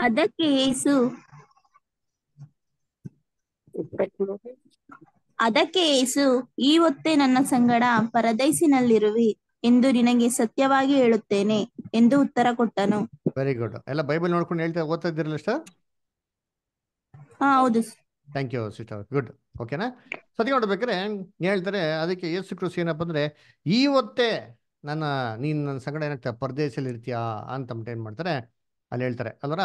ಅದಕ್ಕೆ ಯೇಸು ಅದಕ್ಕೆ ಯೇಸು ಈ ಹೊತ್ತೇ ನನ್ನ ಸಂಗಡ ಪರದೈಸಿನಲ್ಲಿರುವಿ ಎಂದು ನಿನಗೆ ಸತ್ಯವಾಗಿ ಹೇಳುತ್ತೇನೆ ಎಂದು ಉತ್ತರ ಕೊಟ್ಟನು. ವೆರಿ ಗುಡ್ ಎಲ್ಲ ಬೈಬಲ್ ನೋಡ್ಕೊಂಡು ಹೇಳ್ತಾ ಓದ್ತಾ ಇದ್ದೀರಲ್ಲ ಸರ್ ಹಾ ಹೌದು. Thank you sister. ಗುಡ್ ಓಕೆನಾ ಸತಿ ನೋಡ್ಬೇಕಾದ್ರೆ ಹೇಳ್ತಾರೆ ಅದಕ್ಕೆ ಯೇಸು ಕೃಷಿ ಏನಪ್ಪ ಅಂದ್ರೆ ಈ ಹೊತ್ತೇ ನನ್ನ ನೀನ್ ನನ್ನ ಸಂಗಡ ಏನಾಗ್ತಾ ಪರದೇಶದಲ್ಲಿ ಇರ್ತೀಯಾ ಅಂತ ಏನ್ ಮಾಡ್ತಾರೆ. ಅಲ್ಲಿ ಹೇಳ್ತಾರೆ ಅಲ್ವರ?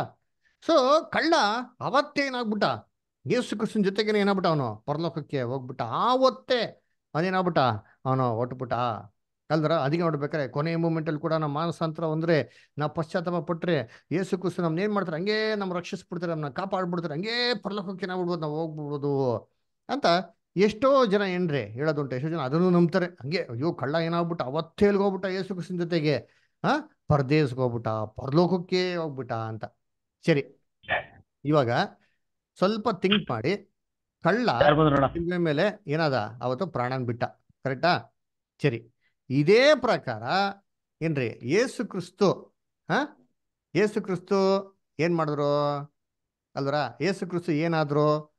ಸೊ ಕಳ್ಳ ಅವತ್ತೇನಾಗ್ಬಿಟ್ಟ ಯೇಸು ಕೃಷ್ಣನ್ ಜೊತೆಗೇನೆ ಏನಾಗ್ಬಿಟ್ಟ ಅವನು? ಪರಲೋಕಕ್ಕೆ ಹೋಗ್ಬಿಟ್ಟ. ಆವತ್ತೇ ಅದೇನಾಗ್ಬಿಟ್ಟ? ಅವನು ಹೊಟ್ಬಿಟ್ಟ ಅಲ್ದರ ಅದಕ್ಕೆ ನೋಡ್ಬೇಕಾರೆ ಕೊನೆಯ ಮೂಮೆಂಟಲ್ಲಿ ಕೂಡ ನಮ್ಮ ಮಾನಸಾಂತರ ಅಂದ್ರೆ ನಾವು ಪಶ್ಚಾತ್ತಾಪ ಪಟ್ಟರೆ ಯೇಸು ಕೃಷ್ಣ ನಮ್ನ ಏನು ಮಾಡ್ತಾರೆ? ಹಂಗೆ ನಮ್ಮ ರಕ್ಷಿಸ್ಬಿಡ್ತಾರೆ ನಮ್ಮನ್ನ ಕಾಪಾಡ್ಬಿಡ್ತಾರೆ, ಹಂಗೆ ಪರಲೋಕಕ್ಕೆ ನಾವು ಬಿಡ್ಬೋದು, ನಾವು ಹೋಗ್ಬಿಡ್ಬೋದು ಅಂತ ಎಷ್ಟೋ ಜನ ಏನ್ರಿ ಹೇಳೋದುಂಟು, ಎಷ್ಟೋ ಜನ ಅದನ್ನು ನಂಬ್ತಾರೆ. ಹಂಗೆ, ಅಯ್ಯೋ, ಕಳ್ಳ ಏನಾಗ್ಬಿಟ್ಟ? ಅವತ್ತೇ ಹೋಗ್ಬಿಟ್ಟ ಯೇಸು ಕೃಷ್ಣ ಜೊತೆಗೆ? ಹಾ ಪರದೇಶಕ್ಕೆ ಹೋಗ್ಬಿಟ್ಟ, ಪರಲೋಕಕ್ಕೆ ಹೋಗ್ಬಿಟ್ಟ ಅಂತ. ಸರಿ. ಇವಾಗ ಸ್ವಲ್ಪ ಥಿಂಕ್ ಮಾಡಿ ಕಳ್ಳ ಮೇಲೆ ಏನಾದ? ಅವತ್ತು ಪ್ರಾಣನ್ ಬಿಟ್ಟ. ಕರೆಕ್ಟಾ ಸರಿ. ಇದೇ ಪ್ರಕಾರ ಏನ್ರಿ? ಯೇಸು ಕ್ರಿಸ್ತು ಹಾ? ಯೇಸು ಕ್ರಿಸ್ತು ಏನ್ ಮಾಡಿದ್ರು? ಅಲ್ವರ? ಯೇಸು ಕ್ರಿಸ್ತು ಏನಾದ್ರು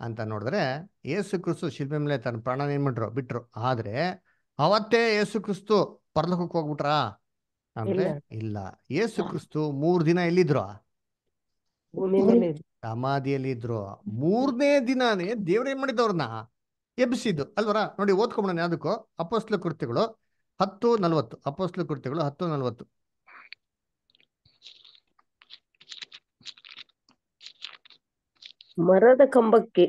ಅಂತ ನೋಡಿದ್ರೆ ಯೇಸು ಕ್ರಿಸ್ತು ಶಿಲ್ಬೆ ಮೇಲೆ ತನ್ನ ಪ್ರಾಣ ಏನ್ ಮಾಡ್ರು ಬಿಟ್ರು. ಆದ್ರೆ ಅವತ್ತೇ ಯೇಸು ಕ್ರಿಸ್ತು ಪರಲೋಕಕ್ಕೆ ಹೋಗ್ಬಿಟ್ರಾ? ಅಂದ್ರೆ ಇಲ್ಲ. ಏಸು ಯೇಸು ಕ್ರಿಸ್ತು ಮೂರ್ ದಿನ ಎಲ್ಲಿದ್ರು. ಸಮಾಧಿಯಲ್ಲಿ ಇದ್ರು. ಮೂರನೇ ದಿನಾನೇ ದೇವ್ರೇನ್ ಮಾಡಿದವ್ರನ್ನ? ಎಬ್ಬಿಸಿದ್ದು. ಅಲ್ವರ? ನೋಡಿ ಓದ್ಕೊಂಬಿಡೋಣ ಯಾವ್ದಕ್ಕೂ? ಅಪೋಸ್ಲ ಕೃತ್ಯಗಳು ಹತ್ತು ನಲ್ವತ್ತು. ಅಪೋಸ್ಲ ಕೃತ್ಯಗಳು ಹತ್ತು ನಲ್ವತ್ತು. ಮರದ ಕಂಬಕ್ಕೆ.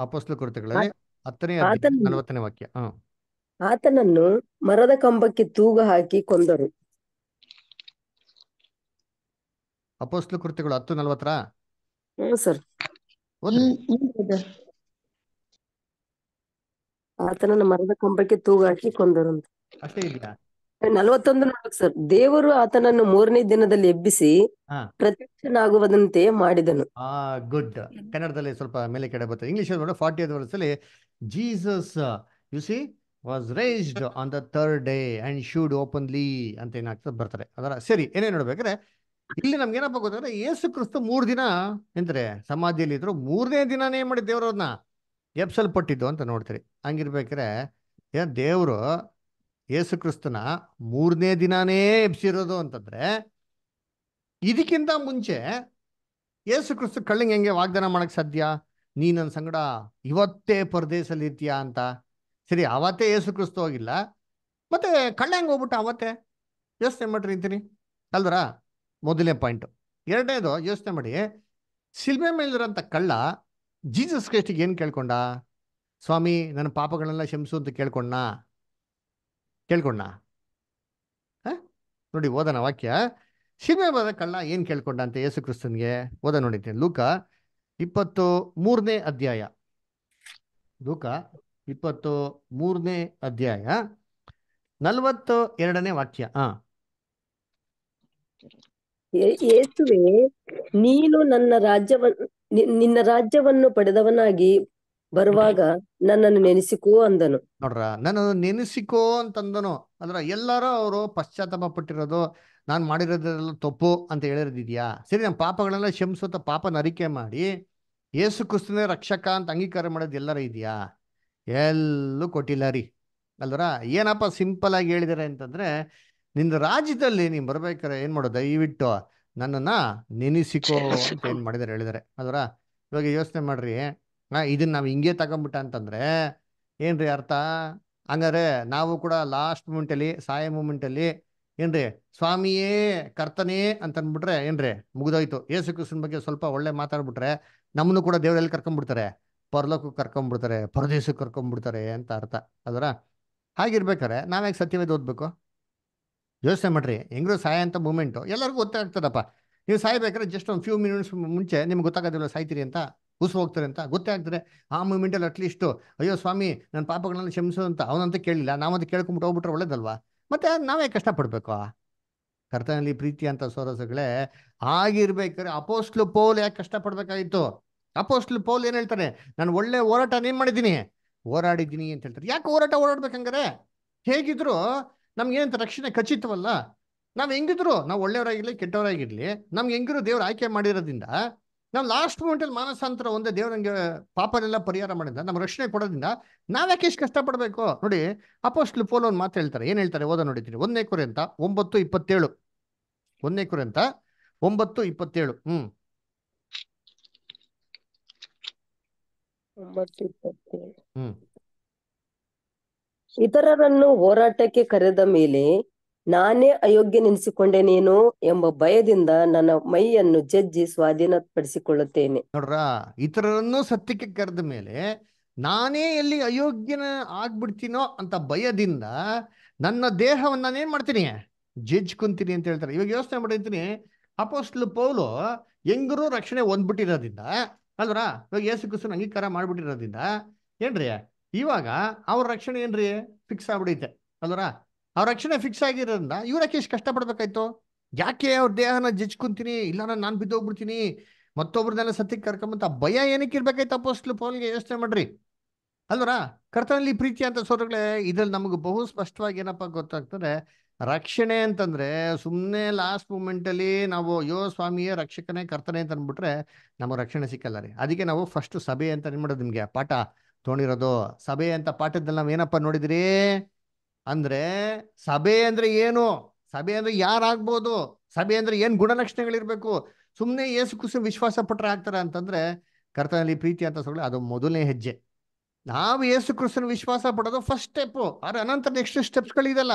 ಅಪಸ್ಲ ಕೃತ್ಯಗಳಲ್ಲಿ ಹತ್ತನೇ ನಲವತ್ತನೇ ವಾಕ್ಯ. ಆತನನ್ನು ಮರದ ಕಂಬಕ್ಕೆ ತೂಗು ಹಾಕಿ ಕೊಂದರು. ಅಪೋಸ್ಲ ಕೃತ್ಯಗಳು ಹತ್ತು ನಲ್ವತ್ತರ ಸರ್. ಆತನನ್ನು ಮರದ ಕಂಬಕ್ಕೆ ತೂಗಾಕಿ ಕೊಂದರು ಅಂತ ಅಷ್ಟೇ ಇದೆಯಾ ನಲವತ್ತೊಂದು ನಾಲ್ಕು ಸರ್. ದೇವರು ಆತನನ್ನು ಮೂರನೇ ದಿನದಲ್ಲಿ ಎಬ್ಬಿಸಿ. ಪ್ರತ್ಯಕ್ಷನಾಗುವುದಂತೆ ಮಾಡಿದನು. ಆ ಗುಡ್. ಕನ್ನಡದಲ್ಲಿ ಸ್ವಲ್ಪ ಮೇಲೆ ಕೆಡೆ ಬರ್ತದೆ ಇಂಗ್ಲಿಷ್ ನೋಡಿ ಫಾರ್ಟಿ ಐದು ವರ್ಷದಲ್ಲಿ Jesus you see was raised on the third day and should openly ಅಂತ ಏನಾಗ್ತದೆ ಬರ್ತಾರೆ. ಅದರ ಸರಿ ಏನೇ ನೋಡ್ಬೇಕಾದ್ರೆ ಇಲ್ಲಿ ನಮ್ಗೆ ಏನಪ್ಪ ಗೊತ್ತಂದ್ರೆ ಯೇಸು ಕ್ರಿಸ್ತ ಮೂರ್ ದಿನ ಎಂದ್ರೆ ಸಮಾಧಿಯಲ್ಲಿ ಇದ್ರು ಮೂರನೇ ದಿನಾನೇ ಏನ್ ಮಾಡಿ ದೇವ್ರವ್ರನ್ನ ಎಬ್ಸಲ್ಪಟ್ಟಿದ್ದು ಅಂತ ನೋಡ್ತೀರಿ. ಹಂಗಿರ್ಬೇಕ್ರೆ ಏನ್ ದೇವ್ರು ಯೇಸು ಕ್ರಿಸ್ತನ ಮೂರನೇ ದಿನಾನೇ ಎಬ್ಸಿರೋದು ಅಂತಂದ್ರೆ ಇದಕ್ಕಿಂತ ಮುಂಚೆ ಯೇಸು ಕ್ರಿಸ್ತ ಕಳ್ಳಿಂಗ್ ಹೆಂಗೆ ವಾಗ್ದಾನ ಮಾಡಕ್ ಸಾಧ್ಯ? ನೀ ನನ್ನ ಸಂಗಡ ಇವತ್ತೇ ಪರದೇಶಲ್ಲಿ ಇರ್ತೀಯಾ ಅಂತ. ಸರಿ, ಅವತ್ತೇ ಯೇಸು ಕ್ರಿಸ್ತ ಹೋಗಿಲ್ಲ. ಮತ್ತೆ ಕಳ್ಳ ಹೆಂಗ್ ಹೋಗ್ಬಿಟ್ಟ ಅವತ್ತೇ? ಯೋಚನೆ ಮಾಡ್ರಿ ಅಂತೀನಿ. ಅಲ್ವರ ಮೊದಲನೇ ಪಾಯಿಂಟ್ ಎರಡನೇದು ಯೋಚನೆ ಮಾಡಿ. ಶಿಲ್ಬೆ ಮೇಲಿರೋಂಥ ಕಳ್ಳ ಜೀಸಸ್ ಕ್ರೈಸ್ಟಿಗೆ ಏನು ಕೇಳ್ಕೊಂಡ? ಸ್ವಾಮಿ, ನನ್ನ ಪಾಪಗಳನ್ನೆಲ್ಲ ಕ್ಷಮಿಸು ಅಂತ ಕೇಳ್ಕೊಂಡ ಕೇಳ್ಕೊಂಡ? ನೋಡಿ, ಓದೋಣ ವಾಕ್ಯ. ಶಿಲ್ಬೆ ಬಾದ ಕಳ್ಳ ಏನು ಕೇಳ್ಕೊಂಡ ಅಂತ ಯೇಸು ಕ್ರಿಸ್ತನ್ಗೆ? ಓದ ನೋಡಿದ್ದೀನಿ. ಲೂಕ ಇಪ್ಪತ್ತು ಮೂರನೇ ಅಧ್ಯಾಯ. ಲೂಕ ಇಪ್ಪತ್ತು ಮೂರನೇ ಅಧ್ಯಾಯ. ನಲವತ್ತು ಎರಡನೇ ವಾಕ್ಯ. ಹಾ. ಯೇಸುವೆ ನೀನು ನನ್ನ ರಾಜ್ಯವನ್ನು ನಿನ್ನ ರಾಜ್ಯವನ್ನು ಪಡೆದವನಾಗಿ ಬರುವಾಗ ನನ್ನನ್ನು ನೆನೆಸಿಕೋ ಅಂದನು. ನೋಡ್ರ, ನನ್ನನ್ನು ನೆನೆಸಿಕೋ ಅಂತಂದನು. ಅಂದ್ರ ಎಲ್ಲರೂ ಅವರು ಪಶ್ಚಾತ್ತಾಪ ಪಟ್ಟಿರೋದು, ನಾನ್ ಮಾಡಿರೋದೆಲ್ಲ ತಪ್ಪು ಅಂತ ಹೇಳಿರೋದಿದ್ಯಾ? ಸರಿ ನಮ್ಮ ಪಾಪಗಳನ್ನ ಕ್ಷಮಿಸುತ್ತ ಪಾಪ ನರಿಕೆ ಮಾಡಿ, ಏಸು ಕ್ರಿಸ್ತನೇ ರಕ್ಷಕ ಅಂತ ಅಂಗೀಕಾರ ಮಾಡೋದು ಎಲ್ಲರ ಇದೆಯಾ? ಎಲ್ಲೂ ಕೊಟ್ಟಿಲ್ಲ ರೀ. ಅಲ್ವರ, ಏನಪ್ಪ ಸಿಂಪಲ್ ಆಗಿ ಹೇಳಿದಾರೆ ಅಂತಂದ್ರೆ ನಿನ್ನ ರಾಜ್ಯದಲ್ಲಿ ನೀನು ಬರ್ಬೇಕಾರೆ ಏನ್ ಮಾಡೋ ದಯವಿಟ್ಟು ನನ್ನನ್ನ ನೆನೆಸಿಕೋ ಅಂತ ಏನ್ ಮಾಡಿದಾರೆ ಹೇಳಿದಾರೆ. ಅದರ ಇವಾಗ ಯೋಚನೆ ಮಾಡ್ರಿ. ಹಾ ಇದನ್ನ ನಾವು ಹಿಂಗೆ ತಗೊಂಡ್ಬಿಟ್ಟ ಅಂತಂದ್ರೆ ಏನ್ರಿ ಅರ್ಥ? ಹಂಗಾರೆ ನಾವು ಕೂಡ ಲಾಸ್ಟ್ ಮೂಮೆಂಟಲ್ಲಿ ಸಾಯ ಮೂಮೆಂಟಲ್ಲಿ ಏನ್ರಿ ಸ್ವಾಮಿಯೇ ಕರ್ತನೇ ಅಂತ ಅಂದ್ಬಿಟ್ರೆ ಏನ್ರಿ ಮುಗಿದೋಯ್ತು. ಯೇಸು ಕೃಷ್ಣನ್ ಬಗ್ಗೆ ಸ್ವಲ್ಪ ಒಳ್ಳೆ ಮಾತಾಡ್ಬಿಟ್ರೆ ನಮ್ಮನ್ನು ಕೂಡ ದೇವರಲ್ಲಿ ಕರ್ಕೊಂಡ್ಬಿಡ್ತಾರೆ. ಪರಲೋಕಕ್ಕೆ ಕರ್ಕೊಂಡ್ಬಿಡ್ತಾರೆ ಪರದೇಶಕ್ಕೆ ಕರ್ಕೊಂಡ್ಬಿಡ್ತಾರೆ ಅಂತ ಅರ್ಥ. ಅದರ ಹಾಗಿರ್ಬೇಕಾರೆ ನಾವ್ಯಾಕೆ ಸತ್ಯವೇದ ಓದ್ಬೇಕು? ಯೋಚನೆ ಮಾಡ್ರಿ. ಹೆಂಗ್ರು ಸಾಯ ಅಂತ ಮೂಮೆಂಟು ಎಲ್ಲರಿಗೂ ಗೊತ್ತಾಗ್ತದಪ್ಪ ನೀವು ಸಾಯ್ಬೇಕಾದ್ರೆ ಜಸ್ಟ್ ಒಂದು ಫ್ಯೂ ಮಿನಿಟ್ಸ್ ಮುಂಚೆ ನಿಮ್ಗೆ ಗೊತ್ತಾಗೋದಿಲ್ಲ ಸಾಯ್ತೀರಿ ಅಂತ? ಉಸು ಹೋಗ್ತಾರೆ ಅಂತ? ಗೊತ್ತೇ ಆಗ್ತದೆ. ಆ ಮೂಮೆಂಟಲ್ಲಿ ಅಟ್ಲೀಸ್ಟ್ ಅಯ್ಯೋ ಸ್ವಾಮಿ ನನ್ನ ಪಾಪಗಳನ್ನ ಕ್ಷಮಿಸು ಅಂತ ಅವನಂತ ಕೇಳಿಲ್ಲ. ನಾವಂತ ಕೇಳ್ಕೊಂಬಿಟ್ಟು ಹೋಗ್ಬಿಟ್ರೆ ಒಳ್ಳೇದಲ್ವಾ? ಮತ್ತೆ ನಾವೇ ಕಷ್ಟಪಡ್ಬೇಕು. ಕರ್ತನಲ್ಲಿ ಪ್ರೀತಿ ಅಂತ ಸೋರಸಗಳೇ ಆಗಿರ್ಬೇಕಾದ್ರೆ ಅಪೋಸ್ಟ್ಲು ಪೋಲ್ ಯಾಕೆ ಕಷ್ಟಪಡ್ಬೇಕಾಗಿತ್ತು? ಅಪೋಸ್ಟ್ಲು ಪೋಲ್ ಏನು ಹೇಳ್ತಾನೆ? ನಾನು ಒಳ್ಳೆ ಹೋರಾಟ ನೇಮ್ ಮಾಡಿದ್ದೀನಿ. ಹೋರಾಡಿದ್ದೀನಿ ಅಂತ ಹೇಳ್ತಾರೆ. ಯಾಕೆ ಹೋರಾಟ ಓಡಾಡ್ಬೇಕಂಗಾರೆ? ಹೇಗಿದ್ರು ನಮ್ಗೇನಂತ ರಕ್ಷಣೆ ಖಚಿತವಲ್ಲ? ನಾವ್ ಹೆಂಗಿದ್ರು ನಾವು ಒಳ್ಳೆಯವರಾಗಿರ್ಲಿ ಕೆಟ್ಟವರಾಗಿರ್ಲಿ ನಮ್ಗೆ ಹೆಂಗಿದ್ರು ದೇವ್ರು ಆಯ್ಕೆ ಮಾಡಿರೋದ್ರಿಂದ ನಾವು ಲಾಸ್ಟ್ ಮೂಮೆಂಟಲ್ಲಿ ಮಾನಸಾಂತರ ಒಂದೇ ದೇವ್ರಂಗೆ ಪಾಪನೆಲ್ಲ ಪರಿಹಾರ ಮಾಡಿದ ನಮ್ಮ ರಕ್ಷಣೆ ಕೊಡೋದ್ರಿಂದ ನಾವ್ಯಾಕೆ ಇಷ್ಟು ಕಷ್ಟಪಡಬೇಕು? ನೋಡಿ ಅಪೋಸ್ಟ್ಲು ಪೋಲ್ ಒಂದು ಮಾತು ಹೇಳ್ತಾರೆ. ಏನ್ ಹೇಳ್ತಾರೆ? ಓದ ನೋಡಿದ್ದೀನಿ ಒಂದನೇ ಕುರಿ ಅಂತ ಒಂಬತ್ತು ಇಪ್ಪತ್ತೇಳು. ಒಂದನೇ ಕುರಿ ಅಂತ ಒಂಬತ್ತು ಇಪ್ಪತ್ತೇಳು. ಹ್ಮ್. ಹ್ಮ್. ಇತರರನ್ನು ಹೋರಾಟಕ್ಕೆ ಕರೆದ ಮೇಲೆ ನಾನೇ ಅಯೋಗ್ಯನೆನಿಸಿಕೊಂಡೆನೇನೋ ಎಂಬ ಭಯದಿಂದ ನನ್ನ ಮೈಯನ್ನು ಜಜ್ಜಿ ಸ್ವಾಧೀನಪಡಿಸಿಕೊಳ್ಳುತ್ತೇನೆ. ನೋಡ್ರ, ಇತರರನ್ನು ಸತ್ಯಕ್ಕೆ ಕರೆದ ಮೇಲೆ ನಾನೇ ಎಲ್ಲಿ ಅಯೋಗ್ಯನ ಆಗ್ಬಿಡ್ತೀನೋ ಅಂತ ಭಯದಿಂದ ನನ್ನ ದೇಹವನ್ನ ನಾನೇನ್ ಮಾಡ್ತೀನಿ? ಜಜ್ಕೊಂತೀನಿ ಅಂತ ಹೇಳ್ತಾರೆ. ಇವಾಗ ಯೋಚನೆ ಮಾಡಿರ್ತೀನಿ ಅಪೋಸ್ಟ್ಲು ಪೌಲು ಹೆಂಗರೂ ರಕ್ಷಣೆ ಹೊಂದ್ಬಿಟ್ಟಿರೋದ್ರಿಂದ, ಅಲ್ವರ? ಇವಾಗ ಯೇಸು ಕ್ರಿಸ್ತನ ಅಂಗೀಕಾರ ಮಾಡ್ಬಿಟ್ಟಿರೋದ್ರಿಂದ ಏನ್ರಿ? ಇವಾಗ ಅವ್ರ ರಕ್ಷಣೆ ಏನ್ರಿ ಫಿಕ್ಸ್ ಆಗ್ಬಿಡೈತೆ, ಅಲ್ವರ? ಅವ್ರ ರಕ್ಷಣೆ ಫಿಕ್ಸ್ ಆಗಿರೋದ್ರಿಂದ ಇವ್ರಕ್ಕೆ ಎಷ್ಟು ಕಷ್ಟಪಡ್ಬೇಕಾಯ್ತು ಯಾಕೆ ಅವ್ರ ದೇಹನ ಜಜ್ಕೊಂತೀನಿ ಇಲ್ಲ ನಾನು ಬಿದ್ದೋಗ್ಬಿಡ್ತೀನಿ, ಮತ್ತೊಬ್ರನ್ನೆಲ್ಲ ಸತ್ಯಕ್ಕೆ ಕರ್ಕೊಂಬಂತ ಭಯ ಏನಕ್ಕೆ ಇರ್ಬೇಕಾಯ್ತು ಅಪೋಸ್ಟ್ಲು ಪೌಲ್ಗೆ ಯೋಚನೆ ಮಾಡ್ರಿ. ಅಲ್ವರ? ಕರ್ತನಲ್ಲಿ ಪ್ರೀತಿ ಅಂತ ಸೋದರಗಳೇ, ಇದ್ರಲ್ಲಿ ನಮಗೆ ಬಹು ಸ್ಪಷ್ಟವಾಗಿ ಏನಪ್ಪ ಗೊತ್ತಾಗ್ತದೆ, ರಕ್ಷಣೆ ಅಂತಂದ್ರೆ ಸುಮ್ಮನೆ ಲಾಸ್ಟ್ ಮೂಮೆಂಟ್ ಅಲ್ಲಿ ನಾವು ಯೋ ಸ್ವಾಮಿಯೇ ರಕ್ಷಕನೇ ಕರ್ತನೆ ಅಂತ ಅಂದ್ಬಿಟ್ರೆ ನಮಗೆ ರಕ್ಷಣೆ ಸಿಕ್ಕಲ್ಲ ರೀ. ಅದಕ್ಕೆ ನಾವು ಫಸ್ಟ್ ಸಭೆ ಅಂತ ಏನ್ ಮಾಡೋದು ನಿಮ್ಗೆ ಪಾಠ? ತೊಗೊಂಡಿರೋದು ಸಭೆ ಅಂತ ಪಾಠದಲ್ಲಿ ನಾವು ಏನಪ್ಪ ನೋಡಿದ್ರಿ? ಅಂದ್ರೆ ಸಭೆ ಅಂದ್ರೆ ಏನು? ಸಭೆ ಅಂದ್ರೆ ಯಾರಾಗ್ಬೋದು? ಸಭೆ ಅಂದ್ರೆ ಏನ್ ಗುಣಲಕ್ಷಣಗಳಿರ್ಬೇಕು? ಸುಮ್ಮನೆ ಏಸು ಕುಸು ವಿಶ್ವಾಸ ಪಟ್ರೆ ಆಗ್ತಾರ ಅಂತಂದ್ರೆ ಕರ್ತನಲ್ಲಿ ಪ್ರೀತಿ ಅಂತ ಸೊಳ್ಳೆ ಅದು ಮೊದಲನೇ ಹೆಜ್ಜೆ. ನಾವು ಏಸು ಕ್ರಿಸ್ತನ ವಿಶ್ವಾಸ ಪಡೋದು ಫಸ್ಟ್ ಸ್ಟೆಪ್ ಆದ್ರೆ ಅನಂತರ ನೆಕ್ಸ್ಟ್ ಸ್ಟೆಪ್ಸ್ಗಳಿದೆಲ್ಲ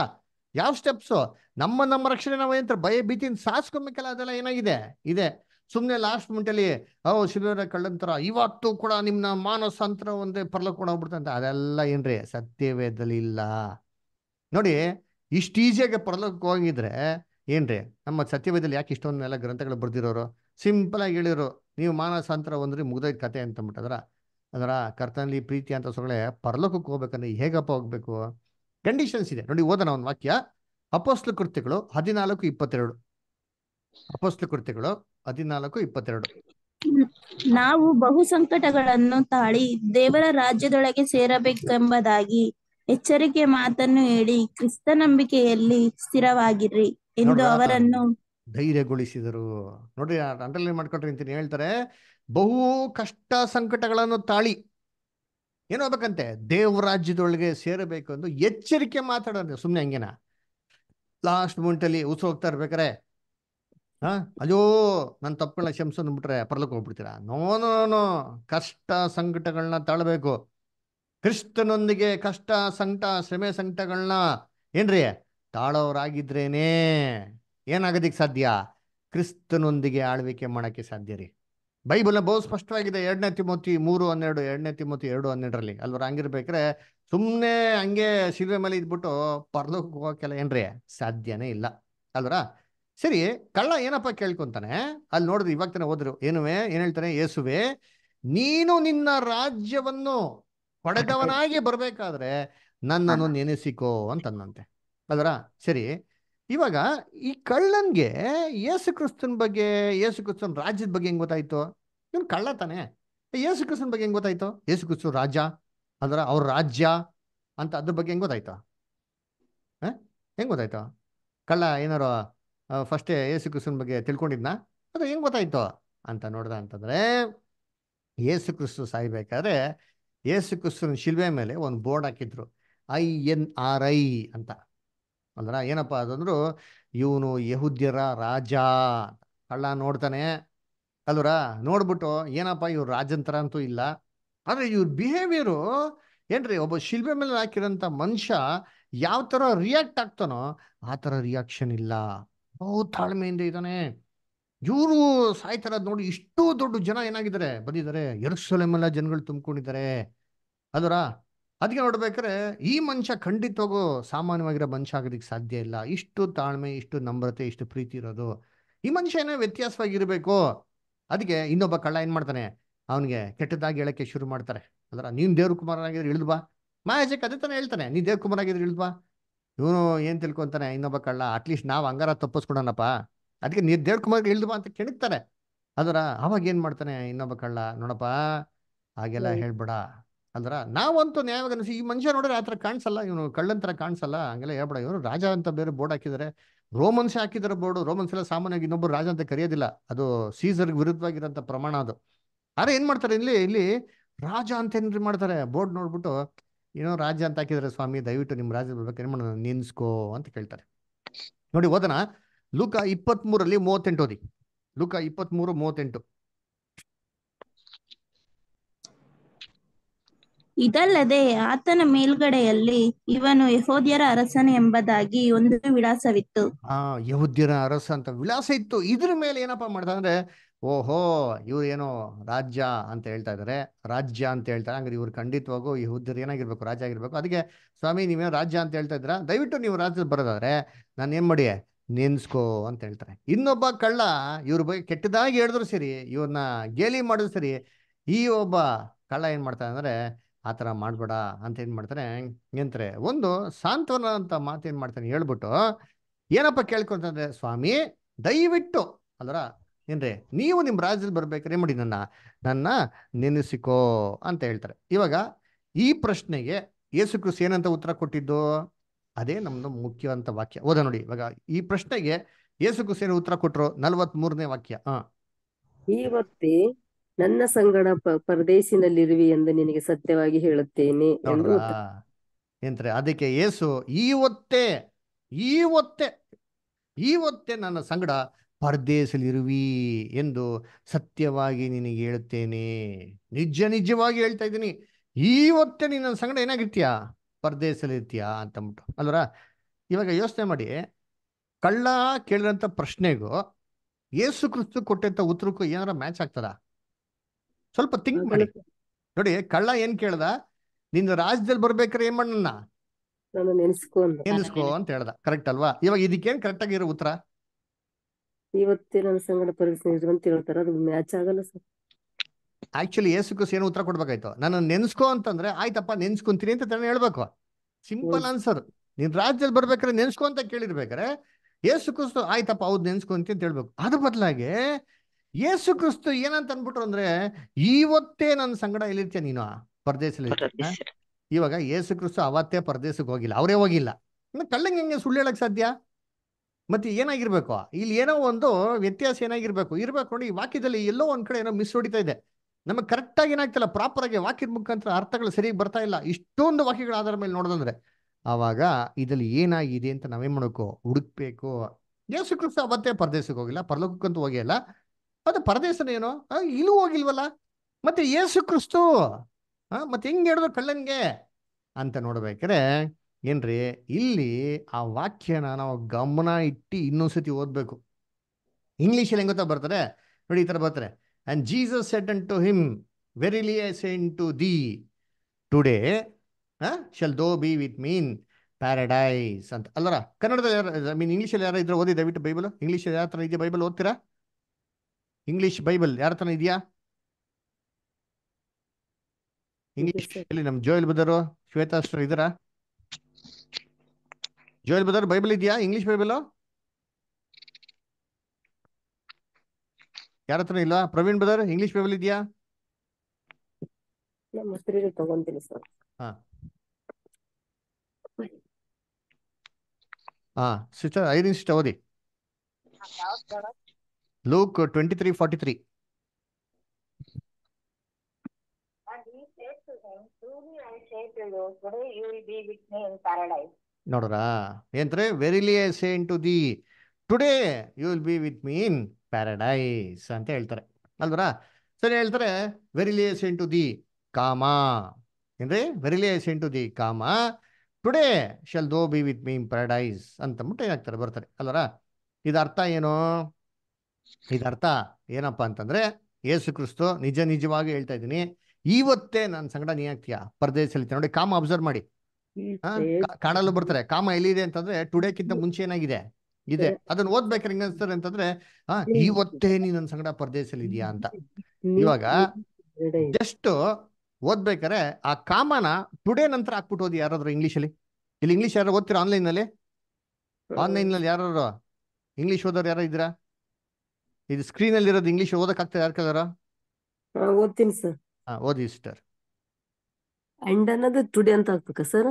ಯಾವ ಸ್ಟೆಪ್ಸು ನಮ್ಮ ನಮ್ಮ ರಕ್ಷಣೆ ನಾವು ಏನಂತಾರೆ? ಭಯ ಭೀತಿನ ಸಾಸ್ಕೊಬೇಕಲ್ಲ, ಅದೆಲ್ಲ ಏನಾಗಿದೆ? ಇದೆ. ಸುಮ್ಮನೆ ಲಾಸ್ಟ್ ಮಿಂಟಲ್ಲಿ ಓ ಶಿವರ ಕಳ್ಳಂತರ, ಇವತ್ತು ಕೂಡ ನಿಮ್ನ ಮಾನಸಾಂತರ ಒಂದೇ ಪರ್ಲಕ್ ಹೋಗ್ಬಿಡ್ತಂತ ಅದೆಲ್ಲ ಏನ್ರಿ ಸತ್ಯವೇದಲ್ಲಿ ಇಲ್ಲ. ನೋಡಿ, ಇಷ್ಟು ಈಸಿಯಾಗಿ ಪರಲೋಕಕ್ಕೆ ಹೋಗಿದ್ರೆ ಏನ್ರಿ, ನಮ್ಮ ಸತ್ಯವೇದಲ್ಲಿ ಯಾಕೆ ಇಷ್ಟೊಂದೆಲ್ಲ ಗ್ರಂಥಗಳು ಬರ್ದಿರೋರು? ಸಿಂಪಲ್ ಆಗಿ ಹೇಳಿರು ನೀವು ಮಾನಸಾಂತರ ಒಂದ್ರಿ ಮುಗ್ದೋಯ್ತು ಕತೆ ಅಂತ ಅಂದ್ಬಿಟ್ಟದ್ರ ಅದರ ಕರ್ತನಲ್ಲಿ ಪ್ರೀತಿ ಅಂತ ಸೊಗಳೆ, ಪರಲೋಕಕ್ಕೆ ಹೋಗ್ಬೇಕಂದ್ರೆ ಹೇಗಪ್ಪ ಹೋಗ್ಬೇಕು? ಕಂಡೀಷನ್ಸ್ ಇದೆ. ನೋಡಿ, ಓದೋಣ ಒಂದು ವಾಕ್ಯ. ಅಪೋಸ್ಲು ಕೃತ್ಯಗಳು ಹದಿನಾಲ್ಕು ಇಪ್ಪತ್ತೆರಡು. ಅಪೋಸ್ಲು ಕೃತ್ಯಗಳು ಹದಿನಾಲ್ಕು ಇಪ್ಪತ್ತೆರಡು. ನಾವು ಬಹು ಸಂಕಟಗಳನ್ನು ತಾಳಿ ದೇವರ ರಾಜ್ಯದೊಳಗೆ ಸೇರಬೇಕೆಂಬುದಾಗಿ ಎಚ್ಚರಿಕೆ ಮಾತನ್ನು ಹೇಳಿ ಕ್ರಿಸ್ತ ನಂಬಿಕೆಯಲ್ಲಿ ಸ್ಥಿರವಾಗಿರ್ರಿ ಎಂದು ಅವರನ್ನು ಧೈರ್ಯಗೊಳಿಸಿದರು. ನೋಡ್ರಿ ಅಂಡರ್ಲೈನ್ ಮಾಡ್ಕೊಂಡ್ರಿ ಅಂತೀನಿ. ಹೇಳ್ತಾರೆ ಬಹು ಕಷ್ಟ ಸಂಕಟಗಳನ್ನು ತಾಳಿ. ಏನು ಹೋಗ್ಬೇಕಂತೆ ದೇವ್ರ ರಾಜ್ಯದೊಳಗೆ ಸೇರಬೇಕು ಎಂದು ಎಚ್ಚರಿಕೆ ಮಾತಾಡೋದು. ಸುಮ್ಮನೆ ಹಂಗೇನ? ಲಾಸ್ಟ್ ಮೂಮೆಂಟಲ್ಲಿ ಉಸು ಹೋಗ್ತಾ ಇರ್ಬೇಕಾರೆ ಹಾ ಅಯ್ಯೋ ನನ್ನ ತಪ್ಪುಗಳನ್ನ ಕ್ಷಮಿಸು ಅಂದ್ಬಿಟ್ರೆ ಪರ್ಲಕ್ಕೆ ಹೋಗ್ಬಿಡ್ತೀರಾ? ನೋ ಕಷ್ಟ ಸಂಕಟಗಳನ್ನ ತಾಳ್ಬೇಕು. ಕ್ರಿಸ್ತನೊಂದಿಗೆ ಕಷ್ಟ, ಸಂಕಟ, ಶ್ರಮೆ ಸಂಕಟಗಳನ್ನ ಏನ್ರಿ? ತಾಳೋರಾಗಿದ್ರೇನೆ ಏನಾಗೋದಿಕ್ ಸಾಧ್ಯ? ಕ್ರಿಸ್ತನೊಂದಿಗೆ ಆಳ್ವಿಕೆ ಮಾಡೋಕ್ಕೆ ಸಾಧ್ಯ ರೀ. ಬೈಬಲ್ ಬಹು ಸ್ಪಷ್ಟವಾಗಿದೆ. ಎರಡನೇ ತಿಮೋತಿ ಮೂರು ಹನ್ನೆರಡು, ಎರಡನೇ ತಿಮೋತಿ ಎರಡು ಹನ್ನೆರಡರಲ್ಲಿ. ಅಲ್ವರ ಹಂಗಿರ್ಬೇಕ್ರೆ ಸುಮ್ಮನೆ ಹಂಗೆ ಶಿಲ್ವೆ ಮೇಲೆ ಇದ್ಬಿಟ್ಟು ಪರ್ಲೋಕಕ್ಕೆ ಹೋಗೋಕೆಲ್ಲ ಏನ್ರಿ ಸಾಧ್ಯನೇ ಇಲ್ಲ. ಅಲ್ವರ? ಸರಿ ಕಳ್ಳ ಏನಪ್ಪ ಕೇಳ್ಕೊಂತಾನೆ? ಅಲ್ಲಿ ನೋಡಿದ್ರು ಇವಾಗ ತಾನೆ ಹೋದ್ರು. ಏನುವೆ? ಏನ್ ಹೇಳ್ತಾನೆ? ಯೇಸುವೆ ನೀನು ನಿನ್ನ ರಾಜ್ಯವನ್ನು ಪಡೆದವನಾಗಿ ಬರ್ಬೇಕಾದ್ರೆ ನನ್ನನ್ನು ನೆನೆಸಿಕೋ ಅಂತಂದಂತೆ. ಅದರ ಸರಿ ಇವಾಗ ಈ ಕಳ್ಳನ್ಗೆ ಯೇಸು ಕ್ರಿಸ್ತನ್ ಬಗ್ಗೆ ಯೇಸು ಕ್ರಿಸ್ತನ್ ರಾಜ್ಯದ ಬಗ್ಗೆ ಹೆಂಗ್ ಗೊತ್ತಾಯ್ತು? ಇವನ್ ಕಳ್ಳ ತಾನೆ. ಯೇಸು ಕ್ರಿಸ್ತನ್ ಬಗ್ಗೆ ಹೆಂಗ್ ಗೊತ್ತಾಯ್ತು? ಯೇಸು ಕ್ರಿಸ್ತು ರಾಜ ಅದರ ಅವ್ರ ರಾಜ್ಯ ಅಂತ ಅದ್ರ ಬಗ್ಗೆ ಹೆಂಗ್ ಗೊತ್ತಾಯ್ತು? ಹ? ಹೆಂಗ್ ಗೊತ್ತಾಯ್ತು? ಕಳ್ಳ ಏನಾರು ಫಸ್ಟೇ ಯೇಸು ಕ್ರಿಸ್ತನ ಬಗ್ಗೆ ತಿಳ್ಕೊಂಡಿದ್ನಾ? ಅದು ಹೆಂಗೆ ಗೊತ್ತಾಯ್ತು ಅಂತ ನೋಡ್ದ ಅಂತಂದ್ರೆ, ಯೇಸು ಕ್ರಿಸ್ತು ಸಾಯ್ಬೇಕಾದ್ರೆ ಯೇಸು ಕ್ರಿಸ್ತನ ಶಿಲ್ವೆ ಮೇಲೆ ಒಂದು ಬೋರ್ಡ್ ಹಾಕಿದ್ರು. ಐ ಎನ್ ಆರ್ ಐ ಅಂತ. ಅಂದ್ರೆ ಏನಪ್ಪ ಅದಂದ್ರು ಇವನು ಯಹುದ್ಯರ ರಾಜ ಕಳ್ಳ ನೋಡ್ತಾನೆ. ಅಲ್ವರ ನೋಡ್ಬಿಟ್ಟು, ಏನಪ್ಪ ಇವ್ರು ರಾಜಂತರ ಅಂತೂ ಇಲ್ಲ. ಆದರೆ ಇವ್ರ ಬಿಹೇವಿಯರು ಏನ್ರಿ, ಒಬ್ಬ ಶಿಲ್ಬೆ ಮೇಲೆ ಹಾಕಿರೋಂಥ ಮನುಷ್ಯ ಯಾವ ಥರ ರಿಯಾಕ್ಟ್ ಆಗ್ತಾನೋ, ಆ ಥರ ರಿಯಾಕ್ಷನ್ ಇಲ್ಲ. ಬಹು ತಾಳ್ಮೆಯಿಂದ ಇದ್ದಾನೆ. ಇವರು ಸಾಯ್ತಾರದ್ ನೋಡಿ ಇಷ್ಟು ದೊಡ್ಡ ಜನ ಏನಾಗಿದ್ದಾರೆ? ಬಂದಿದ್ದಾರೆ. ಎರಸಲೆಮೆಲ್ಲ ಜನಗಳು ತುಂಬಿಕೊಂಡಿದ್ದಾರೆ. ಅದರ ಅದಕ್ಕೆ ನೋಡ್ಬೇಕಾದ್ರೆ ಈ ಮನುಷ್ಯ ಖಂಡಿತವಾಗೂ ಸಾಮಾನ್ಯವಾಗಿರೋ ಮನುಷ್ಯ ಆಗೋದಕ್ಕೆ ಸಾಧ್ಯ ಇಲ್ಲ. ಇಷ್ಟು ತಾಳ್ಮೆ, ಇಷ್ಟು ನಮ್ರತೆ ಇಷ್ಟು ಪ್ರೀತಿ ಇರೋದು. ಈ ಮನುಷ್ಯ ಏನೋ ವ್ಯತ್ಯಾಸವಾಗಿರ್ಬೇಕು. ಅದಕ್ಕೆ ಇನ್ನೊಬ್ಬ ಕಳ್ಳ ಏನ್ ಮಾಡ್ತಾನೆ? ಅವನಿಗೆ ಕೆಟ್ಟದಾಗಿ ಹೇಳಕ್ಕೆ ಶುರು ಮಾಡ್ತಾರೆ. ಅದರ ನೀನ್ ದೇವ್ರ ಕುಮಾರನಾಗಿದ್ರೆ ಇಳಿದ್ವಾ ಬಾ. ಮಾಯಾಜಕ್ ಅದೇ ತಾನೇ ಹೇಳ್ತಾನೆ. ನೀನ್ ದೇವ್ರ ಕುಮಾರ್ ಆಗಿದ್ರೆ ಬಾ. ಇವನು ಏನ್ ತಿಳ್ಕೊಂತಾನೆ? ಇನ್ನೊಬ್ಬ ಕಳ್ಳ ಅಟ್ಲೀಸ್ಟ್ ನಾವು ಹಂಗಾರ ತಪ್ಪಿಸ್ಕೊಡೋಣಪ್ಪ. ಅದಕ್ಕೆ ನೀ ದೇವ್ರ ಕುಮಾರ್ ಅಂತ ಕೆಣಕ್ತಾರೆ ಅದರ ಅವಾಗ ಏನ್ ಮಾಡ್ತಾನೆ ಇನ್ನೊಬ್ಬ ಕಳ್ಳ ನೋಡಪ್ಪ ಹಾಗೆಲ್ಲ. ಹೇಳ್ಬೇಡ. ಅಂದ್ರ ನಾವಂತೂ ನ್ಯಾಯವಾಗಿ ಅನಿಸಿ ಈ ಮನುಷ್ಯ ನೋಡಿದ್ರೆ ಆ ಥರ ಕಾಣಿಸಲ್ಲ ಇವನು ಕಳ್ಳಂತರ ಕಾಣಿಸಲ್ಲ ಹಂಗೆಲ್ಲ ಹೇಳ್ಬೇಡ. ಇವನು ರಾಜ ಅಂತ ಬೇರೆ ಬೋರ್ಡ್ ಹಾಕಿದ್ದಾರೆ ರೋಮನ್ಸ್ ಹಾಕಿದ್ರೆ ಬೋರ್ಡ್. ರೋಮನ್ಸ್ ಎಲ್ಲ ಸಾಮಾನ್ಯವಾಗಿ ಇನ್ನೊಬ್ಬರು ರಾಜ ಅಂತ ಕರೆಯೋದಿಲ್ಲ. ಅದು ಸೀಸರ್ಗೆ ವಿರುದ್ಧವಾಗಿರೋಂಥ ಪ್ರಮಾಣ ಅದು. ಆದ್ರೆ ಏನ್ ಮಾಡ್ತಾರೆ ಇಲ್ಲಿ ಇಲ್ಲಿ ರಾಜ ಅಂತ ಏನ್ರಿ ಮಾಡ್ತಾರೆ? ಬೋರ್ಡ್ ನೋಡ್ಬಿಟ್ಟು ಏನೋ ರಾಜ್ಯ ಅಂತ ಹಾಕಿದ್ರೆ ಸ್ವಾಮಿ ದಯವಿಟ್ಟು ನಿಮ್ಮ ರಾಜ್ಯ ಬರ್ಬೇಕು ಏನ್ ಮಾಡೋಣ ನಿನ್ಸ್ಕೋ ಅಂತ ಕೇಳ್ತಾರೆ. ನೋಡಿ ಓದನ ಲೂಕ ಇಪ್ಪತ್ಮೂರಲ್ಲಿ ಮೂವತ್ತೆಂಟು ಓದಿ. ಲೂಕ ಇಪ್ಪತ್ಮೂರು ಮೂವತ್ತೆಂಟು. ಇದಲ್ಲದೆ ಆತನ ಮೇಲ್ಗಡೆಯಲ್ಲಿ ಇವನು ಯಹೋದ್ಯರ ಅರಸನ ಎಂಬುದಾಗಿ ಒಂದು ವಿಳಾಸವಿತ್ತು. ಆ ಯಹೋದ್ಯರ ಅರಸ ಅಂತ ವಿಳಾಸ ಇತ್ತು. ಇದ್ರ ಮೇಲೆ ಏನಪ್ಪಾ ಮಾಡ್ತಾರೆ ಅಂದ್ರೆ ಓಹೋ, ಇವ್ರು ಏನೋ ರಾಜ್ಯ ಅಂತ ಹೇಳ್ತಾ ಇದ್ದಾರೆ ರಾಜ್ಯ ಅಂತ ಹೇಳ್ತಾರೆ. ಹಂಗಾರೆ ಇವ್ರು ಖಂಡಿತವಾಗೂ ಈ ಯಹುದ್ಯರು ಏನಾಗಿರ್ಬೇಕು ರಾಜ್ಯ ಆಗಿರ್ಬೇಕು. ಅದಕ್ಕೆ ಸ್ವಾಮಿ ನೀವೇನು ರಾಜ್ಯ ಅಂತ ಹೇಳ್ತಾ ಇದ್ರ ದಯವಿಟ್ಟು ನೀವು ರಾಜ್ಯದಲ್ಲಿ ಬರೋದಾದ್ರೆ ನಾನು ಏನ್ ಮಾಡಿ, ನೆನ್ಸ್ಕೋ ಅಂತ ಹೇಳ್ತಾರೆ. ಇನ್ನೊಬ್ಬ ಕಳ್ಳ ಇವ್ರ ಬಗ್ಗೆ ಕೆಟ್ಟದಾಗಿ ಹೇಳಿದ್ರು ಸರಿ ಇವ್ರನ್ನ ಗೇಲಿ ಮಾಡಿದ್ರು ಸರಿ, ಈ ಒಬ್ಬ ಕಳ್ಳ ಏನ್ ಮಾಡ್ತಾನೆ ಅಂದ್ರೆ, ಆ ಥರ ಮಾಡ್ಬೇಡ ಅಂತ ಏನ್ ಮಾಡ್ತಾರೆ ಎಂತಾರೆ ಒಂದು ಸಾಂತ್ವನ ಅಂತ ಮಾತು ಏನ್ ಮಾಡ್ತಾನೆ ಹೇಳ್ಬಿಟ್ಟು, ಏನಪ್ಪ ಕೇಳ್ಕೊಂತಂದ್ರೆ, ಸ್ವಾಮಿ, ದಯವಿಟ್ಟು ಅಲ್ರ ಏನ್ರಿ? ನೀವು ನಿಮ್ಮ ರಾಜ್ಯದಲ್ಲಿ ಬರ್ಬೇಕ್ರಿ ಮಾಡಿ ನನ್ನ ನನ್ನ ನೆನೆಸಿಕೋ ಅಂತ ಹೇಳ್ತಾರೆ. ಇವಾಗ ಈ ಪ್ರಶ್ನೆಗೆ ಯೇಸು ಕ್ರಿಸ್ ಏನಂತ ಉತ್ತರ ಕೊಟ್ಟಿದ್ದು? ಅದೇ ನಮ್ದು ಮುಖ್ಯವಂತ ವಾಕ್ಯ. ಓದ ನೋಡಿ. ಇವಾಗ ಈ ಪ್ರಶ್ನೆಗೆ ಯೇಸು ಕ್ರಿಸ್ ಏನು ಉತ್ತರ ಕೊಟ್ರು? ನಲ್ವತ್ ಮೂರನೇ ವಾಕ್ಯ. ಹಾ. ಇವತ್ತೇ ನನ್ನ ಸಂಗಡ ಪರದೇಶಿನಲ್ಲಿರುವಿ ಎಂದು ನಿನಗೆ ಸತ್ಯವಾಗಿ ಹೇಳುತ್ತೇನೆ ಎಂದು ಅದಕ್ಕೆ ಯೇಸು ಈ ಅದಕ್ಕೆ ಈ ಹೊತ್ತೆ ಈ ಹೊತ್ತೆ ನನ್ನ ಸಂಗಡ ಪರದೇಶಲಿರುವಿ ಎಂದು ಸತ್ಯವಾಗಿ ನಿನಗೆ ಹೇಳುತ್ತೇನೆ. ನಿಜ ನಿಜವಾಗಿ ಹೇಳ್ತಾ ಇದ್ದೀನಿ. ಇವತ್ತೇ ನೀನು ನನ್ನ ಸಂಗಡ ಏನಾಗಿರ್ತೀಯ? ಅಂತ ಅಂತಂದ್ಬಿಟ್ಟು. ಅಲ್ವರ? ಇವಾಗ ಯೋಚನೆ ಮಾಡಿ. ಕಳ್ಳ ಕೇಳಿದಂಥ ಪ್ರಶ್ನೆಗೂ ಏಸು ಕ್ರಿಸ್ತು ಕೊಟ್ಟಂತ ಉತ್ತರಕ್ಕೂ ಏನಾರ ಮ್ಯಾಚ್ ಆಗ್ತದ? ಸ್ವಲ್ಪ ಥಿಂಕ್ ಮಾಡಿ. ನೋಡಿ ಕಳ್ಳ ಏನ್ ಕೇಳ್ದ? ನಿನ್ನ ರಾಜ್ಯದಲ್ಲಿ ಬರ್ಬೇಕಾರೆ ಏನ್ ಮಾಡಣ್ಣ ನೆನೆಸ್ಕೋ ಅಂತ. ಹೇಳ್ದ. ಕರೆಕ್ಟ್ ಅಲ್ವಾ? ಇವಾಗ ಇದಕ್ಕೇನ್ ಕರೆಕ್ಟ್ ಆಗಿರೋ ಉತ್ತರ? ಇವತ್ತೇ ನನ್ನ ಸಂಗಡ ಪರಿಸ್ಥಿತಿ ಅಂತ ಹೇಳ್ತಾರೆ ಅದು ಮ್ಯಾಚ್ ಆಗಲ್ಲ ಸರ್. ಆಕ್ಚುಲಿ ಯೇಸು ಕ್ರಿಸ್ತ ಏನು ಉತ್ತರ ಕೊಡ್ಬೇಕಾಯ್ತು. ನನ್ನ ನೆನ್ಸ್ಕೋ ಅಂತಂದ್ರೆ ಆಯ್ತಪ್ಪ ನೆನ್ಸ್ಕೊಂತೀನಿ ಅಂತ ತಾನೇ ಹೇಳ್ಬೇಕು. ಸಿಂಪಲ್. ಆನ್ಸರ್ ನೀನ್ ರಾಜ್ಯದಲ್ಲಿ ಬರ್ಬೇಕಾದ್ರೆ ನೆನ್ಸ್ಕೊ ಅಂತ ಕೇಳಿರ್ಬೇಕಾರೆ ಯೇಸು ಕ್ರಿಸ್ತು ಆಯ್ತಪ್ಪ ಹೌದು ನೆನ್ಸ್ಕೊಂತೀನಿ ಅಂತ ಹೇಳ್ಬೇಕು. ಅದ್ರ ಬದಲಾಗಿ ಯೇಸು ಕ್ರಿಸ್ತು ಏನಂತ ಅನ್ಬಿಟ್ರು ಅಂದ್ರೆ ಇವತ್ತೇ ನನ್ನ ಸಂಗಡ ಎಲ್ಲಿರ್ತೀಯ ನೀನು? ಪರದೇಶದಲ್ಲಿ ಇವಾಗ ಯೇಸು ಕ್ರಿಸ್ತು ಅವತ್ತೇ ಪರದೇಶಕ್ಕೆ ಹೋಗಿಲ್ಲ. ಅವರೇ ಹೋಗಿಲ್ಲ. ಕಳ್ಳಂಗೆ ಹೆಂಗೆ ಸುಳ್ಳು ಹೇಳಕ್ ಸಾಧ್ಯ? ಮತ್ತೆ ಏನಾಗಿರ್ಬೇಕು? ಇಲ್ಲಿ ಏನೋ ಒಂದು ವ್ಯತ್ಯಾಸ ಏನಾಗಿರ್ಬೇಕು? ಇರ್ಬೇಕು ನೋಡಿ ಈ ವಾಕ್ಯದಲ್ಲಿ ಎಲ್ಲೋ ಒಂದ್ ಕಡೆ ಏನೋ ಮಿಸ್ ಹೊಡಿತಾ ಇದೆ. ನಮಗೆ ಕರೆಕ್ಟ್ ಆಗಿ ಏನಾಗ್ತಿಲ್ಲ? ಪ್ರಾಪರ್ ಆಗಿ ವಾಕ್ಯದ ಮುಖಾಂತರ ಅರ್ಥಗಳು ಸರಿಯಾಗಿ ಬರ್ತಾ ಇಲ್ಲ. ಇಷ್ಟೊಂದು ವಾಕ್ಯಗಳ ಆಧಾರ ಮೇಲೆ ನೋಡೋದಂದ್ರೆ ಆವಾಗ ಇದ್ರಲ್ಲಿ ಏನಾಗಿದೆ ಅಂತ ನಾವೇನ್ ಮಾಡಬೇಕು? ಹುಡುಕ್ಬೇಕು. ಯೇಸು ಅವತ್ತೇ ಪರದೇಶಕ್ಕೆ ಹೋಗಿಲ್ಲ. ಪರಲೋಕಕ್ಕಂತೂ ಹೋಗಿಲ್ಲ ಅದು ಪರದೇಶನ ಏನೋ? ಆ, ಇಲ್ಲೂ ಹೋಗಿಲ್ವಲ್ಲ? ಮತ್ತೆ ಯೇಸು ಕ್ರಿಸ್ತು ಮತ್ತೆ ಹೆಂಗ್ ಹೇಳಿದ್ರು ಕಳ್ಳನ್ಗೆ? ಅಂತ ನೋಡ್ಬೇಕಾರೆ ಏನ್ರಿ? ಇಲ್ಲಿ ಆ ವಾಕ್ಯನ ನಾವು ಗಮನ ಇಟ್ಟು ಇನ್ನೊಂದ್ಸತಿ ಓದ್ಬೇಕು. ಇಂಗ್ಲೀಷಲ್ಲಿ ಹೆಂಗ್ ಗೊತ್ತಾ ಬರ್ತಾರೆ ನೋಡಿ ಈ ತರ ಬರ್ತಾರೆ and Jesus said unto him verily I say to thee today shalt thou be with me in paradise ಅಂತ. ಅಲ್ಲರ? ಕನ್ನಡದಲ್ಲಿ ಐ ಮೀನ್ ಇಂಗ್ಲೀಷಲ್ಲಿ ಯಾರು ಇದ್ರೆ ಓದಿ ದಯವಿಟ್ಟು ಬೈಬಲ್ ಇಂಗ್ಲೀಷ್ ಯಾವ ತರ ಇದೆಯಾ ಬೈಬಲ್ ಓದ್ತೀರಾ? ಇಂಗ್ಲೀಷ್ ಬೈಬಲ್ ಯಾರ ತರ ಇದೆಯಾ? ಇಂಗ್ಲೀಷ್ ನಮ್ಮ ಜೋಯಲ್ ಬದರು ಶ್ವೇತಾಶ್ವರ ಇದ್ದಾರಾ? ಜೋಯಲ್ ಬದರ್ ಬೈಬಲ್ ಇದೆಯಾ? ಇಂಗ್ಲಿಷ್ ಬೈಬಲ್ ಯಾರ ಹತ್ರ ಇಲ್ಲ ಪ್ರವೀಣ್ ಬದರ್ ಇಂಗ್ಲಿಷ್ ಬೈಬಲ್ ಇದೆಯಾ? ತಗೊಂತೀನಿ ಸರ್ ಹಾ. ಸಿಸ್ಟರ್ ಐರಿನ್ ಸಿಸ್ಟರ್ ಓದಿ. Luke twenty three forty three And he said to him, Truly I say to you, today you will be with me in paradise. ನೋಡ್ರಾ? ಏನ್ರೆ verily I say to thee today you will be with me in paradise ಅಂತ ಹೇಳ್ತಾರೆ. ಅಲ್ವರಾ? ಸರಿ ಹೇಳ್ತಾರೆ verily I say to thee comma? ಏನ್ರಿ? Verily I say to thee comma? Today shalt thou be with me in paradise ಅಂತಂದ್ಬಿಟ್ಟು ಏನಾಗ್ತಾರೆ, ಬರ್ತಾರೆ. ಅಲ್ವರಾ? ಇದರ್ಥ ಏನು? ಇದರ್ಥ ಏನಪ್ಪಾ ಅಂತಂದ್ರೆ, ಯೇಸು ಕ್ರಿಸ್ತು ನಿಜ ನಿಜವಾಗಿ ಹೇಳ್ತಾ ಇದ್ದೀನಿ ಇವತ್ತೇ ನನ್ನ ಸಂಗಡ ನೀ ಆಗ್ತೀಯಾ? ಪರದೇಶಲ್ಲಿ ನೋಡಿ, ಕಾಮ ಅಬ್ಸರ್ವ್ ಮಾಡಿ. ಆ, ಕಾ- ಕಾಡಲು ಬರ್ತಾರೆ. ಕಾಮ ಎಲ್ಲಿದೆ ಅಂತಂದ್ರೆ ಟುಡೇಕ್ಕಿಂತ ಮುಂಚೆ ಏನಾಗಿದೆ? ಇದೆ. ಅದನ್ನ ಓದ್ಬೇಕಾದ್ರೆ ಹೆಂಗ್ ಅನ್ಸ್ತಾರೆ ಅಂತಂದ್ರೆ ಆ ಇವತ್ತೇ ನೀ ನನ್ನ ಸಂಗಡ ಪರದೇಶಲ್ಲಿ ಇದೆಯಾ ಅಂತ. ಇವಾಗ ಜಸ್ಟ್ ಓದ್ಬೇಕಾರೆ ಆ ಕಾಮನ ಟುಡೇ ನಂತರ ಹಾಕ್ಬಿಟ್ಟು ಓದಿ ಯಾರಾದ್ರೂ ಅಲ್ಲಿ ಇಲ್ಲಿ ಇಂಗ್ಲಿಷ್ ಯಾರು ಓದ್ತೀರಾ ಆನ್ಲೈನ್ನಲ್ಲಿ ಆನ್ಲೈನ್ನಲ್ಲಿ ಯಾರು ಇಂಗ್ಲಿಷ್ ಓದೋರು ಯಾರು ಇದ್ದೀರಾ? ಇದು ಸ್ಕ್ರೀನ್ ಅಲ್ಲಿ ಇರೋದು ಇಂಗ್ಲಿಷ್ ಓದಕ್ ಆಗ್ತದೆ ಯಾರು ಓದ್ತೀನಿ ಸರ್. ಹಾ ಓದಿ ಸಿಸ್ಟರ್. ಅಂಡ್ ಅನ್ನೋದು ಟುಡೇ ಅಂತ ಹಾಕ್ಬೇಕಾ ಸರ್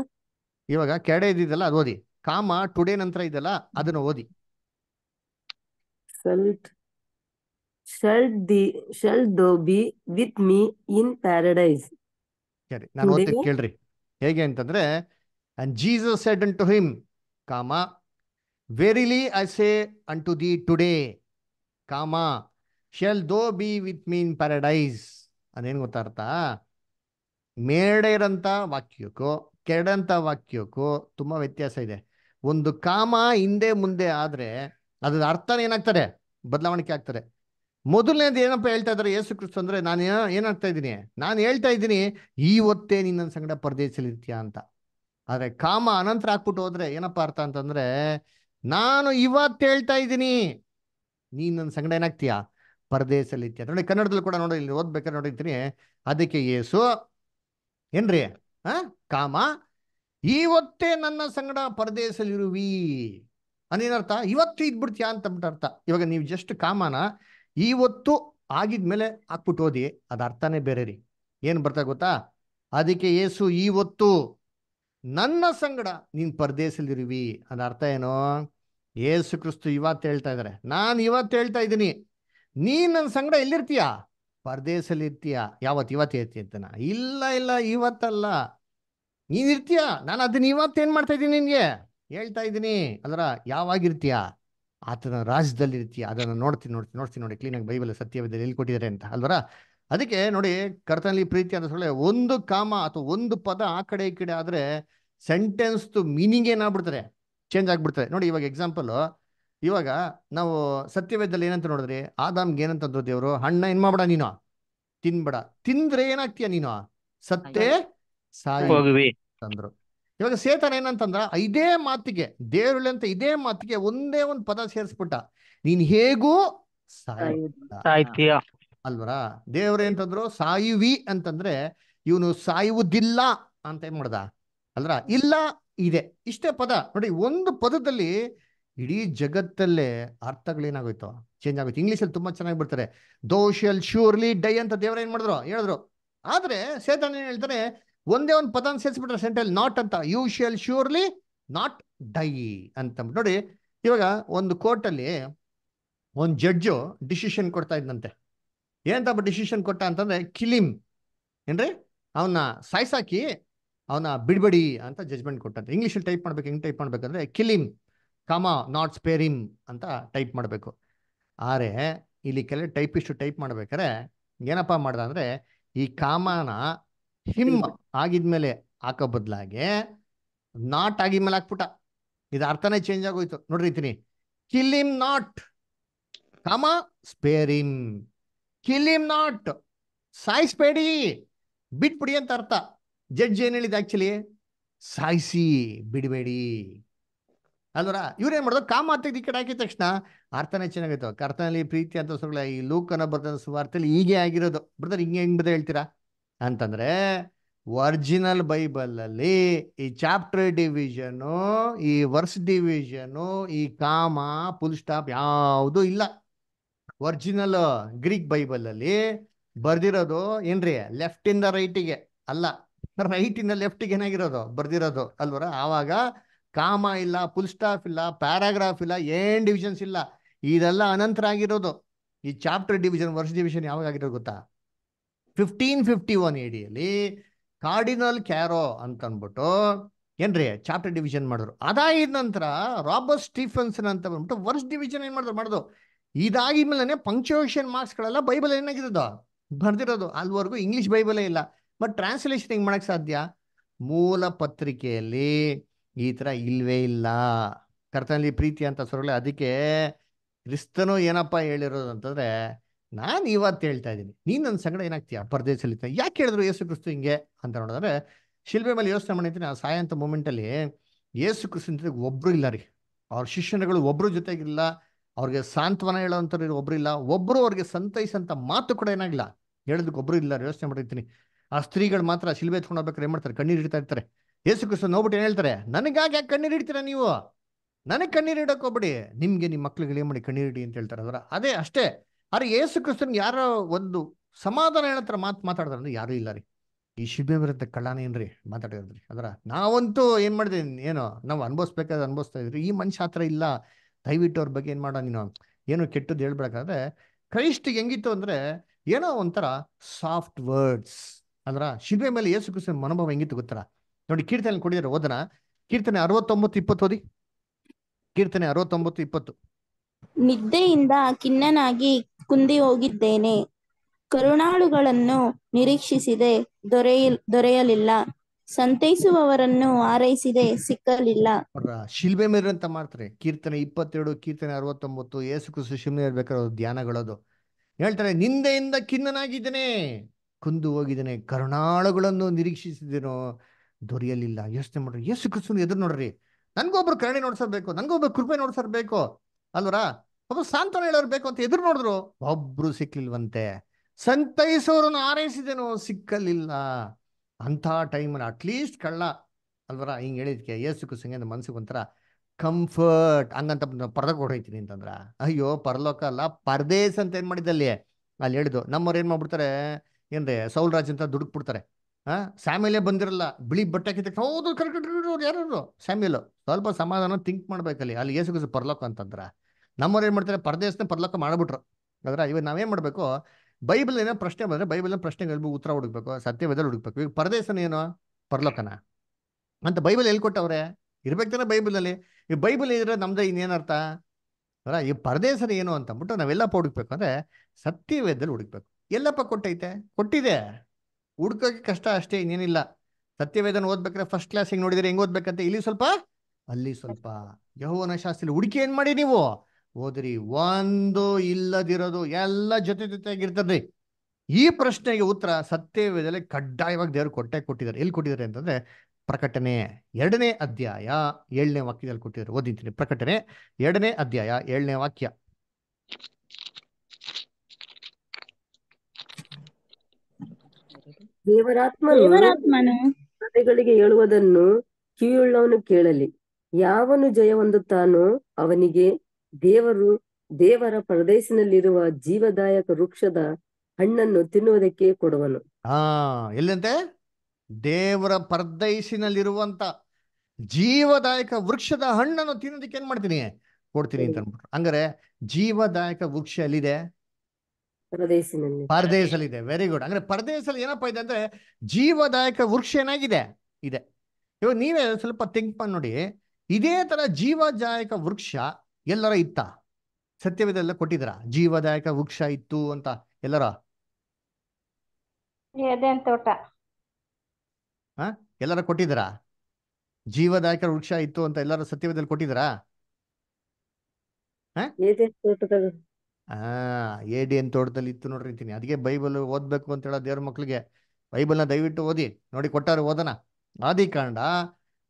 ಇವಾಗ ಕೆಡೆ ಇದ್ದಿದ್ದಲ್ಲ ಅದು ಓದಿ. ಕಾಮ ಟುಡೇ ನಂತರ ಇದೆಯಲ್ಲ ಅದನ್ನ ಓದಿ. Shalt the shall ದೋ be with me in paradise. ಸರಿ ನಾನು ಕೇಳ್ರಿ. ಹೇಗೆ ಅಂತಂದ್ರೆ and Jesus said unto him comma verily I say unto thee today comma shalt thou be with me in paradise ಅದೇನು ಗೊತ್ತಾ ಅರ್ಥ ಮೇಡೆ ಇರೋಂಥ ವಾಕ್ಯಕ್ಕೂ ಕೆಡಂತ ವಾಕ್ಯಕ್ಕೂ ತುಂಬಾ ವ್ಯತ್ಯಾಸ ಇದೆ. ಒಂದು ಕಾಮ ಹಿಂದೆ ಮುಂದೆ ಆದ್ರೆ ಅದ್ರ ಅರ್ಥನೇ ಏನಾಗ್ತಾರೆ ಬದಲಾವಣೆ ಆಗ್ತಾರೆ ಮೊದಲನೇದು ಏನಪ್ಪ ಹೇಳ್ತಾ ಇದ್ದಾರೆ ಯೇಸು ಕ್ರಿಸ್ತು ಅಂದ್ರೆ ನಾನು ಏನ- ಏನಾಗ್ತಾ ಇದ್ದೀನಿ? ನಾನು ಹೇಳ್ತಾ ಇದ್ದೀನಿ, ಈ ಹೊತ್ತೇ ನಿನ್ನ ಸಂಗಡ ಪರದೇಶಲಿರ್ತೀಯ ಅಂತ. ಆದ್ರೆ ಕಾಮ ಅನಂತರ ಹಾಕ್ಬಿಟ್ಟು ಹೋದ್ರೆ ಏನಪ್ಪ ಅರ್ಥ ಅಂತಂದ್ರೆ, ನಾನು ಇವತ್ತು ಹೇಳ್ತಾ ಇದ್ದೀನಿ, ನೀನ್ ನನ್ನ ಸಂಗಡ ಏನಾಗ್ತೀಯ? ಪರದೇಶದಲ್ಲಿ ಇರ್ತೀಯ. ನೋಡಿ ಕನ್ನಡದಲ್ಲಿ ಕೂಡ ನೋಡಿ, ಇಲ್ಲಿ ಓದ್ಬೇಕಾದ್ರೆ ನೋಡಿರ್ತೀನಿ, ಅದಕ್ಕೆ ಯೇಸು ಏನ್ರಿ? ಆ? ಕಾಮ? ಇವತ್ತೇ ನನ್ನ ಸಂಗಡ ಪರದೇಶದಲ್ಲಿರುವಿ. ಅನೇನರ್ಥ ಇವತ್ತು ಇದ್ಬಿಡ್ತೀಯಾ ಅಂತ ಅರ್ಥ. ಇವಾಗ ನೀವು ಜಸ್ಟ್ ಕಾಮನ ಇವತ್ತು ಆಗಿದ್ಮೇಲೆ ಹಾಕ್ಬಿಟ್ಟು ಓದಿ. ಅದ ಅರ್ಥನೇ ಬೇರೆ ರೀ. ಏನು ಬರ್ತಾ ಗೊತ್ತಾ? ಅದಕ್ಕೆ ಏಸು ಇವತ್ತು ನನ್ನ ಸಂಗಡ ನೀನ್ ಪರದೇಶದಲ್ಲಿರುವಿ. ಅದ ಅರ್ಥ ಏನು? ಏಸು ಕ್ರಿಸ್ತು ಇವತ್ತು ಹೇಳ್ತಾ ಇದ್ದಾರೆ ನಾನು ಇವತ್ತು ಹೇಳ್ತಾ ಇದ್ದೀನಿ. ನೀನ್ ನನ್ನ ಸಂಗಡ ಎಲ್ಲಿರ್ತೀಯ? ಪರದೇಶದಲ್ಲಿ ಇರ್ತೀಯ? ಯಾವತ್ತು? ಇವತ್ತು ಇರ್ತೀಯ ಅಂತನ? ಇಲ್ಲ ಇಲ್ಲ, ಇವತ್ತಲ್ಲ. ನೀನ್ ಇರ್ತೀಯ? ನಾನು ಅದನ್ನ ಇವತ್ತೇನ್ ಮಾಡ್ತಾ ಇದ್ದೀನಿ ನಿನಗೆ? ಹೇಳ್ತಾ ಇದ್ದೀನಿ. ಅದರ ಯಾವಾಗಿರ್ತೀಯ ಆತನ ರಾಜ್ಯದಲ್ಲಿ ಇರ್ತೀಯ? ಅದನ್ನು ನೋಡ್ತೀನಿ ನೋಡ್ತೀನಿ ನೋಡ್ತೀನಿ ನೋಡಿ. ಕ್ಲೀನಾಗಿ ಬೈಬಲ್ ಸತ್ಯವಿದ್ದಲ್ಲಿ ಎಲ್ಲಿ ಕೊಟ್ಟಿದ್ದಾರೆ ಅಂತ. ಅಲ್ವರ? ಅದಕ್ಕೆ ನೋಡಿ, ಕರ್ತನಲ್ಲಿ ಪ್ರೀತಿ ಅಂತ ಸೊಳ್ಳೆ ಒಂದು ಕಾಮ ಅಥವಾ ಒಂದು ಪದ ಆ ಕಡೆ ಈ ಕಡೆ ಆದರೆ ಸೆಂಟೆನ್ಸ್ದು ಮೀನಿಂಗ್ ಏನಾಗ್ಬಿಡ್ತಾರೆ ಚೇಂಜ್ ಆಗಿಬಿಡ್ತಾರೆ ನೋಡಿ ಇವಾಗ ಎಕ್ಸಾಂಪಲ್ ಇವಾಗ ನಾವು ಸತ್ಯವೇದದಲ್ಲಿ ಏನಂತ ನೋಡಿದ್ರಿ? ಆದಾಮ್ಗೆ ಏನಂತಂದ್ರು ದೇವರು? ಹಣ್ಣ ಏನ್ ಮಾಡ್ಬೇಡ ನೀನು. ತಿನ್ಬೇಡ. ತಿಂದ್ರೆ ಏನಾಗ್ತೀಯ ನೀನು? ಸತ್ತೇ ಸಾಯಿ ಅಂತಂದ್ರು ಅಂದ್ರು ಇವಾಗ ಸೇತನ ಏನಂತಂದ್ರ ಇದೇ ಮಾತಿಗೆ ದೇವರುಳ್ಳಂತ ಇದೇ ಮಾತಿಗೆ ಒಂದೇ ಒಂದು ಪದ ಸೇರಿಸ್ಬಿಟ್ಟ. ನೀನ್ ಹೇಗೂ ಸಾಯ್ತೀಯ. ಅಲ್ವರ? ದೇವ್ರ ಏನಂತಂದ್ರು ಸಾಯುವಿ ಅಂತಂದ್ರೆ ಇವನು ಸಾಯುವುದಿಲ್ಲ ಅಂತ ಏನ್ ಮಾಡ್ದ? ಅಲ್ರ ಇಲ್ಲ ಇದೆ. ಇಷ್ಟೇ ಪದ. ನೋಡಿ ಒಂದು ಪದದಲ್ಲಿ ಇಡೀ ಜಗತ್ತಲ್ಲೇ ಅರ್ಥಗಳೇನಾಗೋಯ್ತು ಚೇಂಜ್ ಆಗೋಯ್ತು. ಇಂಗ್ಲೀಷಲ್ಲಿ ತುಂಬಾ ಚೆನ್ನಾಗಿ ಬಿಡ್ತಾರೆ ದೋ ಶಲ್ ಶ್ಯೂರ್ಲಿ ಡೈ ಅಂತ ದೇವ್ರ ಏನ್ ಮಾಡಿದ್ರು? ಹೇಳಿದ್ರು. ಆದ್ರೆ ಸೇತನ್ ಏನ್ ಹೇಳ್ತಾರೆ ಒಂದೇ ಒಂದು ಪದ ಸೇರಿಸ್ಬಿಟ್ರೆ ಸೆಂಟೆಲ್ ನಾಟ್ ಅಂತ. You shall surely not die ಅಂತ ನೋಡಿ, ಇವಾಗ ಒಂದು ಕೋರ್ಟಲ್ಲಿ ಒಂದು ಜಡ್ಜು ಡಿಸಿಷನ್ ಕೊಡ್ತಾ ಇದ್ದಂತೆ ಏನಂತ ಡಿಸಿಷನ್ ಕೊಟ್ಟ ಅಂತಂದ್ರೆ, ಕಿಲಿಮ್. ಏನ್ರಿ? ಅವನ್ನ ಸಾಯ್ಸಾಕಿ ಅವನ ಬಿಡ್ಬೇಡಿ ಅಂತ ಜಜ್ಮೆಂಟ್ ಕೊಟ್ಟಂತೆ. ಇಂಗ್ಲೀಷಲ್ಲಿ ಟೈಪ್ ಮಾಡ್ಬೇಕು, ಹೆಂಗ್ ಟೈಪ್ ಮಾಡ್ಬೇಕಂದ್ರೆ, ಕಿಲಿಮ್. ಕಾಮ ನಾಟ್ ಸ್ಪೇರ್ ಸ್ಪೇರಿಮ್ ಅಂತ ಟೈಪ್ ಮಾಡಬೇಕು. ಆದರೆ ಇಲ್ಲಿ ಕೆಲ ಟೈಪಿಸ್ಟ್ ಟೈಪ್ ಮಾಡ್ಬೇಕಾರೆ ಏನಪ್ಪ ಮಾಡ್ದ ಅಂದರೆ ಈ ಕಾಮನ ಹಿಮ್ ಆಗಿದ್ಮೇಲೆ ಹಾಕೋ ಬದಲಾಗೆ ನಾಟ್ ಆಗಿದ್ಮೇಲೆ ಹಾಕ್ಬಿಟ್ಟ. ಇದು ಅರ್ಥನೇ ಚೇಂಜ್ ಆಗೋಯ್ತು. ನೋಡ್ರಿತೀನಿ ಕಿಲಿಮ್ ನಾಟ್ ಕಾಮ ಸ್ಪೇರಿಮ್ ಕಿಲಿಮ್ ನಾಟ್ ಸಾಯಿಸ್ಬೇಡಿ. ಬಿಟ್ಬಿಡಿ ಅಂತ ಅರ್ಥ. ಜಡ್ಜ್ ಏನು ಹೇಳಿದ ಆಕ್ಚುಲಿ ಸಾಯಿಸಿ ಬಿಡಬೇಡಿ. ಅಲ್ವರ? ಇವ್ರೇನ್ ಮಾಡೋದು ಕಾಮ ತೆಗ್ದು ಈ ಕಡೆ ಹಾಕಿದ ತಕ್ಷಣ ಅರ್ಥನೇ ಚೆನ್ನಾಗಿತ್ತು. ಕರ್ತನಲ್ಲಿ ಪ್ರೀತಿ ಅಂತ ಸುಳ್ಳ ಈ ಲೂಕನ ಬರ್ತದ ಸುವಾರ್ತೆಯಲ್ಲಿ ಹೀಗೆ ಆಗಿರೋದು. ಬ್ರದರ್ ಹಿಂಗೆ ಹೆಂಗ್ ಬದ ಹೇಳ್ತೀರಾ? ಅಂತಂದ್ರೆ ಒರಿಜಿನಲ್ ಬೈಬಲಲ್ಲಿ ಈ ಚಾಪ್ಟರ್ ಡಿವಿಷನು, ಈ ವರ್ಸ್ ಡಿವಿಷನು, ಈ ಕಾಮ ಫುಲ್ ಸ್ಟಾಪ್ ಯಾವುದು ಇಲ್ಲ. ಒರಿಜಿನಲ್ ಗ್ರೀಕ್ ಬೈಬಲಲ್ಲಿ ಬರ್ದಿರೋದು ಏನ್ರಿ? ಲೆಫ್ಟ್ ಇಂದ ರೈಟಿಗೆ ಅಲ್ಲ ರೈಟ್ ಇಂದ ಲೆಫ್ಟಿಗೆ ಏನಾಗಿರೋದು? ಬರ್ದಿರೋದು ಅಲ್ವರ? ಆವಾಗ ಕಾಮ ಇಲ್ಲ ಫುಲ್ ಸ್ಟಾಫ್ ಇಲ್ಲ ಪ್ಯಾರಾಗ್ರಾಫ್ ಇಲ್ಲ, ಏನ್ ಡಿವಿಷನ್ಸ್ ಇಲ್ಲ. ಇದೆಲ್ಲ ಅನಂತರ ಆಗಿರೋದು. ಈ ಚಾಪ್ಟರ್ ಡಿವಿಷನ್ ವರ್ಷ ಡಿವಿಷನ್ ಯಾವಾಗ ಆಗಿರೋದು ಗೊತ್ತಾ? ಫಿಫ್ಟೀನ್ ಫಿಫ್ಟಿ ಒನ್ ಎಡಿಯಲ್ಲಿ ಕಾರ್ಡಿನಲ್ ಕ್ಯಾರೋ ಅಂತ ಅಂದ್ಬಿಟ್ಟು ಏನ್ರಿ ಚಾಪ್ಟರ್ ಡಿವಿಷನ್ ಮಾಡಿದ್ರು. ಅದಾಗಿದ ನಂತರ ರಾಬರ್ಟ್ ಸ್ಟೀಫನ್ಸನ್ ಅಂತ ಬಂದ್ಬಿಟ್ಟು ವರ್ಷ ಡಿವಿಷನ್ ಏನ್ ಮಾಡಿದ್ರು? ಮಾಡಿದ್ರು ಇದಾಗಿದ್ಮೇಲೆ ಪಂಕ್ಚುಯೇಷನ್ ಮಾರ್ಕ್ಸ್ಗಳೆಲ್ಲ ಬೈಬಲ್ ಏನಾಗಿರೋದು? ಬರ್ದಿರೋದು. ಅಲ್ಲಿವರೆಗೂ ಇಂಗ್ಲಿಷ್ ಬೈಬಲೇ ಇಲ್ಲ. ಬಟ್ ಟ್ರಾನ್ಸ್ಲೇಷನ್ ಹೆಂಗ್ ಮಾಡಕ್ ಸಾಧ್ಯ? ಮೂಲ ಪತ್ರಿಕೆಯಲ್ಲಿ ಈ ತರ ಇಲ್ವೇ ಇಲ್ಲ. ಕರ್ತನಲ್ಲಿ ಪ್ರೀತಿ ಅಂತ ಸೊರಳೆ ಅದಕ್ಕೆ ಕ್ರಿಸ್ತನು ಏನಪ್ಪ ಹೇಳಿರೋದು ಅಂತಂದ್ರೆ, ನಾನು ಇವತ್ತು ಹೇಳ್ತಾ ಇದ್ದೀನಿ. ನೀನು ನನ್ನ ಸಂಗಡ ಏನಾಗ್ತೀಯ? ಪರದೇಶಲ್ಲಿ ಯಾಕೆ ಹೇಳಿದ್ರು ಯೇಸು ಕ್ರಿಸ್ತು ಹಿಂಗೆ ಅಂತ ನೋಡಿದ್ರೆ ಶಿಲ್ಬೆ ಮೇಲೆ ಯೋಚನೆ ಮಾಡಿದ್ದೀನಿ ಆ ಸಾಯಂತ ಮೂಮೆಂಟಲ್ಲಿ ಯೇಸು ಕ್ರಿಸ್ತನ ಜೊತೆಗೆ ಒಬ್ರು ಇಲ್ಲ ರೀ. ಅವ್ರ ಶಿಷ್ಯನಗಳು ಒಬ್ರು ಜೊತೆಗಿಲ್ಲ. ಅವ್ರಿಗೆ ಸಾಂತ್ವನ ಹೇಳೋಂಥವ್ರು ಒಬ್ರು ಇಲ್ಲ. ಒಬ್ಬರು ಅವ್ರಿಗೆ ಸಂತೈಸಂತ ಮಾತು ಕೂಡ ಏನಾಗಿಲ್ಲ ಹೇಳೋದಕ್ಕೆ ಒಬ್ಬರು ಇಲ್ಲ ಯೋಚನೆ ಮಾಡಿರ್ತೀನಿ ಆ ಸ್ತ್ರೀಗಳು ಮಾತ್ರ ಶಿಲ್ಬೆ ಎತ್ಕೊಂಡು ಏನ್ ಮಾಡ್ತಾರೆ? ಕಣ್ಣೀರು ಇಡ್ತಾ ಇರ್ತಾರೆ. ಯೇಸು ಕ್ರಿಸ್ತ ನೋಬಿಟ್ಟು ಏನು ಹೇಳ್ತಾರೆ? ನನಗಾಗಿ ಯಾಕೆ ಕಣ್ಣೀರು ಇಡ್ತೀರಾ ನೀವು? ನನಗೆ ಕಣ್ಣೀರು ಇಡಕ್ಕೆ ಹೋಗ್ಬಿಡಿ. ನಿಮಗೆ ನಿಮ್ಮ ಮಕ್ಳಿಗೆ ಏನು ಮಾಡಿ ಕಣ್ಣೀರು ಇಡಿ ಅಂತ ಹೇಳ್ತಾರೆ ಅದರ ಅದೇ ಅಷ್ಟೇ. ಅರೆ ಯೇಸು ಕ್ರಿಸ್ತನ್ ಯಾರೋ ಒಂದು ಸಮಾಧಾನ ಹೇಳತ್ರ ಮಾತು ಮಾತಾಡಿದ್ರೆ ಅಂದ್ರೆ ಯಾರೂ ಇಲ್ಲ ರೀ. ಈ ಶಿಲ್ಬೆ ಬರುತ್ತೆ ಕಳ್ಳಾನೇನ್ರಿ ಮಾತಾಡಿದ್ರಿ ಅದರ ನಾವಂತೂ ಏನ್ ಮಾಡಿದ್ವಿ? ಏನೋ, ನಾವು ಅನ್ಭವಿಸ್ಬೇಕಾದ್ರೆ ಅನ್ಭವಿಸ್ತಾ ಇದ್ರಿ ಈ ಮನುಷ್ಯ ಹತ್ರ ಇಲ್ಲ. ದಯವಿಟ್ಟು ಅವ್ರ ಬಗ್ಗೆ ಏನ್ ಮಾಡೋ ನೀನು? ಏನು ಕೆಟ್ಟದ್ದು ಹೇಳ್ಬೇಕಾದ್ರೆ ಕ್ರೈಸ್ಟ್ ಹೆಂಗಿತ್ತು ಅಂದ್ರೆ ಏನೋ ಒಂಥರ ಸಾಫ್ಟ್ ವರ್ಡ್ಸ್ ಅಂದ್ರ ಶಿಬೆ ಮೇಲೆ ಯೇಸು ಕ್ರಿಸ್ತನ ಮನೋಭಾವ ಹೆಂಗಿತ್ತು ಗೊತ್ತರ? ನೋಡಿ ಕೀರ್ತನೆ ಕೊಡಿದ್ರೆ ಓದನ ಕೀರ್ತನೆ ಅರವತ್ತೊಂಬತ್ತು ಇಪ್ಪತ್ತು ಓದಿ. ಕೀರ್ತನೆ ಅರವತ್ತೊಂಬತ್ತು ಇಪ್ಪತ್ತು. ನಿದ್ದೆಯಿಂದ ಖಿನ್ನನಾಗಿ ಕುಂದಿ ಹೋಗಿದ್ದೇನೆ. ಕರುಣಾಳುಗಳನ್ನು ನಿರೀಕ್ಷಿಸಿದೆ ದೊರೆಯ ದೊರೆಯಲಿಲ್ಲ. ಸಂತೈಸುವವರನ್ನು ಆರೈಸಿದೆ ಸಿಕ್ಕಲಿಲ್ಲ. ಶಿಲ್ಬೆ ಮೇಲೆ ಅಂತ ಮಾಡ್ತಾರೆ. ಕೀರ್ತನೆ ಇಪ್ಪತ್ತೆರಡು ಕೀರ್ತನೆ ಅರವತ್ತೊಂಬತ್ತು ಏಸು ಕೃಷಿ ಶಿಲ್ಮೆ ಇರ್ಬೇಕಾದ್ರೆ ಧ್ಯಾನಗಳದು. ಹೇಳ್ತಾರೆ ನಿಂದೆಯಿಂದ ಖಿನ್ನನಾಗಿದ್ದೇನೆ ಕುಂದು ಹೋಗಿದ್ದೇನೆ. ಕರುಣಾಳುಗಳನ್ನು ನಿರೀಕ್ಷಿಸಿದೇನೋ ದೊರೆಯಲಿಲ್ಲ. ಯೋಚನೆ ಮಾಡ್ರಿ. ಯೇಸು ಕ್ರಿಸ್ತನ ಎದುರು ನೋಡ್ರಿ. ನನ್ಗೊಬ್ರು ಕರುಣೆ ನೋಡ್ಸಬೇಕು ನನ್ಗೊಬ್ರು ಕೃಪೆ ನೋಡ್ಸರ್ಬೇಕು ಅಲ್ವರಾ? ಒಬ್ಬ ಸಾಂತ್ವನ ಹೇಳೋರು ಬೇಕು ಅಂತ ಎದುರು ನೋಡಿದ್ರು, ಒಬ್ರು ಸಿಕ್ಲಿಲ್ವಂತೆ. ಸಂತೈಸೋರನ್ನು ಆರೈಸಿದೇನೋ ಸಿಕ್ಕಲಿಲ್ಲ. ಅಂಥ ಟೈಮಲ್ಲಿ ಅಟ್ಲೀಸ್ಟ್ ಕಳ್ಳ. ಅಲ್ವರ? ಹಿಂಗೆ ಹೇಳಿದ್ಕೆ, ಯೇಸು ಕುಸಂಗೆ ಮನ್ಸಿಗೆ ಒಂಥರ ಕಂಫರ್ಟ್ ಹಂಗಂತ ಪರ್ದ ಹೊಡೋಯ್ತೀನಿ ಅಂತಂದ್ರ. ಅಯ್ಯೋ, ಪರಲೋಕ ಅಲ್ಲ ಪರದೇಶ ಅಂತ ಏನ್ ಮಾಡಿದಲ್ಲಿ ಅಲ್ಲಿ ಹೇಳಿದ್ದು, ನಮ್ಮವ್ರು ಏನ್ ಮಾಡ್ಬಿಡ್ತಾರೆ? ಏನ್ರಿ, ಸೌಲ್ ರಾಜ್ ಅಂತ ದುಡುಕ್ಬಿಡ್ತಾರೆ. ಹಾ ಸ್ಯಾಮಿಯಲ್ಲೇ ಬಂದಿರಲ್ಲ, ಬಿಳಿ ಬಟ್ಟೆ ಕಿತ್ತ ಹೌದು ಕರೆಕ್ಟ್ ಯಾರು ಸ್ಯಾಮಿಯಲ್. ಸ್ವಲ್ಪ ಸಮಾಧಾನ ಥಿಂಕ್ ಮಾಡ್ಬೇಕಲ್ಲಿ. ಅಲ್ಲಿ ಏಸು ಕುಸು ಪರಲೋಕ ಅಂತಂದ್ರ. ನಮ್ಮವ್ರು ಏನ್ ಮಾಡ್ತಾರೆ? ಪರದೇಶನ ಪರಲೋಕ ಮಾಡ್ಬಿಟ್ರು. ಅದ್ರ ಇವಾಗ ನಾವೇನ್ ಮಾಡ್ಬೇಕು? ಬೈಬಲ್ ಏನೋ ಪ್ರಶ್ನೆ ಬಂದ್ರೆ ಬೈಬಲ್ ಪ್ರಶ್ನೆಗೆ ಉತ್ತರ ಹುಡುಕ್ಬೇಕು ಸತ್ಯವೇದಲ್ಲಿ ಹುಡುಕ್ಬೇಕು. ಈಗ ಪರದೇಶನ ಏನು? ಪರಲೋಕನ. ಅಂತ ಬೈಬಲ್ ಎಲ್ಲಿ ಕೊಟ್ಟವ್ರೆ? ಇರ್ಬೇಕಾರೆ ಬೈಬಲಲ್ಲಿ ಈ ಬೈಬಲ್ ಇದ್ರೆ ನಮ್ದು ಇನ್ನೇನರ್ಥ ಅಲ್ಲ, ಈ ಪರದೇಶನ ಏನು ಅಂತ ಅಂದ್ಬಿಟ್ಟು ನಾವೆಲ್ಲಪ್ಪ ಹುಡುಕ್ಬೇಕು ಅಂದ್ರೆ ಸತ್ಯವೇದಲ್ಲಿ ಹುಡುಕ್ಬೇಕು. ಎಲ್ಲಪ್ಪ ಕೊಟ್ಟೈತೆ? ಕೊಟ್ಟಿದೆ. ಹುಡ್ಕೋಕೆ ಕಷ್ಟ ಅಷ್ಟೇ, ಇನ್ನೇನಿಲ್ಲ. ಸತ್ಯವೇದನ ಓದ್ಬೇಕಾದ್ರೆ ಫಸ್ಟ್ ಕ್ಲಾಸ್ ಹಿಂಗ್ ನೋಡಿದ್ರೆ ಹೆಂಗ್ ಓದ್ಬೇಕಂತ? ಇಲ್ಲಿ ಸ್ವಲ್ಪ, ಅಲ್ಲಿ ಸ್ವಲ್ಪ. ಯಹೋವನ ಶಾಸ್ತ್ರ ಹುಡುಕಿ ಏನ್ ಮಾಡಿ ನೀವು? ಓದ್ರಿ, ಒಂದು ಇಲ್ಲದಿರೋದು ಎಲ್ಲ ಜೊತೆ ಜೊತೆಯಾಗಿರ್ತದ್ರಿ ಈ ಪ್ರಶ್ನೆಗೆ ಉತ್ತರ ಸತ್ಯವೇದದಲ್ಲಿ ಕಡ್ಡಾಯವಾಗಿ ದೇವರು ಕೊಟ್ಟೆ ಕೊಟ್ಟಿದ್ದಾರೆ. ಎಲ್ಲಿ ಕೊಟ್ಟಿದ್ದಾರೆ ಅಂತಂದ್ರೆ, ಪ್ರಕಟಣೆ ಎರಡನೇ ಅಧ್ಯಾಯ ಏಳನೇ ವಾಕ್ಯದಲ್ಲಿ ಕೊಟ್ಟಿದ್ದಾರೆ. ಓದಿಂತೀನಿ ಪ್ರಕಟಣೆ ಎರಡನೇ ಅಧ್ಯಾಯ ಏಳನೇ ವಾಕ್ಯ. ದೇವರಾತ್ಮನು ದೇವರಾತ್ಮನು ಕಥೆಗಳಿಗೆ ಹೇಳುವುದನ್ನು ಕಿವಿಯುಳ್ಳವನು ಕೇಳಲಿ. ಯಾವನು ಜಯ ಹೊಂದುತ್ತಾನೋ ಅವನಿಗೆ ದೇವರು ದೇವರ ಪರದೇಶಿನಲ್ಲಿರುವ ಜೀವದಾಯಕ ವೃಕ್ಷದ ಹಣ್ಣನ್ನು ತಿನ್ನುವುದಕ್ಕೆ ಕೊಡುವನು. ಹಾ ಎಲ್ಲಂತೆ? ದೇವರ ಪರ್ದೈಸಿನಲ್ಲಿರುವಂತ ಜೀವದಾಯಕ ವೃಕ್ಷದ ಹಣ್ಣನ್ನು ತಿನ್ನೋದಕ್ಕೆ ಏನ್ ಮಾಡ್ತೀನಿ? ಕೊಡ್ತೀನಿ ಅಂತ ಅನ್ಬಿಟ್ರು ಹಂಗಾರೆ ಜೀವದಾಯಕ ವೃಕ್ಷ ಎಲ್ಲಿದೆ? ಪರದೇಶಿನಲ್ಲಿ. ಪರದೇಶಲ್ಲಿದೆ ವೆರಿ ಗುಡ್ ಅಂದ್ರೆ ಪರದೇಶದಲ್ಲಿ ಏನಪ್ಪಾ ಇದೆ ಅಂದ್ರೆ ಜೀವದಾಯಕ ವೃಕ್ಷ ಏನಾಗಿದೆ? ಇದೆ. ಇವಾಗ ನೀವೇ ಸ್ವಲ್ಪ ಥಿಂಕ್ ಮಾಡಿ ನೋಡಿ. ಇದೇ ತರ ಜೀವದಾಯಕ ವೃಕ್ಷ ಎಲ್ಲರ ಇತ್ತ? ಸತ್ಯವಿದೆಲ್ಲ ಕೊಟ್ಟಿದ್ರ? ಜೀವದಾಯಕ ವೃಕ್ಷ ಇತ್ತು ಅಂತ ಎಲ್ಲರ? ತೋಟ ಹ? ಎಲ್ಲರ ಕೊಟ್ಟಿದ್ರ? ಜೀವದಾಯಕ ವೃಕ್ಷ ಇತ್ತು ಅಂತ ಎಲ್ಲರೂ ಸತ್ಯವೇದಲ್ಲಿ ಕೊಟ್ಟಿದ್ದೀರಾ ಏದೇ ಎ ಆ ಎನ್ ತೋಟದಲ್ಲಿ ಇತ್ತು ನೋಡ್ರಿ ಅಂತೀನಿ. ಅದಕ್ಕೆ ಬೈಬಲ್ ಓದ್ಬೇಕು ಅಂತ ಹೇಳೋ ದೇವ್ರ ಮಕ್ಳಿಗೆ ಬೈಬಲ್ನ ದಯವಿಟ್ಟು ಓದಿ. ನೋಡಿ ಕೊಟ್ಟಾರೆ ಓದನ. ಆದಿಕಾಂಡ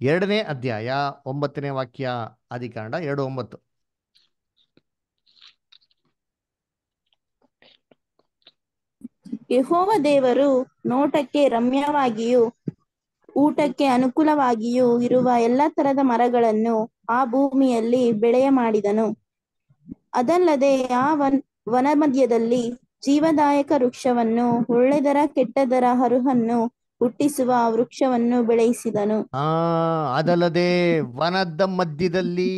ಎರಡನೇ ಅಧ್ಯಾಯ ಒಂಬತ್ತನೇ ವಾಕ್ಯ ಆದಿಕಾಂಡ ಎರಡು ಒಂಬತ್ತು. ಯಹೋವ ದೇವರು ನೋಟಕ್ಕೆ ರಮ್ಯವಾಗಿಯೂ ಊಟಕ್ಕೆ ಅನುಕೂಲವಾಗಿಯೂ ಇರುವ ಎಲ್ಲಾ ತರದ ಮರಗಳನ್ನು ಆ ಭೂಮಿಯಲ್ಲಿ ಬೆಳೆಯ ಮಾಡಿದನು. ಅದಲ್ಲದೆ ಆ ವನ್ ವನ ಮಧ್ಯದಲ್ಲಿ ಜೀವದಾಯಕ ವೃಕ್ಷವನ್ನು, ಒಳ್ಳೆದರ ಕೆಟ್ಟದರ ಹರುಹನ್ನು ಹುಟ್ಟಿಸುವ ವೃಕ್ಷವನ್ನು ಬೆಳೆಯಿಸಿದನು. ಆ ಅದಲ್ಲದೆ ವನದ ಮಧ್ಯದಲ್ಲಿ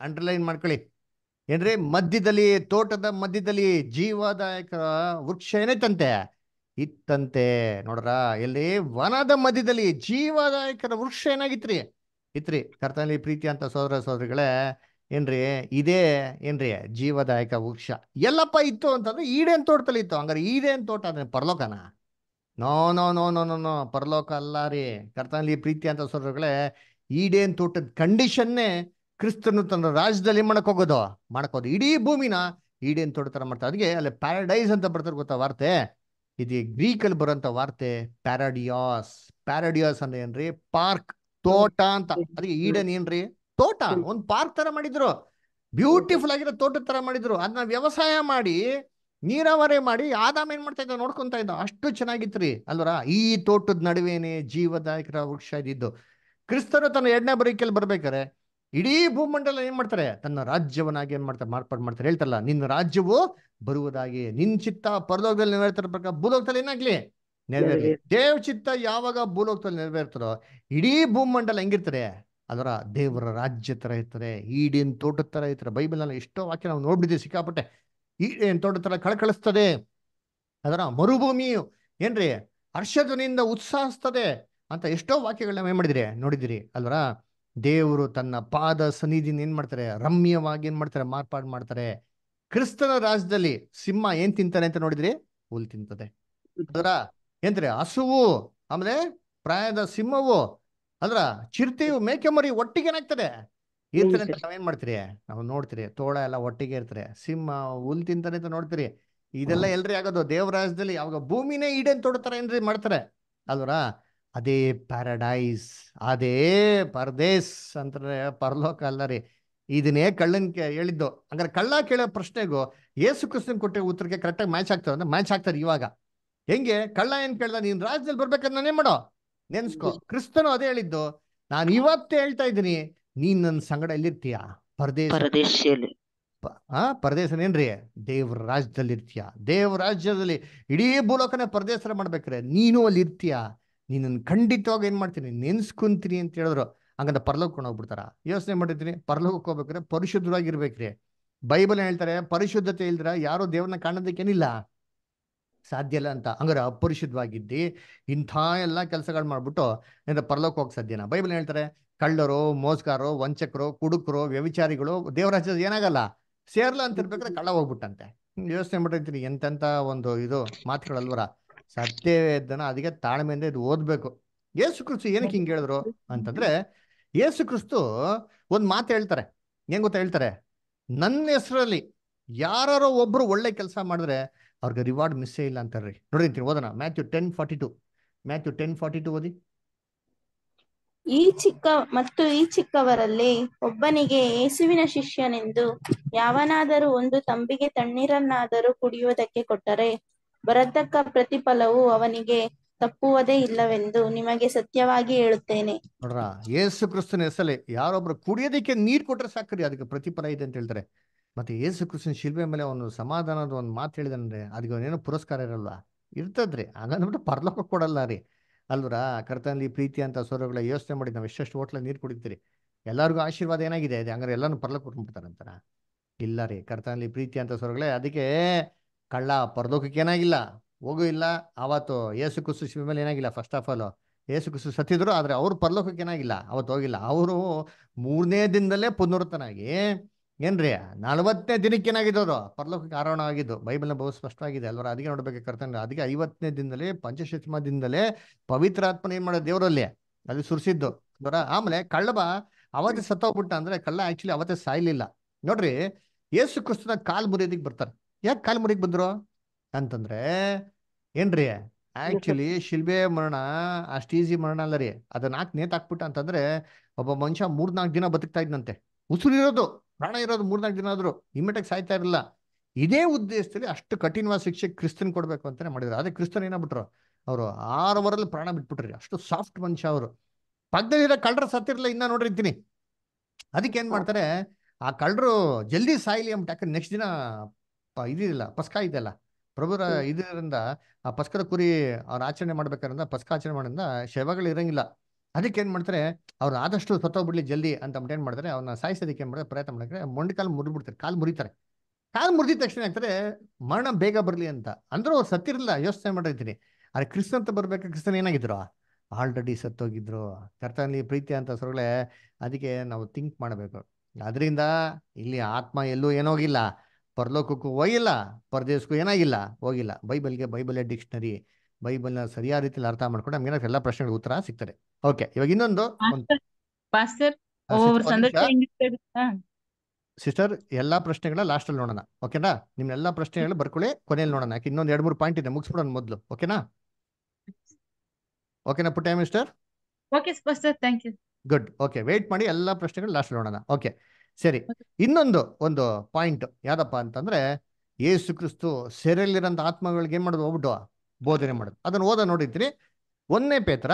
ಅಂಡರ್ಲೈನ್ ಮಾಡ್ಕೊಳ್ಳಿ. ಏನ್ರಿ? ಮಧ್ಯದಲ್ಲಿ, ತೋಟದ ಮಧ್ಯದಲ್ಲಿ ಜೀವದಾಯಕ ವೃಕ್ಷ ಏನೈತಂತೆ? ಇತ್ತಂತೆ. ನೋಡ್ರ, ಎಲ್ಲಿ? ವನದ ಮಧ್ಯದಲ್ಲಿ ಜೀವದಾಯಕರ ವೃಕ್ಷ ಏನಾಗಿತ್ರಿ? ಇತ್ರಿ, ಕರ್ತನಲ್ಲಿ ಪ್ರೀತಿ ಅಂತ ಸೋದರ ಸೋದರಿಗಳೇ ಏನ್ರಿ? ಇದೇ ಏನ್ರಿ? ಜೀವದಾಯಕ ವೃಕ್ಷ. ಎಲ್ಲಪ್ಪ ಇತ್ತು ಅಂತಂದ್ರೆ ಈಡೇನ್ ತೋಟದಲ್ಲಿ ಇತ್ತು. ಹಂಗಾರೆ ಈಡೇನ್ ತೋಟ ಅಂದ್ರೆ ಪರಲೋಕನ? No no no no no no, ಪರಲೋಕ ಅಲ್ಲ ರೀ. ಕರ್ತನಲ್ಲಿ ಪ್ರೀತಿ ಅಂತ ಸೋದರಗಳೇ, ಈಡೇನ್ ತೋಟದ ಕಂಡೀಷನ್ನೇ ಕ್ರಿಸ್ತನು ತನ್ನ ರಾಜ್ಯದಲ್ಲಿ ಹೋಗೋದು ಮಾಡ್ಕೋದು. ಇಡೀ ಭೂಮಿನ ಈಡೇನ್ ತೋಟ ತರ ಮಾಡ್ತಾರೆ. ಅದಕ್ಕೆ ಅಲ್ಲಿ ಪ್ಯಾರಡೈಸ್ ಅಂತ ಬರ್ತಾರೆ ಗೊತ್ತಾ ವಾರ್ತೆ? ಇದು ಗ್ರೀಕ್ ಅಲ್ಲಿ ಬರೋಂಥ ವಾರ್ತೆ ಪ್ಯಾರಡಿಯಾಸ್ ಪ್ಯಾರಡಿಯಾಸ್ ಅಂದ್ರೆ ಏನ್ರಿ? ಪಾರ್ಕ್ ತೋಟ ಅಂತ. ಅದಕ್ಕೆ ಈಡೇನ್ ಏನ್ರಿ? ತೋಟ ಒಂದ್ ಪಾರ್ಕ್ ತರ ಮಾಡಿದ್ರು. ಬ್ಯೂಟಿಫುಲ್ ಆಗಿರೋ ತೋಟದ ತರ ಮಾಡಿದ್ರು. ಅದನ್ನ ವ್ಯವಸಾಯ ಮಾಡಿ ನೀರಾವರಿ ಮಾಡಿ ಆದಾಮ ಏನ್ ಮಾಡ್ತಾ ಇದ್ದ ನೋಡ್ಕೊಂತ ಇದ್ದ. ಅಷ್ಟು ಚೆನ್ನಾಗಿತ್ರಿ ಅಲ್ವರ? ಈ ತೋಟದ ನಡುವೆನೆ ಜೀವದಾಯಕರ ವೃಕ್ಷ ಇದ್ದಿದ್ದು. ಕ್ರಿಸ್ತರು ತನ್ನ ಎರಡನೇ ಬರೀಕೆಯಲ್ಲಿ ಬರ್ಬೇಕಾರೆ ಇಡೀ ಭೂಮಂಡಲ ಏನ್ ಮಾಡ್ತಾರೆ? ತನ್ನ ರಾಜ್ಯವನ್ನಾಗಿ ಏನ್ ಮಾಡ್ತಾರೆ? ಮಾರ್ಪಾಡು ಮಾಡ್ತಾರೆ. ಹೇಳ್ತಾರಲ್ಲ ನಿನ್ನ ರಾಜ್ಯವು ಬರುವುದಾಗಿ. ನಿನ್ ಚಿತ್ತ ಪರಲೋಕದಲ್ಲಿ ನೆರವೇರ್ತಾರ ಪ್ರಕಾರ ಭೂಲೋಕದಲ್ಲಿ ಏನಾಗ್ಲಿ? ನೆರವೇರ್ಲಿ. ದೇವ್ ಚಿತ್ತ ಯಾವಾಗ ಭೂಲೋಕದಲ್ಲಿ ನೆರವೇರ್ತಾರೋ ಇಡೀ ಭೂಮಂಡಲ ಹೆಂಗಿರ್ತಾರೆ ಅದರ ದೇವರ ರಾಜ್ಯ ಥರ ಇರ್ತದೆ, ಈಡೇನು ತೋಟದ ಥರ ಇರ್ತಾರೆ ಬೈಬಲ್ನಲ್ಲಿ ಎಷ್ಟೋ ವಾಕ್ಯ ನಾವು ನೋಡ್ಬಿಟ್ಟಿದ್ದೀವಿ ಸಿಕ್ಕಾಪಟ್ಟೆ. ಈಡೇನು ತೋಟದ ತರ ಕಳಕಳಿಸ್ತದೆ. ಅದರ ಮರುಭೂಮಿಯು ಏನ್ರಿ? ಹರ್ಷಧ್ವನಿಯಿಂದ ಉತ್ಸಾಹಿಸ್ತದೆ ಅಂತ ಎಷ್ಟೋ ವಾಕ್ಯಗಳನ್ನ ಏನು ಮಾಡಿದಿರಿ, ನೋಡಿದಿರಿ. ಅಲ್ವರ? ದೇವರು ತನ್ನ ಪಾದ ಸನ್ನಿಧಿನ ಏನು ಮಾಡ್ತಾರೆ? ರಮ್ಯವಾಗಿ ಏನು ಮಾಡ್ತಾರೆ? ಮಾರ್ಪಾಡು ಮಾಡ್ತಾರೆ. ಕ್ರಿಸ್ತನ ರಾಜ್ಯದಲ್ಲಿ ಸಿಂಹ ಏನು ತಿಂತಾನೆ ಅಂತ ನೋಡಿದ್ರಿ? ಹುಲ್ ತಿಂತದೆ. ಅದರ ಏನ್ರಿ? ಹಸುವು, ಆಮೇಲೆ ಪ್ರಾಯದ ಸಿಂಹವು ಅದ್ರ ಚಿರತೆಯು ಮೇಕೆ ಮರಿ ಒಟ್ಟಿಗೆ ಏನಾಗ್ತದೆ? ಇರ್ತಾರೆ ಅಂತ ನಾವೇನ್ ಮಾಡ್ತೀರಿ? ನಾವು ನೋಡ್ತೀರಿ ತೋಳ ಎಲ್ಲ ಒಟ್ಟಿಗೆ ಇರ್ತಾರೆ ಸಿಂಹ ಹುಲ್ ತಿಂತಾನೆ ಅಂತ ನೋಡ್ತೀರಿ. ಇದೆಲ್ಲ ಎಲ್ರಿ ಆಗೋದು? ದೇವರಾಜ್ಯದಲ್ಲಿ ಯಾವಾಗ ಭೂಮಿನೇ ಈಡೇನ್ ತೊಡ್ತಾರೆ ಏನ್ರಿ ಮಾಡ್ತಾರೆ? ಅಲ್ವರ? ಅದೇ ಪ್ಯಾರಡೈಸ್ ಅದೇ ಪರದೇಸ್ ಅಂತಾರೆ. ಪರಲೋಕ ಅಲ್ಲ ರೀ. ಇದನ್ನೇ ಕಳ್ಳನ್ ಕೆ- ಹೇಳಿದ್ದು. ಹಂಗಾರೆ ಕಳ್ಳ ಕೇಳೋ ಪ್ರಶ್ನೆಗೂ ಯೇಸು ಕೃಷ್ಣನ್ ಕೊಟ್ಟಿರೋ ಉತ್ತರಕ್ಕೆ ಕರೆಕ್ಟಾಗಿ ಮ್ಯಾಚ್ ಆಗ್ತದೆ ಅಂದ್ರೆ ಮ್ಯಾಚ್ ಆಗ್ತಾರೆ ಇವಾಗ. ಹೆಂಗೆ? ಕಳ್ಳ ಏನ್ ಕೇಳ್ದ? ನೀನ್ ರಾಜ್ಯದಲ್ಲಿ ಬರ್ಬೇಕಂದ್ರೆ ನಾನೇನ್ ಮಾಡೋ? ನೆನ್ಸ್ಕೊ. ಕ್ರಿಸ್ತನು ಅದೇ ಹೇಳಿದ್ದು ನಾನು ಇವತ್ತು ಹೇಳ್ತಾ ಇದ್ದೀನಿ ನೀನ್ ನನ್ನ ಸಂಗಡ ಎಲ್ಲಿರ್ತೀಯ? ಪರದೇಶ ಪರದೇಶಿಯಲ್ಲಿ. ಪರದೇಶ ಆ ಪರದೇಶನೇನ್ರಿ ದೇವ್ರ ರಾಜ್ಯದಲ್ಲಿ ಇರ್ತೀಯ ದೇವ್ರ ರಾಜ್ಯದಲ್ಲಿ ಇಡೀ ಭೂಲೋಕನೇ ಪರದೇಶರ ಮಾಡ್ಬೇಕ್ರೆ. ನೀನು ಅಲ್ಲಿ ಇರ್ತೀಯ ನೀನನ್ನು ಖಂಡಿತವಾಗಿ ಏನ್ ಮಾಡ್ತೀನಿ? ನೆನ್ಸ್ಕೊಂತೀನಿ ಅಂತ ಹೇಳಿದ್ರು. ಹಂಗಂತ ಪರಲೋಕಕ್ಕೆ ಹೋಗ್ಬಿಡ್ತಾರ? ಯೋಚನೆ ಮಾಡಿರ್ತೀನಿ. ಪರಲೋಕಕ್ಕೆ ಹೋಗ್ಬೇಕ್ರೆ ಪರಿಶುದ್ಧವಾಗಿರ್ಬೇಕ್ರಿ ಬೈಬಲ್ ಹೇಳ್ತಾರೆ? ಪರಿಶುದ್ಧತೆ ಇಲ್ದ್ರ ಯಾರು ದೇವ್ರನ್ನ ಕಾಣೋದಕ್ಕೇನಿಲ್ಲ. ಸಾಧ್ಯ ಇಲ್ಲ ಅಂತ. ಹಂಗಾರೆ ಅಪರಿಶುದ್ಧವಾಗಿದ್ದಿ ಇಂಥ ಎಲ್ಲ ಕೆಲಸಗಳು ಮಾಡ್ಬಿಟ್ಟು ಏನಂದ್ರೆ ಪರಲೋಕ ಹೋಗಕ್ ಸಾಧ್ಯನಾ? ಬೈಬಲ್ ಹೇಳ್ತಾರೆ, ಕಳ್ಳರು, ಮೋಸ್ಗಾರರು, ವಂಚಕರು, ಕುಡುಕರು ವ್ಯವಿಚಾರಿಗಳು ದೇವರಾಜ್ಯದ ಏನಾಗಲ್ಲ. ಸೇರ್ಲ ಅಂತ ಇರ್ಬೇಕಾದ್ರೆ ಕಳ್ಳ ಹೋಗ್ಬಿಟ್ಟಂತೆ. ಯೋಚನೆ ಮಾಡಿರ್ತೀನಿ ಎಂತೆಂತ ಒಂದು ಇದು ಮಾತುಗಳಲ್ವರ. ಸತ್ಯವೇದನ ಅದಕ್ಕೆ ತಾಳ್ಮೆಯಿಂದ ಇದು ಓದ್ಬೇಕು. ಯೇಸು ಕ್ರಿಸ್ತು ಏನಕ್ಕೆ ಹಿಂಗೆ ಹೇಳಿದ್ರು ಅಂತಂದ್ರೆ, ಯೇಸು ಕ್ರಿಸ್ತು ಒಂದ್ ಮಾತು ಹೇಳ್ತಾರೆ. ಏನ್ ಗೊತ್ತಾ ಹೇಳ್ತಾರೆ? ನನ್ನ ಹೆಸರಲ್ಲಿ ಯಾರೋ ಒಬ್ರು ಒಳ್ಳೆ ಕೆಲಸ ಮಾಡಿದ್ರೆ ಅವ್ರಿಗೆ ರಿವಾರ್ಡ್ ಮಿಸ್ಸೇ ಇಲ್ಲ ಅಂತಾರ್ರಿ. ನೋಡಿ ಅಂತೀನಿ ಓದೋಣ. Matthew ten forty two Matthew ten forty two ಓದಿ. ಈ ಚಿಕ್ಕ ಮತ್ತು ಈ ಚಿಕ್ಕವರಲ್ಲಿ ಒಬ್ಬನಿಗೆ ಯೇಸುವಿನ ಶಿಷ್ಯನೆಂದು ಯಾವನಾದರೂ ಒಂದು ತಂಬಿಗೆ ತಣ್ಣೀರನ್ನಾದರೂ ಕುಡಿಯುವುದಕ್ಕೆ ಕೊಟ್ಟರೆ ಬರತಕ್ಕ ಪ್ರತಿಫಲವು ಅವನಿಗೆ ತಪ್ಪುವುದೇ ಇಲ್ಲವೆಂದು ನಿಮಗೆ ಸತ್ಯವಾಗಿ ಹೇಳುತ್ತೇನೆ. ನೋಡ್ರ ಯೇಸು ಕ್ರಿಸ್ತನ ಹೆಸಲೆ ಯಾರೊಬ್ರು ಕುಡಿಯೋದಕ್ಕೆ ನೀರ್ ಕೊಟ್ರೆ ಸಾಕ್ರಿ ಅದಕ್ಕೆ ಪ್ರತಿಫಲ ಇದೆ ಅಂತ ಹೇಳ್ತಾರೆ. ಮತ್ತೆ ಯೇಸು ಕೃಷ್ಣ ಶಿಲ್ಬೆ ಮೇಲೆ ಅವನು ಸಮಾಧಾನದ ಒಂದು ಮಾತು ಹೇಳಿದಂದ್ರೆ ಅದಕ್ಕೆ ಅವನೇನೋ ಪುರಸ್ಕಾರ ಇರಲ್ವಾ? ಇರ್ತದ್ರಿ. ಹಂಗಂದ್ಬಿಟ್ಟು ಪರ್ಲೋಕ ಕೊಡಲ್ಲ ರೀ. ಅಲ್ವರ, ಕರ್ತನಲ್ಲಿ ಪ್ರೀತಿ ಅಂತ ಸ್ವರಗಳ ಯೋಚನೆ ಮಾಡಿ ನಾವು ಎಷ್ಟೆಷ್ಟು ಹೋಟ್ಲ ನೀರು ಕುಡಿತೀರಿ? ಎಲ್ಲರಿಗೂ ಆಶೀರ್ವಾದ ಏನಾಗಿದೆ? ಅದೇ ಹಂಗಾರೆ ಎಲ್ಲಾನು ಪರ್ಲೋಕ ಕೊಟ್ಬಿಡ್ತಾರಂತಾರ ಇಲ್ಲ ರೀ, ಕರ್ತನಲ್ಲಿ ಪ್ರೀತಿ ಅಂತ ಸ್ವರಗಳೇ ಅದಕ್ಕೆ ಕಳ್ಳ ಪರಲೋಕಕ್ಕೆ ಏನಾಗಿಲ್ಲ. ಹೋಗು ಇಲ್ಲ. ಆವತ್ತು ಏಸು ಕುಸು ಶಿವ ಮೇಲೆ ಏನಾಗಿಲ್ಲ ಫಸ್ಟ್ ಆಫ್ ಆಲ್ ಏಸು ಕುಸು ಸತ್ತಿದ್ರು, ಆದರೆ ಅವ್ರು ಪರಲೋಕಕ್ಕೆ ಏನಾಗಿಲ್ಲ. ಅವತ್ತು ಹೋಗಿಲ್ಲ. ಅವರು ಮೂರನೇ ದಿನದಲ್ಲೇ ಪುನರುತ್ತನಾಗಿ ಏನ್ರಿ? ನಲವತ್ತನೇ ದಿನಕ್ಕೆ ಏನಾಗಿದ್ದವರು ಪರಲೋಕಕ್ಕೆ ಆರೋಹಣ ಆಗಿದ್ದು ಬೈಬಲ್ನ ಬಹು ಸ್ಪಷ್ಟವಾಗಿದೆ. ಅಲ್ವರ? ಅದಕ್ಕೆ ನೋಡ್ಬೇಕು ಕರ್ತಾನೆ ಅದಕ್ಕೆ ಐವತ್ತನೇ ದಿನದಲ್ಲಿ ಪಂಚಶತಮ ದಿನದಲ್ಲೇ ಪವಿತ್ರ ಆತ್ಮನ ಏನ್ ಮಾಡೋದು ದೇವರಲ್ಲಿ? ಅಲ್ಲಿ ಸುರಿಸಿದ್ದು. ಬರ ಆಮೇಲೆ ಕಳ್ಳಬ ಅವತ್ತೇ ಸತ್ತೋಗ್ಬಿಟ್ಟ ಅಂದ್ರೆ ಕಳ್ಳ ಆಕ್ಚುಲಿ ಅವತ್ತೇ ಸಾಯ್ಲಿಲ್ಲ. ನೋಡ್ರಿ, ಯೇಸು ಕ್ರಿಸ್ತನ ಕಾಲ್ ಮುರಿಯೋದಿಕ್ ಬರ್ತಾರೆ. ಯಾಕೆ ಕಾಲ್ ಮುರಿಯಕ್ ಬಂದ್ರು? ಅಂತಂದ್ರೆ, ಏನ್ರಿ? ಆಕ್ಚುಲಿ ಶಿಲ್ಬೆ ಮರಣ ಅಷ್ಟು ಈಸಿ ಮರಣ ಅಲ್ಲ ರೀ. ಅದನ್ನ ಹಾಕಿ ನೇತಾಕ್ಬಿಟ್ಟ ಅಂತಂದ್ರೆ, ಒಬ್ಬ ಮನುಷ್ಯ ಮೂರ್ನಾಲ್ಕು ದಿನ ಬದುಕ್ತಾ ಇದ್ನಂತೆ. ಉಸಿರು ಇರೋದು ಪ್ರಾಣ ಇರೋದು ಮೂರ್ನಾಲ್ಕು ದಿನ ಆದರೂ ಇಮಿಡಿಯೇಟ್ ಸಾಯ್ತಾ ಇರಲಿಲ್ಲ ಇದೇ ಉದ್ದೇಶದಲ್ಲಿ ಅಷ್ಟು ಕಠಿಣವಾದ ಶಿಕ್ಷೆ ಕ್ರಿಸ್ತನ್ ಕೊಡಬೇಕು ಅಂತಾನೆ ಮಾಡಿದ್ರು. ಅದೇ ಕ್ರಿಸ್ತನ್ ಏನಾಗ್ಬಿಟ್ರು? ಅವರು ಆರು ವರಲ್ಲಿ ಪ್ರಾಣ ಬಿಟ್ಬಿಟ್ರಿ. ಅಷ್ಟು ಸಾಫ್ಟ್ ಮನುಷ್ಯ ಅವರು. ಇರೋ ಕಳ್ಳರ ಸತ್ತಿರಲಿಲ್ಲ ಇನ್ನ ನೋಡಿರ್ತೀನಿ ಅದಕ್ಕೆ ಏನ್ ಮಾಡ್ತಾರೆ? ಆ ಕಳ್ಳರು ಜಲ್ದಿ ಸಾಯ್ಲಿ ಅಂದ್ಬಿಟ್ಟು ಯಾಕಂದ್ರೆ ನೆಕ್ಸ್ಟ್ ದಿನ ಇದಿಲ್ಲ ಪಸ್ಕ ಇದೆಯಲ್ಲ. ಪ್ರಭುರ ಇದರಿಂದ ಆ ಪಸ್ಕದ ಕುರಿ ಅವ್ರ ಆಚರಣೆ ಮಾಡ್ಬೇಕಾದ್ರಿಂದ ಪಸ್ಕ ಆಚರಣೆ ಮಾಡೋದ್ರಿಂದ ಶವಗಳು ಇರಂಗಿಲ್ಲ. ಅದಕ್ಕೆ ಏನ್ ಮಾಡ್ತಾರೆ, ಅವ್ರು ಆದಷ್ಟು ಸತ್ತೋಗ್ಬಿಡ್ಲಿ ಜಲ್ದಿ ಅಂತ ಏನ್ ಮಾಡ್ತಾರೆ ಅವ್ನ ಸಾಯಿಸೋದಕ್ಕೆ ಏನ್ ಮಾಡ್ತಾರೆ, ಪ್ರಯತ್ನ ಮಾಡಿದ್ರೆ ಮೊಂಡ್ ಕಾಲು ಮುರಿದ್ಬಿಡ್ತಾರೆ, ಕಾಲು ಮುರಿತಾರೆ. ಕಾಲು ಮುರಿದಿದ ತಕ್ಷಣ ಆಗ್ತಾರೆ ಮರಣ ಬೇಗ ಬರಲಿ ಅಂತ. ಅಂದ್ರೂ ಅವ್ರು ಸತ್ತಿರಲಿಲ್ಲ, ಯೋಚನೆ ಮಾಡಿರ್ತೀನಿ ಆದ್ರೆ ಕ್ರಿಸ್ತನ್ ಅಂತ ಬರ್ಬೇಕು? ಕ್ರಿಸ್ತನ್ ಏನಾಗಿದ್ರು? ಆಲ್ರೆಡಿ ಸತ್ತೋಗಿದ್ರು. ಕರ್ತನಲ್ಲಿ ಪ್ರೀತಿ ಅಂತ ಸೊರಳೆ ಅದಕ್ಕೆ ನಾವು ಥಿಂಕ್ ಮಾಡಬೇಕು. ಅದರಿಂದ ಇಲ್ಲಿ ಆತ್ಮ ಎಲ್ಲೂ ಏನೋಗಿಲ್ಲ. ಪರಲೋಕಕ್ಕೂ ಹೋಗಿಲ್ಲ. ಪರದೇಶಕ್ಕೂ ಏನಾಗಿಲ್ಲ. ಹೋಗಿಲ್ಲ. ಬೈಬಲ್ಗೆ ಬೈಬಲೇ ಡಿಕ್ಷನರಿ. ಬೈಬಲ್ನ ಸರಿಯಾದ ರೀತಿಯಲ್ಲಿ ಅರ್ಥ ಮಾಡ್ಕೊಂಡು ನಮ್ಗೆ ಎಲ್ಲ ಪ್ರಶ್ನೆಗಳಿಗೆ ಉತ್ತರ ಸಿಗ್ತದೆ. ಓಕೆ ಇವಾಗ ಇನ್ನೊಂದು ಸಿಸ್ಟರ್ ಎಲ್ಲಾ ಪ್ರಶ್ನೆಗಳ ಲಾಸ್ಟ್ ಅಲ್ಲಿ ನೋಡೋಣ ಓಕೆನಾ? ನಿಮ್ ಎಲ್ಲಾ ಪ್ರಶ್ನೆಗಳು ಬರ್ಕೊಳ್ಳಿ ಕೊನೆಯಲ್ಲಿ ನೋಡೋಣ. ಯಾಕೆ ಇನ್ನೊಂದು ಎರಡ್ ಮೂರು ಪಾಯಿಂಟ್ ಇದೆ ಮುಗಿಸ್ಬಿಡೋಣ ಮೊದಲು ಓಕೆನಾ? ಓಕೆನಾ ಪುಟ್ಟ mister okay thank you good okay wait ಮಾಡಿ ಎಲ್ಲಾ ಪ್ರಶ್ನೆಗಳು ಲಾಸ್ಟ್ ನೋಡೋಣ ಓಕೆ ಸರಿ ಇನ್ನೊಂದು ಒಂದು ಪಾಯಿಂಟ್ ಯಾವ್ದಪ್ಪ ಅಂತಂದ್ರೆ ಯೇಸು ಕ್ರಿಸ್ತು ಸೆರೆಯಲ್ಲಿರೋಂಥ ಆತ್ಮಗಳಿಗೆ ಏನ್ ಮಾಡೋದು ಹೋಗ್ಬಿಟ್ಟು? ಬೋಧನೆ ಮಾಡೋದು. ಅದನ್ನು ಓದ ನೋಡಿದ್ರೆ ಒಂದನೇ ಪೇತ್ರ,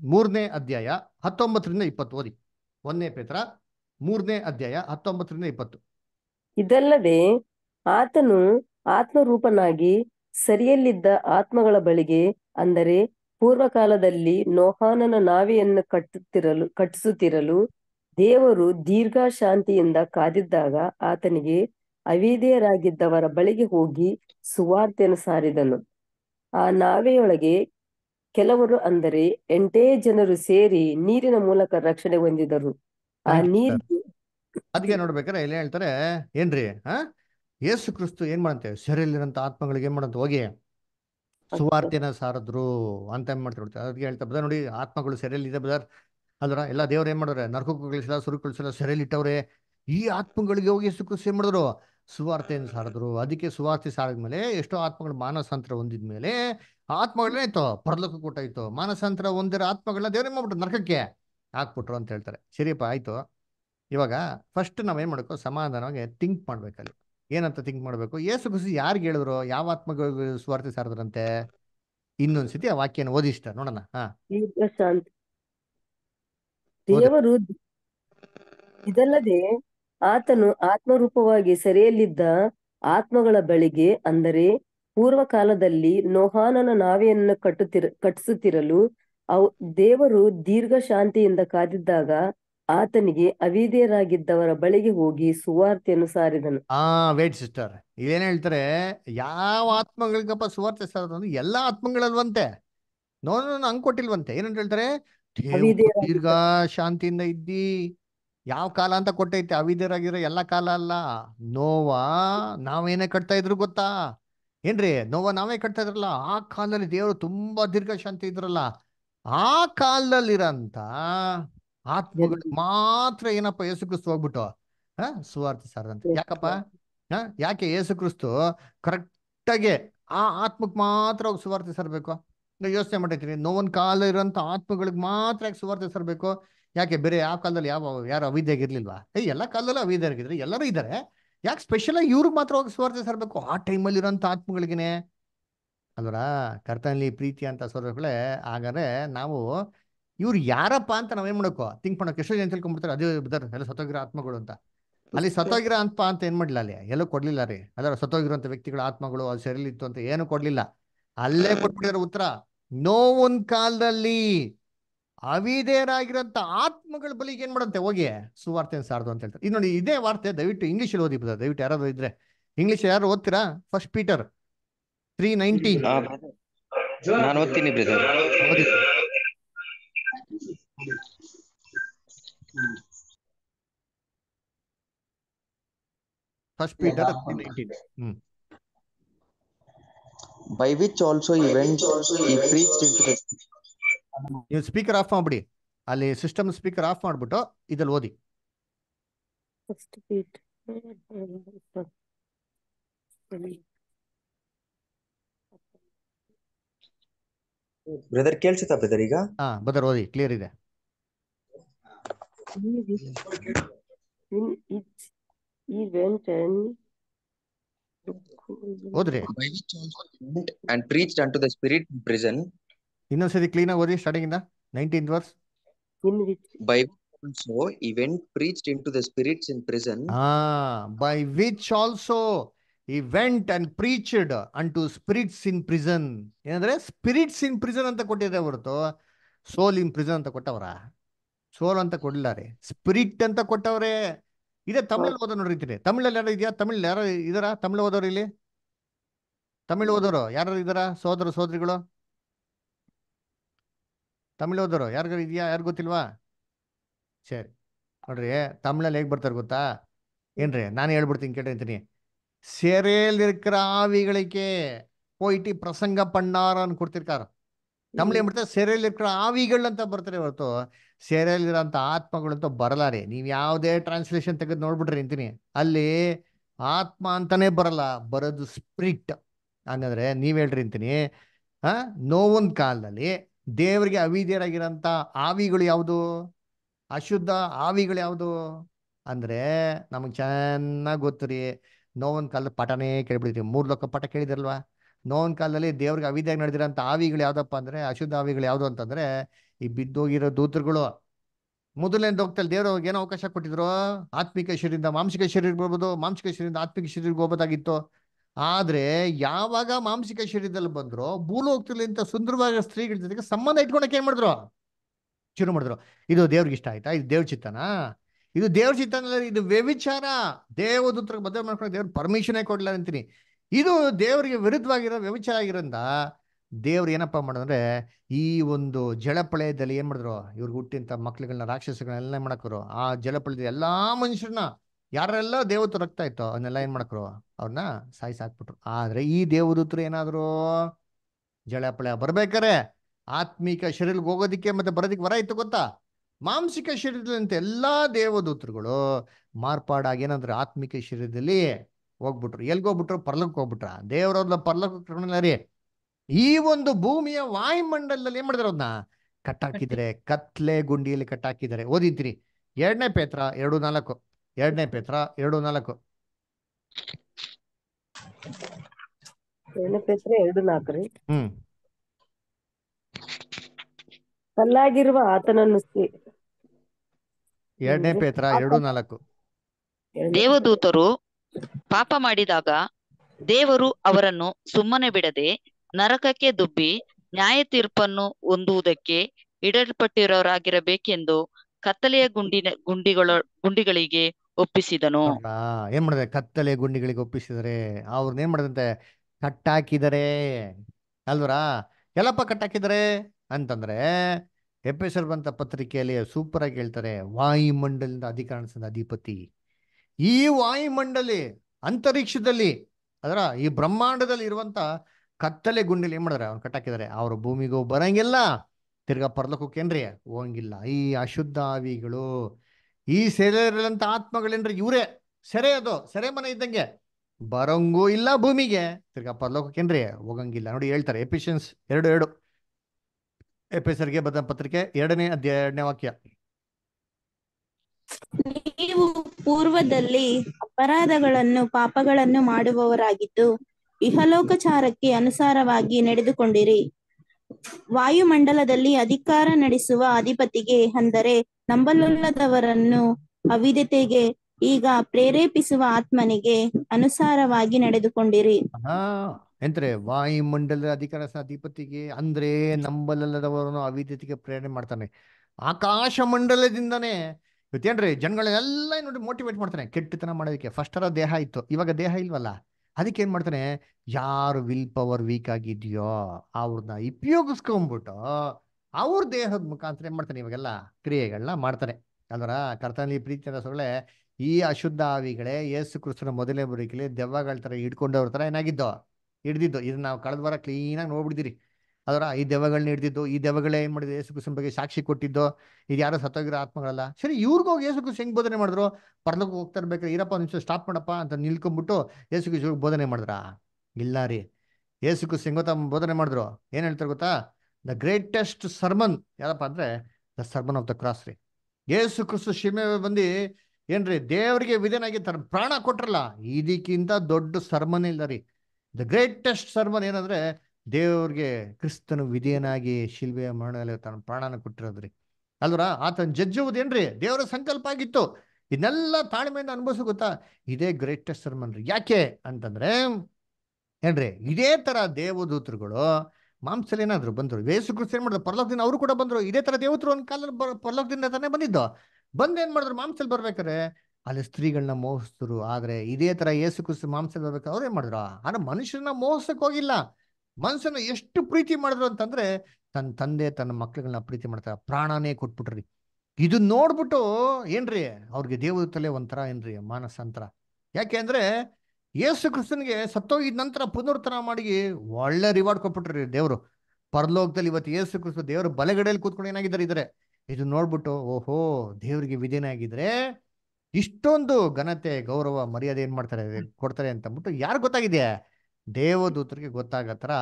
ಮೂರನೇ ಅಧ್ಯಾಯ, ಹತ್ತೊಂಬತ್ತರಿಂದ ಇಪ್ಪತ್ತು ಓದಿ. ಒಂದನೇ ಪೇತ್ರ, ಮೂರನೇ ಅಧ್ಯಾಯ, ಹತ್ತೊಂಬತ್ತರಿಂದ ಇಪ್ಪತ್ತು. ಇದಲ್ಲದೆ ಆತನು ಆತ್ಮರೂಪನಾಗಿ ಸರಿಯಲ್ಲಿದ್ದ ಆತ್ಮಗಳ ಬಳಿಗೆ ಅಂದರೆ ಪೂರ್ವಕಾಲದಲ್ಲಿ ನೋಹಾನನ ನಾವೆಯನ್ನು ಕಟ್ಟುತ್ತಿರಲು, ಕಟ್ಟಿಸುತ್ತಿರಲು ದೇವರು ದೀರ್ಘ ಶಾಂತಿಯಿಂದ ಕಾದಿದ್ದಾಗ ಆತನಿಗೆ ಅವಿಧೇಯರಾಗಿದ್ದವರ ಬಳಿಗೆ ಹೋಗಿ ಸುವಾರ್ತೆಯನ್ನು ಸಾರಿದನು. ಆ ನಾವೆಯೊಳಗೆ ಕೆಲವರು ಅಂದರೆ ಎಂಟೇ ಜನರು ಸೇರಿ ನೀರಿನ ಮೂಲಕ ರಕ್ಷಣೆ ಹೊಂದಿದರು. ಆ ನೀರು ಅದಕ್ಕೆ ನೋಡ್ಬೇಕಾರೆ ಇಲ್ಲಿ ಹೇಳ್ತಾರೆ ಏನ್ರಿ ಹ ಯೇಸು ಕ್ರಿಸ್ತು ಏನ್ ಮಾಡಂತೆ? ಸೆರೆಯಲ್ಲಿರಂತ ಆತ್ಮಗಳಿಗೆ ಏನ್ ಮಾಡಂತ? ಹೋಗಿ ಸುವಾರ್ತೆನ ಸಾರದ್ರು ಅಂತ ಏನ್ ಮಾಡ್ತಾರೆ. ಅದಕ್ಕೆ ಹೇಳ್ತಾ ಬದ ನೋಡಿ ಆತ್ಮಗಳು ಸೆರೆಯಲ್ಲಿ ಇದೆ ಬದರ್. ಅಲ್ರ ಎಲ್ಲ ದೇವ್ರು ಏನ್ ಮಾಡಿದ್ರೆ? ನರಕಕ್ಕೂ ಕಳಿಸಿಲ್ಲ ಸುರು ಕಳಿಸಿಲ್ಲ ಸೆರೆಯಲ್ಲಿ ಇಟ್ಟವ್ರೆ ಈ ಆತ್ಮಗಳಿಗೆ ಹೋಗಿ ಯೇಸು ಕ್ರಿಸ್ತು ಏನ್ ಮಾಡಿದ್ರು? ಸುವಾರ್ತೆಯನ್ನು ಸಾರಿದ್ರು? ಅದಕ್ಕೆ ಸುವಾರ್ತೆ ಸಾರಿದ್ಮೇಲೆ ಎಷ್ಟೋ ಆತ್ಮಗಳು ಮಾನಸಾಂತರ ಹೊಂದಿದ್ಮೇಲೆ ಆತ್ಮಗಳೇನಾಯ್ತು ಪರಲೋಕ ಕೊಟ್ಟಾಯ್ತು. ಮಾನಸಾಂತರ ಹೊಂದಿರೋ ಆತ್ಮಗಳನ್ನ ದೇವ್ರ ಮಾಡ್ಬಿಟ್ರು? ನರಕಕ್ಕೆ ಹಾಕ್ಬಿಟ್ರು ಅಂತ ಹೇಳ್ತಾರೆ. ಸರಿಯಪ್ಪ ಆಯ್ತು. ಇವಾಗ ಫಸ್ಟ್ ನಾವೇನ್ ಮಾಡಬೇಕು? ಸಮಾಧಾನವಾಗಿ ಥಿಂಕ್ ಮಾಡ್ಬೇಕಲ್ಲಿ ಏನಂತ ಥಿಂಕ್ ಮಾಡ್ಬೇಕು? ಯೇಸು ಖುಷಿ ಯಾರಿಗೆ ಹೇಳಿದ್ರು? ಯಾವ ಆತ್ಮಗಳಿಗೆ ಸುವಾರ್ತೆ ಸಾರದ್ರಂತೆ? ಇನ್ನೊಂದ್ಸತಿ ಆ ವಾಕ್ಯನ ಓದಿಷ್ಟ ನೋಡೋಣ. ಹಾ. ಇದಲ್ಲದೆ ಆತನು ಆತ್ಮರೂಪವಾಗಿ ಸೆರೆಯಲ್ಲಿದ್ದ ಆತ್ಮಗಳ ಬಳಿಗೆ ಅಂದರೆ ಪೂರ್ವ ಕಾಲದಲ್ಲಿ ನೋಹಾನನ ನಾವೆಯನ್ನು ಕಟ್ಟುತ್ತಿರ ಕಟ್ಟಿಸುತ್ತಿರಲು ಅವು ದೇವರು ದೀರ್ಘ ಶಾಂತಿಯಿಂದ ಕಾದಿದ್ದಾಗ ಆತನಿಗೆ ಅವಿಧೇಯರಾಗಿದ್ದವರ ಬಳಿಗೆ ಹೋಗಿ ಸುವಾರ್ತೆಯನ್ನು ಸಾರಿದನು. ಆ ವೇಟ್ ಸಿಸ್ಟರ್ ಇದೇನ್ ಹೇಳ್ತಾರೆ? ಯಾವ ಆತ್ಮಗಳಿಗಪ್ಪ ಸುವಾರ್ತೆ ಸಾರದಂದ್ರೆ ಎಲ್ಲಾ ಆತ್ಮಗಳಲ್ವಂತೆ. ನೋ ನೋ ಹಂಗ್ ಕೊಟ್ಟಿಲ್ವಂತೆ. ಏನಂತ ಹೇಳ್ತಾರೆ? ದೀರ್ಘ ಶಾಂತಿಯಿಂದ ಇದ್ದಿ. ಯಾವ ಕಾಲ ಅಂತ ಕೊಟ್ಟೈತೆ? ಅವಿದ್ಯರಾಗಿರೋ ಎಲ್ಲ ಕಾಲ ಅಲ್ಲ. ನೋವಾ ನಾವೇನೇ ಕಟ್ತಾ ಇದ್ರು ಗೊತ್ತಾ? ಏನ್ರಿ ನೋವ ನಾವೇ ಕಟ್ತಾ ಇದ್ರಲ್ಲ? ಆ ಕಾಲದಲ್ಲಿ ದೇವರು ತುಂಬಾ ದೀರ್ಘ ಶಾಂತಿ ಇದ್ರಲ್ಲ. ಆ ಕಾಲದಲ್ಲಿರಂತ ಆತ್ಮಗಳು ಮಾತ್ರ ಏನಪ್ಪ ಯೇಸು ಕ್ರಿಸ್ತು ಹೋಗ್ಬಿಟ್ಟು? ಹ ಸರ್ ಅಂತ. ಯಾಕಪ್ಪ? ಹ ಯಾಕೆ ಯೇಸು ಕ್ರಿಸ್ತು ಕರೆಕ್ಟಾಗಿ ಆ ಆತ್ಮಕ್ಕೆ ಮಾತ್ರ ಹೋಗಿ ಸುವಾರ್ತೆ ಸರ್ಬೇಕು. ಯೋಚನೆ ಮಾಡಿರ್ತೀನಿ ನೋವನ್ ಕಾಲ ಇರೋಂಥ ಆತ್ಮಗಳಿಗೆ ಮಾತ್ರ ಯಾಕೆ ಸುವಾರ್ತೆ ಸರ್ಬೇಕು? ಯಾಕೆ ಬೇರೆ ಯಾವ ಕಾಲದಲ್ಲಿ ಯಾವ ಯಾರು ಅವಿದ್ಯಾಗಿರ್ಲಿಲ್ವಾ? ಏ ಎಲ್ಲ ಕಾಲದಲ್ಲೂ ಅವಿದ್ಯಾಗಿದ್ರೆ ಎಲ್ಲರೂ ಇದ್ದಾರೆ ಯಾಕೆ ಸ್ಪೆಷಲ್ ಆಗಿ ಇವ್ರಿಗೆ ಮಾತ್ರ ಹೋಗಿ ಸ್ವಾರ್ಥ ಸರ್ಬೇಕು? ಆ ಟೈಮಲ್ಲಿ ಇರೋಂಥ ಆತ್ಮಗಳಿಗೇನೆ. ಅಲ್ವರ? ಕರ್ತನಲ್ಲಿ ಪ್ರೀತಿ ಅಂತ ಸೋದರಗಳೇ ಹಾಗಾದ್ರೆ ನಾವು ಇವ್ರು ಯಾರಪ್ಪ ಅಂತ ನಾವೇನ್ ಮಾಡಬೇಕು? ತಿಂಕ್ ಮಾಡೋಕೆ ಎಷ್ಟೋ ಜನ ತಿಳ್ಕೊಂಡ್ಬಿಡ್ತಾರೆ ಅದೇ ಬಿದ್ದಾರೆ ಎಲ್ಲ ಸತ್ತೋಗಿರೋ ಆತ್ಮಗಳು ಅಂತ. ಅಲ್ಲಿ ಸತ್ತೋಗಿರೋ ಅಂತ ಅಂತ ಏನ್ ಮಾಡ್ಲಿಲ್ಲ ಅಲ್ಲಿ? ಎಲ್ಲೂ ಕೊಡ್ಲಿಲ್ಲ ರೀ. ಅದರ ಸತ್ತೋಗಿರೋಂಥ ವ್ಯಕ್ತಿಗಳ ಆತ್ಮಗಳು ಅದು ಸೇರಿಲಿತ್ತು ಅಂತ ಏನು ಕೊಡ್ಲಿಲ್ಲ. ಅಲ್ಲೇ ಕೊಟ್ಬಿಟ್ಟಿರೋ ಉತ್ತರ. ನೋ ಒಂದ್ ಕಾಲದಲ್ಲಿ. ಅವಿಧೇಯರಾಗಿರೋಂಥ ಆತ್ಮಗಳ ಬಲಿಗೆ ಏನ್ ಮಾಡಂತೆ ಹೋಗಿ ಸುವಾರ್ತೆ ಸಾರದು ಅಂತ ಹೇಳ್ತಾರೆ. ಇದು ನೋಡಿ ಇದೇ ವಾರ್ತೆ ದಯವಿಟ್ಟು ಇಂಗ್ಲೀಷಲ್ಲಿ ಓದಿ ಬಿಡ ದಯವಿಟ್ಟು ಯಾರಾದ್ರೂ ಇದ್ರೆ. ಇಂಗ್ಲಿಷ್ ಯಾರು ಓದ್ತೀರಾ? First Peter three brother. ನಾನು ಓದ್ತೀನಿ first Peter hmm. By which also he went he preached into the ನೀವು ಸ್ಪೀಕರ್ ಆಫ್ ಮಾಡ್ಬಿಡಿ. ಅಲ್ಲಿ ಸಿಸ್ಟಮ್ ಸ್ಪೀಕರ್ ಆಫ್ ಮಾಡ್ಬಿಟ್ಟು ಇದ್ರಲ್ಲಿ ಓದಿ. ಬ್ರದರ್ ಕೇಳಿಸುತ್ತಾ ಬ್ರದರ್ ಈಗ? ಹಾ ಬ್ರದರ್ ಓದಿ ಕ್ಲಿಯರ್ ಇದೆ. ಅಂಡ್ ಅಂಟು ಓದ್ರಿ. And preached unto the spirit in prison. ಇನ್ನೊಂದ್ಸತಿ ಕ್ಲೀನ್ ಆಗಿ ಓದಿ ಸ್ಟಾರ್ಟಿಂಗ್ ಇಂದ? Nineteen verse in which by which also he went preached into the spirits in prison. ಹಾ by which also he went and preached unto spirits in prison ಏನಂದ್ರೆ spirits in prison ಅಂತ ಕೊಟ್ಟಿದ್ದೆ ಹೊರತು ಸೋಲ್ ಇನ್ prison ಅಂತ ಕೊಟ್ಟವರ? ಸೋಲ್ ಅಂತ ಕೊಡ್ಲಾರೆ ರೀ. Spirit ಅಂತ ಕೊಟ್ಟವ್ರೆ. ಇದೇ ತಮಿಳಲ್ಲಿ ಓದೋ ನೋಡಿರ್ತೀನಿ ತಮಿಳಲ್ಲಿ ಯಾರು ಇದೆಯಾ? ತಮಿಳ್ ಯಾರು ಇದಾರ ತಮಿಳ್ ಓದೋರು ಇಲ್ಲಿ? ತಮಿಳ್ ಓದೋರು. ಯಾರು ಇದಾರ ಸೋದರ ಸೋದರಿಗಳು? ತಮಿಳು ಓದೋರು ಯಾರಿಗಾರು ಇದೆಯಾ, ಯಾರು ಗೊತ್ತಿಲ್ವಾ? ಸರಿ. ನೋಡ್ರಿ, ತಮಿಳಲ್ಲಿ ಹೇಗೆ ಬರ್ತಾರೆ ಗೊತ್ತಾ? ಏನ್ರಿ, ನಾನು ಹೇಳ್ಬಿಡ್ತೀನಿ ಕೇಳಿರ್ತೀನಿ ಸೆರೆಯಲ್ಲಿರ್ಕ್ರಾವಿಗಳಿಗೆ ಇರ್ಕ್ರಾವಿಗಳಿಗೆ ಪ್ರಸಂಗ பிரசங்க பண்ணாரான்னு கொடுத்திருக்காரு ತಮಿಳು ಏನ್ ಬಿಡ್ತಾರೆ ಸೆರೆಯಲ್ಲಿ ಇರ್ಕೋ ಆವಿಗಳು ಅಂತ ಬರ್ತಾರೆ ಹೊರತು. ಸೆರೆಯಲ್ಲಿರೋ ಅಂಥ ಆತ್ಮಗಳು ಅಂತ ಬರಲಾರೆ ನೀವು ಯಾವುದೇ ಟ್ರಾನ್ಸ್ಲೇಷನ್ ತೆಗೆದು ನೋಡ್ಬಿಟ್ರಿ ಅಂತೀನಿ. ಅಲ್ಲಿ ಆತ್ಮ ಅಂತಾನೆ ಬರಲ್ಲ, ಬರೋದು ಸ್ಪಿರಿಟ್ ಹಂಗಂದ್ರೆ ನೀವ್ ಹೇಳ್ರಿ ಅಂತೀನಿ ಆ ನೋವೊಂದ್ ಕಾಲದಲ್ಲಿ ದೇವರಿಗೆ ಅವಿದ್ಯರಾಗಿರೋಂಥ ಆವಿಗಳು ಯಾವುದು? ಅಶುದ್ಧ ಆವಿಗಳು ಯಾವುದು? ಅಂದ್ರೆ ನಮಗೆ ಚೆನ್ನಾಗಿ ಗೊತ್ತು ರೀ ನೋವನ್ ಕಾಲದ ಪಟನೇ ಕೇಳ್ಬಿಡ್ತೀವಿ ಮೂರು ಲೋಕ ಪಟ ಕೇಳಿದಿರಲ್ವಾ? ನೋವನ್ ಕಾಲದಲ್ಲಿ ದೇವ್ರಿಗೆ ಅವಿದ್ಯಾಗಿ ನಡೆದಿರೋಂಥ ಆವಿಗಳು ಯಾವುದಪ್ಪ ಅಂದ್ರೆ, ಅಶುದ್ಧ ಆವಿಗಳು ಯಾವುದು ಅಂತಂದ್ರೆ, ಈ ಬಿದ್ದೋಗಿರೋ ದೂತರುಗಳು ಮೊದಲನೇ ಹೋಗ್ತಲ್ಲಿ ದೇವರು ಏನೋ ಅವಕಾಶ ಕೊಟ್ಟಿದ್ರು. ಆತ್ಮಿಕ ಶರೀರದಿಂದ ಮಾಂಸಿಕ ಶರೀರಕ್ಕೆ ಹೋಗ್ಬೋದು ಮಾಂಸಿಕ ಶರೀರದಿಂದ ಆತ್ಮಿಕ ಶರೀರಕ್ಕೆ ಹೋಗ್ಬೋದಾಗಿತ್ತು. ಆದ್ರೆ ಯಾವಾಗ ಮಾಂಸಿಕ ಶರೀರದಲ್ಲಿ ಬಂದ್ರು ಭೂಲೋಕದಲ್ಲಿ ಇಂಥ ಸುಂದರವಾದ ಸ್ತ್ರೀಗಳ ಜೊತೆಗೆ ಸಂಬಂಧ ಇಟ್ಕೊಳಕ್ಕೆ ಏನ್ ಮಾಡಿದ್ರು? ಶುರು ಮಾಡಿದ್ರು. ಇದು ದೇವ್ರಿಗೆ ಇಷ್ಟ ಆಯ್ತಾ? ಇದು ದೇವ್ರ ಚಿತ್ತನ? ಇದು ದೇವ್ರ ಚಿತ್ತ ಇದು ವ್ಯವಿಚಾರ ದೇವದೂತ್ರ ಮದುವೆ ಮಾಡ್ಕೊಂಡು ದೇವ್ರ ಪರ್ಮಿಷನೇ ಕೊಡ್ಲ ಅಂತೀನಿ. ಇದು ದೇವರಿಗೆ ವಿರುದ್ಧವಾಗಿರೋ ವ್ಯವಿಚಾರ ಆಗಿರೋದ್ರಿಂದ ದೇವ್ರು ಏನಪ್ಪ ಮಾಡಿದ್ರೆ, ಈ ಒಂದು ಜಲಪಳಯದಲ್ಲಿ ಏನ್ ಮಾಡಿದ್ರು? ಇವ್ರಿಗೆ ಹುಟ್ಟಿದಂತ ಮಕ್ಳುಗಳನ್ನ ರಾಕ್ಷಸಗಳನ್ನೆಲ್ಲ ಮಾಡಕ್ರು ಆ ಜಲಪಳದ ಎಲ್ಲಾ ಮನುಷ್ಯರನ್ನ ಯಾರೆಲ್ಲ ದೇವತ್ತು ರಕ್ತ ಇತ್ತು ಅವನ್ನೆಲ್ಲ ಏನ್ ಮಾಡಕ್ರು? ಅವ್ರನ್ನ ಸಾಯಿಸಾಕ್ಬಿಟ್ರು. ಆದ್ರೆ ಈ ದೇವದೂತರು ಏನಾದ್ರು? ಜಲಪ್ರಳಯ ಬರ್ಬೇಕಾರೆ ಆತ್ಮಿಕ ಶರೀರಕ್ಕೆ ಹೋಗೋದಿಕ್ಕೆ ಮತ್ತೆ ಬರೋದಿಕ್ಕೆ ವರ ಇತ್ತು ಗೊತ್ತಾ? ಮಾಂಸಿಕ ಶರೀರದಂತೆ ಎಲ್ಲಾ ದೇವದೂತರುಗಳು ಮಾರ್ಪಾಡಾಗಿ ಏನಂದ್ರೆ ಆತ್ಮಿಕ ಶರೀರದಲ್ಲಿ ಹೋಗ್ಬಿಟ್ರು. ಎಲ್ಗ್ ಹೋಗ್ಬಿಟ್ರು? ಪರ್ಲಕ್ಕೆ ಹೋಗ್ಬಿಟ್ರ? ದೇವರವ್ರ ಪರ್ಲಕ್ಕೆ ರೀ ಈ ಒಂದು ಭೂಮಿಯ ವಾಯುಮಂಡಲದಲ್ಲಿ ಏನ್ ಮಾಡಿದ್ರು ಅದನ್ನ ಕಟ್ಟಾಕಿದ್ರೆ ಕತ್ಲೆ ಗುಂಡಿಯಲ್ಲಿ ಕಟ್ಟಾಕಿದ್ದಾರೆ. ಓದಿದ್ರಿ ಎರಡನೇ ಪೇತ್ರ ಎರಡು ನಾಲ್ಕು. ಎರಡನೇ ಪೇತ್ರ ಎರಡು ನಾಲ್ಕು. ಎರಡು ಹ್ಮ್. ಕಲ್ಲಾಗಿರುವ ಆತನನ್ನು ಎರಡನೇ ಪೇತ್ರ ಎರಡು ನಾಲ್ಕು. ದೇವದೂತರು ಪಾಪ ಮಾಡಿದಾಗ ದೇವರು ಅವರನ್ನು ಸುಮ್ಮನೆ ಬಿಡದೆ ನರಕಕ್ಕೆ ದುಬ್ಬಿ ನ್ಯಾಯ ತೀರ್ಪನ್ನು ಹೊಂದುವುದಕ್ಕೆ ಇಡಲ್ಪಟ್ಟಿರೋರಾಗಿರಬೇಕೆಂದು ಕತ್ತಲೆಯ ಗುಂಡಿನ ಗುಂಡಿಗಳ ಗುಂಡಿಗಳಿಗೆ ಒಪ್ಪಿಸಿದನು? ಏನ್ ಮಾಡಿದ್ರೆ ಕತ್ತಲೆ ಗುಂಡಿಗಳಿಗೆ ಒಪ್ಪಿಸಿದರೆ ಅವ್ರನ್ನ ಏನ್ ಮಾಡಿದಂತೆ ಕಟ್ಟಾಕಿದರೆ. ಅಲ್ವರಾ? ಎಲ್ಲಪ್ಪ ಕಟ್ಟಾಕಿದರೆ? ಅಂತಂದ್ರೆ ಎಪ್ಪೆಸರ್ ಬಂತ ಪತ್ರಿಕೆಯಲ್ಲಿ ಸೂಪರ್ ಆಗಿ ಹೇಳ್ತಾರೆ ವಾಯುಮಂಡಲದ ಅಧಿಕಾರಣಿಸಿದ ಅಧಿಪತಿ. ಈ ವಾಯುಮಂಡಲಿ, ಅಂತರಿಕ್ಷದಲ್ಲಿ, ಅದರ ಈ ಬ್ರಹ್ಮಾಂಡದಲ್ಲಿ ಇರುವಂತ ಕತ್ತಲೆ ಗುಂಡಿಲಿ ಏನ್ ಮಾಡಿದ್ರೆ? ಅವ್ರು ಕಟ್ಟಾಕಿದ್ದಾರೆ. ಅವ್ರ ಭೂಮಿಗೂ ಬರಂಗಿಲ್ಲ ತಿರ್ಗಾ ಪರ್ಲಕ್ಕೇನ್ರಿ ಹೋಗಂಗಿಲ್ಲ. ಈ ಅಶುದ್ಧ ಆವಿಗಳು ಈ ಸೆರೆಯಲ್ಲಿರುವಂತ ಆತ್ಮಗಳೇನ್ರಿ ಇವರೇ. ಸೆರೆ ಅದು ಸೆರೆ ಮನೆ ಇದ್ದಂಗೆ. ಬರಂಗೂ ಇಲ್ಲ ಭೂಮಿಗೆ. ತಿರ್ಗಾ ಪರಲೋಕಕ್ಕೇನ್ರಿ ಹೋಗಂಗಿಲ್ಲ. ನೋಡಿ ಹೇಳ್ತಾರೆ ಎಪಿಷಿಯನ್ಸ್ ಎರಡು ಎರಡು. ಎಪಿಸರ್ಗೆ ಬದ ಪತ್ರಿಕೆ ಎರಡನೇ ಅಧ್ಯಾಯ ಎರಡನೇ ವಾಕ್ಯ. ನೀವು ಪೂರ್ವದಲ್ಲಿ ಅಪರಾಧಗಳನ್ನು, ಪಾಪಗಳನ್ನು ಮಾಡುವವರಾಗಿದ್ದು, ಇಹಲೋಕಚಾರಕ್ಕೆ ಅನುಸಾರವಾಗಿ ನಡೆದುಕೊಂಡಿರಿ. ವಾಯುಮಂಡಲದಲ್ಲಿ ಅಧಿಕಾರ ನಡೆಸುವ ಅಧಿಪತಿಗೆ ಅಂದರೆ ನಂಬಲೊಲ್ಲದವರನ್ನು ಅವಿದ್ಯತೆಗೆ ಈಗ ಪ್ರೇರೇಪಿಸುವ ಆತ್ಮನಿಗೆ ಅನುಸಾರವಾಗಿ ನಡೆದುಕೊಂಡಿರಿ. ಹಾ ಎಂದ್ರೆ ವಾಯುಮಂಡಲದ ಅಧಿಕಾರ ಅಧಿಪತಿಗೆ, ಅಂದ್ರೆ ನಂಬಲಲ್ಲದವರನ್ನು ಅವಿದ್ಯತೆಗೆ ಪ್ರೇರಣೆ ಮಾಡ್ತಾನೆ. ಆಕಾಶ ಮಂಡಲದಿಂದನೇ ಗೊತ್ತೇನ್ರಿ ಜನಗಳನ್ನೆಲ್ಲ ನೋಡಿ ಮೋಟಿವೇಟ್ ಮಾಡ್ತಾನೆ. ಕೆಟ್ಟತನ ಮಾಡೋದಕ್ಕೆ. ಫಸ್ಟ್ ಅರ ದೇಹ ಇತ್ತು. ಇವಾಗ ದೇಹ ಇಲ್ವಲ್ಲ? ಅದಕ್ಕೆ ಏನ್ ಮಾಡ್ತಾನೆ? ಯಾರು ವಿಲ್ ಪವರ್ ವೀಕ್ ಆಗಿದೆಯೋ, ಅವ್ರನ್ನ ಉಪಯೋಗಿಸ್ಕೊಂಡ್ಬಿಟ್ಟು ಅವ್ರ ದೇಹದ ಮುಖಾಂತರ ಏನ್ ಮಾಡ್ತಾನೆ ಇವಾಗೆಲ್ಲ? ಕ್ರಿಯೆಗಳನ್ನ ಮಾಡ್ತಾರೆ ಅಂದ್ರ ಕರ್ತನಲ್ಲಿ ಪ್ರೀತಿ ಸೊಳ್ಳೆ ಈ ಅಶುದ್ಧ ಆವಿಗಳೇ ಯೇಸು ಕೃಷ್ಣ ಮೊದಲೇ ಬರೀಕಲಿ ದೆವ್ವಗಳ ತರ ಹಿಡ್ಕೊಂಡವ್ರ ತರ ಏನಾಗಿದ್ದೋ? ಹಿಡ್ದಿದ್ದು? ಇದನ್ನ ನಾವು ಕಳೆದ ವಾರ ಕ್ಲೀನಾಗಿ ನೋಡ್ಬಿಡಿದಿರಿ ಅದರ ಈ ದೆವ್ವಗಳನ್ನ ಹಿಡ್ದಿದ್ದು? ಈ ದೆವ್ವಗಳೇ ಏನ್ ಮಾಡಿದ್ರು? ಯೇಸು ಕೃಷ್ಣ ಬಗ್ಗೆ ಸಾಕ್ಷಿ ಕೊಟ್ಟಿದ್ದು? ಇದು ಯಾರೋ ಸತ್ತೋಗಿರೋ ಆತ್ಮಗಳಲ್ಲ? ಸರಿ ಇವ್ರಿಗೋಗಿ ಯೇಸು ಕೃಷ್ಣ ಹೆಂಗ್ ಬೋಧನೆ ಮಾಡಿದ್ರು? ಪರ್ಲಕ್ಕೆ ಹೋಗ್ತಾ ಇರ್ಬೇಕಾದ್ರೆ ಇರಪ್ಪ ನಿಮಿಷ ಸ್ಟಾಪ್ ಮಾಡಪ್ಪ ಅಂತ ನಿಲ್ಕೊಂಡ್ಬಿಟ್ಟು ಯೇಸು ಕೃಷ್ಣ ಬೋಧನೆ ಮಾಡಿದ್ರ? ಇಲ್ಲ ರೀ. ಯೇಸು ಕೃಷ್ಣ ಹೆಂಗ್ ಬೋಧನೆ ಮಾಡಿದ್ರು? ಏನ್ ಹೇಳ್ತಾರೆ ಗೊತ್ತಾ? ದ ಗ್ರೇಟೆಸ್ಟ್ ಸರ್ಮನ್ ಯಾರಪ್ಪ ಅಂದ್ರೆ the sermon of the cross ರೀ. ಯೇಸು ಕ್ರಿಸ್ತು ಶಿಮೆ ಬಂದು ಏನ್ರಿ, ದೇವರಿಗೆ ವಿಧೇನಾಗಿ ತನ್ನ ಪ್ರಾಣ ಕೊಟ್ರಲ್ಲ, ಇದಕ್ಕಿಂತ ದೊಡ್ಡ ಸರ್ಮನ್ ಇಲ್ಲ ರೀ. ದ ಗ್ರೇಟೆಸ್ಟ್ ಸರ್ಮನ್ ಏನಂದ್ರೆ, ದೇವ್ರಿಗೆ ಕ್ರಿಸ್ತನು ವಿಧೇಯನಾಗಿ ಶಿಲ್ಬೆಯ ಮರಣದಲ್ಲಿ ತನ್ನ ಪ್ರಾಣನ ಕೊಟ್ಟಿರೋದ್ರಿ ಅಲ್ವರ? ಆತನ ಜಜ್ಜುವುದೇನ್ರಿ ದೇವರ ಸಂಕಲ್ಪ ಆಗಿತ್ತು. ಇದನ್ನೆಲ್ಲ ತಾಳ್ಮೆಯಿಂದ ಅನುಭವಿಸು ಗೊತ್ತಾ? ಇದೇ ಗ್ರೇಟೆಸ್ಟ್ ಸರ್ಮನ್ ರೀ. ಯಾಕೆ ಅಂತಂದ್ರೆ, ಏನ್ರಿ, ಇದೇ ತರ ದೇವದೂತರುಗಳು ಮಾಂಸದಲ್ಲಿ ಏನಾದ್ರು ಬಂದ್ರು ಕ್ರಿಸ್ತ ಏನ್ ಮಾಡಿದ್ರು, ಪರಲೋಕದಿಂದ ಅವರು ಕೂಡ ಬಂದ್ರು, ಇದೇ ತರ ದೇವತರು ಒಂದ್ ಕಾಲ ಪರ್ಲೋಕದಿಂದ ತಾನೇ ಬಂದಿದ್ದು. ಬಂದ್ ಏನ್ ಮಾಡಿದ್ರು ಮಾಂಸಲ್ ಬರ್ಬೇಕಾರೆ ಅಲ್ಲಿ ಸ್ತ್ರೀಗಳನ್ನ ಮೋಹಿಸಿದ್ರು, ಆದ್ರೆ ಇದೇ ತರ ಯೇಸು ಕ್ರಿಸ್ತ ಮಾಂಸದಲ್ಲಿ ಬರ್ಬೇಕು ಅವ್ರು ಏನ್ ಮಾಡಿದ್ರು? ಆದ್ರೆ ಮನುಷ್ಯರನ್ನ ಮೋಹಸಕ್ ಹೋಗಿಲ್ಲ. ಮನುಷ್ಯನ ಎಷ್ಟು ಪ್ರೀತಿ ಮಾಡಿದ್ರು ಅಂತಂದ್ರೆ, ತನ್ನ ತಂದೆ ತನ್ನ ಮಕ್ಳುಗಳನ್ನ ಪ್ರೀತಿ ಮಾಡ್ತಾರೆ ಪ್ರಾಣನೇ ಕೊಟ್ಬಿಟ್ರಿ ಇದು ನೋಡ್ಬಿಟ್ಟು ಏನ್ರಿ, ಅವ್ರಿಗೆ ತಲೆ ಒಂಥರ ಏನ್ರಿ ಮಾನಸಾಂತರ. ಯಾಕೆ ಅಂದ್ರೆ ಯೇಸು ಕ್ರಿಸ್ತನಿಗೆ ಸತ್ತೋಗಿದ ನಂತರ ಪುನರ್ತನ ಮಾಡಿ ಒಳ್ಳೆ ರಿವಾರ್ಡ್ ಕೊಟ್ಬಿಟ್ರಿ ದೇವರು. ಪರಲೋಕದಲ್ಲಿ ಇವತ್ತು ಯೇಸು ಕ್ರಿಸ್ತ ದೇವರು ಬಲಗಡೆಯಲ್ಲಿ ಕೂತ್ಕೊಂಡು ಏನಾಗಿದ್ದಾರೆ ಇದ್ರೆ ಇದು ನೋಡ್ಬಿಟ್ಟು, ಓಹೋ, ದೇವರಿಗೆ ವಿಧೇನಾಗಿದ್ರೆ ಇಷ್ಟೊಂದು ಘನತೆ, ಗೌರವ, ಮರ್ಯಾದೆ ಏನ್ ಮಾಡ್ತಾರೆ, ಕೊಡ್ತಾರೆ ಅಂತ ಅಂದ್ಬಿಟ್ಟು ಯಾರು ಗೊತ್ತಾಗಿದೆ ದೇವದೂತರಿಗೆ ಗೊತ್ತಾಗತ್ತರ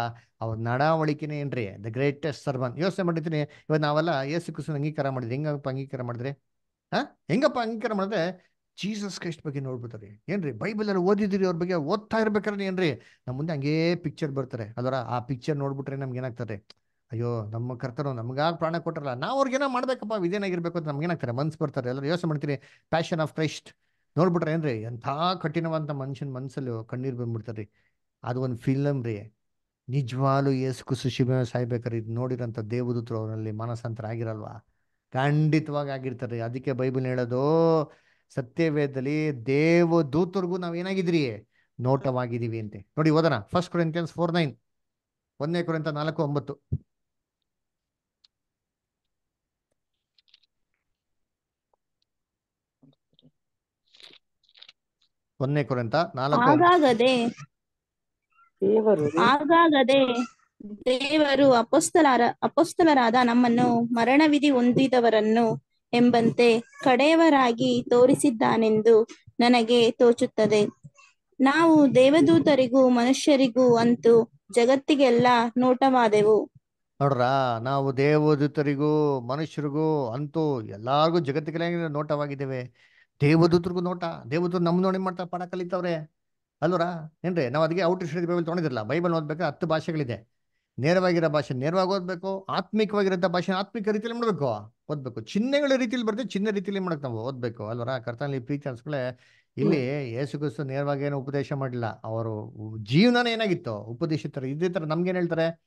ಅವ್ರ ನಡಾವಳಿಕೆನೇ ಏನ್ರಿ? ದ ಗ್ರೇಟೆಸ್ಟ್ ಸರ್ವನ್ ಯೋಚನೆ ಮಾಡಿದ್ದೀನಿ, ಇವತ್ತು ನಾವೆಲ್ಲ ಯೇಸು ಕ್ರಿಸ್ತನ ಅಂಗೀಕಾರ ಮಾಡಿದ್ರಿ ಹೆಂಗಪ್ಪ ಅಂಗೀಕಾರ ಮಾಡಿದ್ರೆ? ಹಾ? ಹೆಂಗಪ್ಪ ಅಂಗೀಕಾರ ಮಾಡಿದ್ರೆ ಜೀಸಸ್ ಕ್ರೈಸ್ಟ್ ಬಗ್ಗೆ ನೋಡ್ಬಿಡ್ತಾರೆ ಏನ್ರಿ? ಬೈಬಲ್ ಅಲ್ಲಿ ಓದಿದಿರಿ ಅವ್ರ ಬಗ್ಗೆ, ಓದ್ತಾ ಇರ್ಬೇಕಾದ್ರೆ ಏನ್ರಿ? ನಮ್ಮ ಮುಂದೆ ಹಂಗೇ ಪಿಕ್ಚರ್ ಬರ್ತಾರೆ. ಅದರ ಆ ಪಿಕ್ಚರ್ ನೋಡ್ಬಿಟ್ರೆ ನಮ್ಗೆ ಏನಾಗ್ತದೆ? ಅಯ್ಯೋ, ನಮ್ಮ ಕರ್ತರು ನಮ್ಗಾಗ ಪ್ರಾಣ ಕೊಟ್ಟರಲ್ಲ ನಾವು ಅವ್ರಿಗೇನೋ ಮಾಡ್ಬೇಕಪ್ಪ? ಇದೇನಾಗಿರ್ಬೇಕು ಅಂತ ನಮ್ಗೆ ಏನಾಗ್ತಾರೆ ಮನ್ಸು ಬರ್ತಾರೆ. ಎಲ್ಲರೂ ಯೋಚನೆ ಮಾಡ್ತೀರಿ ಪ್ಯಾಷನ್ ಆಫ್ ಕ್ರೈಸ್ಟ್ ನೋಡ್ಬಿಟ್ರೆ ಏನ್ರಿ? ಎಂಥ ಕಠಿಣವಂತ ಮನುಷ್ಯನ ಮನ್ಸಲ್ಲಿ ಕಣ್ಣೀರು ಬಂದ್ಬಿಡ್ತಾರ್ರಿ ಅದು ಒಂದು ಫಿಲಮ್ ರೀ. ನಿಜವಾಲು ಯೇಸು ಕುಸು ಶಿವ ಸಾಯ್ಬೇಕಾದ್ರೆ ಇದು ನೋಡಿರೋಂಥ ದೇವದೂತರು ಅವರಲ್ಲಿ ಮನಸ್ಸಂತರ ಆಗಿರಲ್ವಾ ಖಂಡಿತವಾಗಿ ಆಗಿರ್ತಾರೆ. ಅದಕ್ಕೆ ಬೈಬಲ್ ಹೇಳೋದು ಸತ್ಯವೇದದಲ್ಲಿ ದೇವದೂತರಿಗೂ ನಾವು ಏನಾಗಿದ್ರಿ ನೋಟವಾಗಿದ್ದೀವಿ ಅಂತೆ. ನೋಡಿ ಓದೋಣ. ಫಸ್ಟ್ ಕೊರಿಂಥಿಯನ್ಸ್ ಫೋರ್ ನೈನ್ ಒಂದನೇ ಕೊರಿಂತ ನಾಲ್ಕು ಒಂಬತ್ತು. ಒಂದನೇ ಕೊರಿಂತ ನಾಲ್ಕು ದೇವರು ಹಾಗಾಗದೆ ದೇವರು ಅಪೊಸ್ತಲರ ಅಪೊಸ್ತಲರಾದ ನಮ್ಮನ್ನು ಮರಣವಿಧಿ ಹೊಂದಿದವರನ್ನು ಎಂಬಂತೆ ಕಡೆಯವರಾಗಿ ತೋರಿಸಿದ್ದಾನೆಂದು ನನಗೆ ತೋಚುತ್ತದೆ. ನಾವು ದೇವದೂತರಿಗೂ ಮನುಷ್ಯರಿಗೂ ಅಂತೂ ಜಗತ್ತಿಗೆಲ್ಲ ನೋಟವಾದೆವು. ನೋಡ್ರಾ, ನಾವು ದೇವದೂತರಿಗೂ ಮನುಷ್ಯರಿಗೂ ಅಂತೂ ಎಲ್ಲಾರ್ಗು ಜಗತ್ತಿಗೆಲ್ಲ ನೋಟವಾಗಿದ್ದೇವೆ. ದೇವದೂತರಿಗೂ ನೋಟ, ದೇವದೂತರು ನಮ್ ನೋಡಿ ಮಾಡ್ತಾ ಪಡ ಕಲಿತವ್ರೆ. ಅಲ್ವರಾ? ಏನ್ರಿ, ನಾವು ಅದಕ್ಕೆ ಔಟ್ ಬೈಬಲ್ ತೊಗೊಂಡಿದ್ರಲ್ಲ ಬೈಬಲ್ ಓದ್ಬೇಕಾದ್ರೆ ಹತ್ತು ಭಾಷೆಗಳಿದೆ. ನೇರವಾಗಿರೋ ಭಾಷೆ ನೇರವಾಗಿ ಓದ್ಬೇಕು ಆತ್ಮಿಕವಾಗಿರೋ ಭಾಷೆ ಆತ್ಮಿಕ ರೀತಿಯಲ್ಲಿ ಮಾಡ್ಬೇಕು ಓದ್ಬೇಕು. ಚಿಹ್ನೆಗಳ ರೀತಿಯಲ್ಲಿ ಬರ್ತದೆ ಚಿಹ್ನೆ ರೀತಿಯಲ್ಲಿ ಮಾಡಕ್ಕೆ ನಾವು ಓದ್ಬೇಕು. ಅಲ್ವರ? ಕರ್ತನಲ್ಲಿ ಪ್ರೀತಿ ಅನ್ಸ್ಕೊಳ್ಳೆ. ಇಲ್ಲಿ ಯೇಸು ಕ್ರಿಸ್ತು ನೇರವಾಗಿ ಏನು ಉಪದೇಶ ಮಾಡಿಲ್ಲ ಅವರು ಜೀವನನೇ ಏನಾಗಿತ್ತು? ಉಪದೇಶ ತರ ಇದೇ ತರ ನಮ್ಗೇನ್ ಹೇಳ್ತಾರೆ?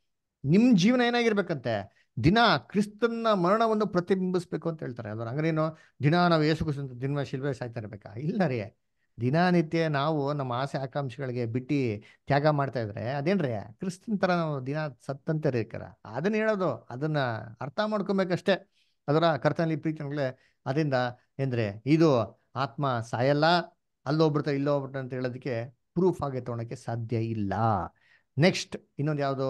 ನಿಮ್ ಜೀವನ ಏನಾಗಿರ್ಬೇಕಂತೆ? ದಿನ ಕ್ರಿಸ್ತನ ಮರಣವನ್ನು ಪ್ರತಿಬಿಂಬಿಸ್ಬೇಕು ಅಂತ ಹೇಳ್ತಾರೆ. ಅಲ್ವರ? ಹಂಗ್ರೇನು ದಿನ ನಾವು ಯೇಸು ಕ್ರಿಸ್ತ ದಿನ ಶಿಲ್ಬೆ ಸಾಯ್ತಾ ಇರ್ಬೇಕಾ? ಇಲ್ಲ ರೀ. ದಿನನಿತ್ಯ ನಾವು ನಮ್ಮ ಆಸೆ ಆಕಾಂಕ್ಷೆಗಳಿಗೆ ಬಿಟ್ಟು ತ್ಯಾಗ ಮಾಡ್ತಾ ಇದ್ರೆ ಅದೇನ್ರಿ? ಕ್ರಿಸ್ತನ್ ತರ ನಾವು ದಿನ ಸತ್ತಂತೆ ರೇಖರ ಅದನ್ನ ಹೇಳೋದು, ಅದನ್ನ ಅರ್ಥ ಮಾಡ್ಕೊಬೇಕಷ್ಟೇ. ಅದರ ಕರ್ತನಲ್ಲಿ ಪ್ರೀತಿಗಳೇ ಅದರಿಂದ ಏನ್ರಿ? ಇದು ಆತ್ಮ ಸಾಯಲ್ಲ, ಅಲ್ಲೋಗ್ಬಿಡ್ತಾ ಇಲ್ಲೋಗ್ಬಿಡ್ತಾ ಅಂತ ಹೇಳೋದಕ್ಕೆ ಪ್ರೂಫ್ ಆಗಿ ತಗೊಳಕ್ಕೆ ಸಾಧ್ಯ ಇಲ್ಲ. ನೆಕ್ಸ್ಟ್ ಇನ್ನೊಂದು ಯಾವುದು?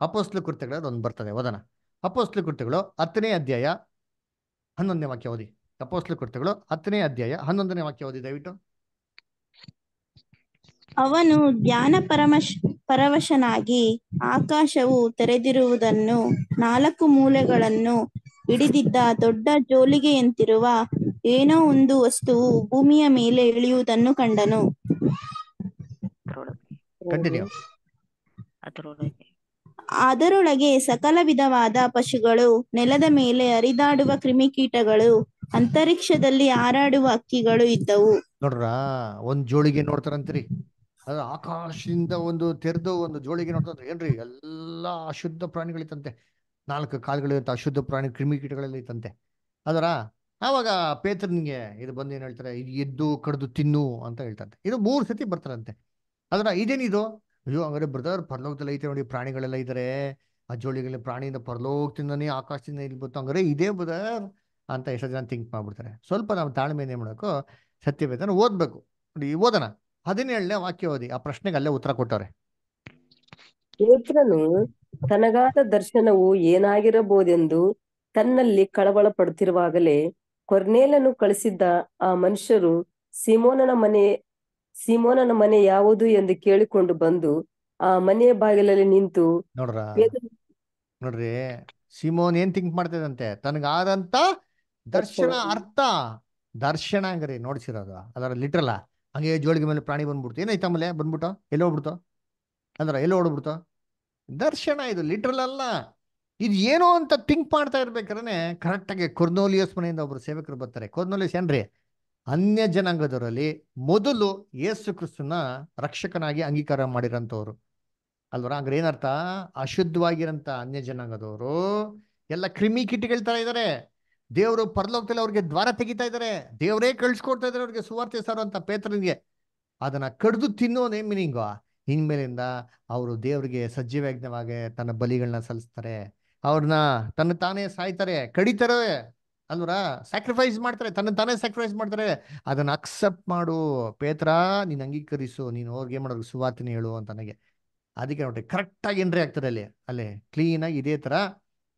ಅಪೋಸ್ಲು ಕೃತ್ಯಗಳು ಅದೊಂದು ಬರ್ತದೆ ಓದನ ಅಪೋಸ್ಲು ಕೃತ್ಯಗಳು ಹತ್ತನೇ ಅಧ್ಯಾಯ ಹನ್ನೊಂದನೇ ವಾಕ್ಯ ಓದಿ. ಅಪೋಸ್ಲು ಕೃತ್ಯಗಳು ಹತ್ತನೇ ಅಧ್ಯಾಯ ಹನ್ನೊಂದನೇ ವಾಕ್ಯ ಓದಿ ದಯವಿಟ್ಟು. ಅವನು ಧ್ಯಾನ ಪರಮಶ್ ಪರವಶನಾಗಿ ಆಕಾಶವು ತೆರೆದಿರುವುದನ್ನು ನಾಲ್ಕು ಮೂಲೆಗಳನ್ನು ಹಿಡಿದಿದ್ದ ದೊಡ್ಡ ಜೋಲಿಗೆಯಂತಿರುವ ಏನೋ ಒಂದು ವಸ್ತುವು ಭೂಮಿಯ ಮೇಲೆ ಇಳಿಯುವುದನ್ನು ಕಂಡನು. ಅದರೊಳಗೆ. ಅದರೊಳಗೆ ಸಕಲ ವಿಧವಾದ ಪಶುಗಳು ನೆಲದ ಮೇಲೆ ಹರಿದಾಡುವ ಕ್ರಿಮಿಕೀಟಗಳು ಅಂತರಿಕ್ಷದಲ್ಲಿ ಹಾರಾಡುವ ಅಕ್ಕಿಗಳು ಇದ್ದವು. ನೋಡ್ರ ಒಂದ್ ಜೋಳಿಗೆ ನೋಡ್ತಾರಂತ್ರಿ. ಅದು ಆಕಾಶದಿಂದ ಒಂದು ತೆರೆದು ಒಂದು ಜೋಳಿಗೆ ನೋಡ್ತಂದ್ರೆ ಏನ್ರಿ ಎಲ್ಲ ಅಶುದ್ಧ ಪ್ರಾಣಿಗಳಿತ್ತಂತೆ. ನಾಲ್ಕು ಕಾಲುಗಳಿರುತ್ತೆ ಅಶುದ್ಧ ಪ್ರಾಣಿ ಕ್ರಿಮಿಕೀಟಗಳೆಲ್ಲ ಇತ್ತಂತೆ. ಅದರ ಆವಾಗ ಪೇತ್ರನಿಗೆ ಇದು ಬಂದು ಏನು ಹೇಳ್ತಾರೆ, ಇದು ಎದ್ದು ಕಡ್ದು ತಿನ್ನು ಅಂತ ಹೇಳ್ತಂತೆ. ಇದು ಮೂರು ಸತಿ ಬರ್ತಾರಂತೆ. ಅದರ ಇದೇನಿದು ಅಯ್ಯೋ, ಹಂಗಾರೆ ಬ್ರದರ್ ಪರಲೋಕದಲ್ಲಿ ಐತೆ ನೋಡಿ ಪ್ರಾಣಿಗಳೆಲ್ಲ ಇದಾರೆ. ಆ ಜೋಳಿಗಳ ಪ್ರಾಣಿಯಿಂದ ಪರಲೋಕದಿಂದನೇ ಆಕಾಶದಿಂದ ಇಲ್ಲಿ ಬಂತು. ಹಂಗಾರೆ ಇದೇ ಬ್ರದರ್ ಅಂತ ಎಷ್ಟೋ ಜನ ಥಿಂಕ್ ಮಾಡ್ಬಿಡ್ತಾರೆ. ಸ್ವಲ್ಪ ನಾವು ತಾಳ್ಮೆ ಏನ್ ಮಾಡಬೇಕು, ಸತ್ಯವೇದನ ಓದ್ಬೇಕು. ನೋಡಿ, ಓದೋಣ. ಹದಿನೇಳನೇ ವಾಕ್ಯ ಓದಿ ಆ ಪ್ರಶ್ನೆಗೆ ಅಲ್ಲೇ ಉತ್ತರ ಕೊಟ್ಟವ್ರೆ. ಪೇತ್ರನು ತನಗಾದ ದರ್ಶನವು ಏನಾಗಿರಬಹುದೆಂದು ತನ್ನಲ್ಲಿ ಕಳವಳ ಪಡುತ್ತಿರುವಾಗಲೇ ಕೊರ್ನೇಲನು ಕಳಿಸಿದ್ದ ಆ ಮನುಷ್ಯರು ಸಿಮೋನನ ಮನೆ ಸಿಮೋನನ ಮನೆ ಯಾವುದು ಎಂದು ಕೇಳಿಕೊಂಡು ಬಂದು ಆ ಮನೆಯ ಬಾಗಿಲಲ್ಲಿ ನಿಂತು ನೋಡ್ರ ನೋಡ್ರಿ ಸಿಮೋನ್ ಏನ್ ಥಿಂಕ್ ಮಾಡ್ತದಂತೆ ತನಗಾದಂತ ದರ್ಶನ. ದರ್ಶನ. ಅರ್ಥ. ದರ್ಶನ ಅಂಗ್ರಿ ನೋಡ್ಸಿರೋದು ಅದರ ಲಿಟ್ರಲ್ಲ ಹಂಗೆ ಜೋಳಿಗೆ ಮೇಲೆ ಪ್ರಾಣಿ ಬಂದ್ಬಿಡ್ತು. ಏನಾಯ್ತು ಆಮೇಲೆ? ಬಂದ್ಬಿಟ್ಟು? ಎಲ್ಲೋ ಹೋಗ್ಬಿಡ್ತು? ಅಂದ್ರೆ ಎಲ್ಲೋ ಓಡ್ಬಿಡ್ತು? ದರ್ಶನ ಇದು ಲಿಟ್ರಲ್ ಅಲ್ಲ. ಇದು ಏನೋ ಅಂತ ಥಿಂಕ್ ಮಾಡ್ತಾ ಇರ್ಬೇಕಾದ್ರೆ ಕರೆಕ್ಟಾಗಿ ಕೊರ್ನೋಲಿಯಸ್ ಮನೆಯಿಂದ ಒಬ್ಬರು ಸೇವಕರು ಬರ್ತಾರೆ. ಕೊರ್ನೋಲಿಯಸ್ ಏನ್ರಿ? ಅನ್ಯ ಜನಾಂಗದವರಲ್ಲಿ ಮೊದಲು ಯೇಸು ಕ್ರಿಸ್ತನ ರಕ್ಷಕನಾಗಿ ಅಂಗೀಕಾರ ಮಾಡಿರೋಂಥವ್ರು. ಅಲ್ವರ? ಅಂದ್ರೆ ಏನರ್ಥ? ಅಶುದ್ಧವಾಗಿರಂತ ಅನ್ಯ ಜನಾಂಗದವರು. ಎಲ್ಲ ಕ್ರಿಮಿ ಕಿಟಿಗಳ ತರ ಇದಾರೆ. ದೇವರು ಪರಲೋಕದಲ್ಲಿ ಅವ್ರಿಗೆ ದ್ವಾರ ತೆಗಿತಾ ಇದ್ದಾರೆ. ದೇವರೇ ಕಳ್ಸಿಕೊಡ್ತಾ ಇದ್ದಾರೆ ಅವ್ರಿಗೆ ಸುವಾರ್ತೆ ಸಾರು ಅಂತ ಪೇತ್ರನಿಗೆ. ಅದನ್ನ ಕಡ್ದು ತಿನ್ನೋದೇ ಮೀನಿಂಗು ಇನ್ಮೇಲಿಂದ ಅವರು ದೇವರಿಗೆ ಸಜೀವಯಜ್ಞವಾಗಿ ತನ್ನ ಬಲಿಗಳನ್ನ ಸಲ್ಲಿಸ್ತಾರೆ. ಅವ್ರನ್ನ ತನ್ನ ತಾನೇ ಸಾಯ್ತಾರೆ. ಕಡಿತಾರೆ. ಅಲ್ವರ? ಸ್ಯಾಕ್ರಿಫೈಸ್ ಮಾಡ್ತಾರೆ. ತನ್ನ ತಾನೇ ಸ್ಯಾಕ್ರಿಫೈಸ್ ಮಾಡ್ತಾರೆ. ಅದನ್ನ ಅಕ್ಸೆಪ್ಟ್ ಮಾಡು. ಪೇತ್ರ, ನೀನ್ ಅಂಗೀಕರಿಸು. ನೀನು ಅವ್ರಿಗೆ ಮಾಡೋದು? ಸುವಾರ್ತಿನ ಹೇಳು ಅಂತ ನನಗೆ. ಅದಕ್ಕೆ ನೋಡ್ರಿ ಕರೆಕ್ಟಾಗಿ ಎಂಟ್ರಿ ಆಗ್ತದೆ ಅಲ್ಲಿ. ಅಲ್ಲಿ ಕ್ಲೀನಾಗಿ ಇದೇ ತರ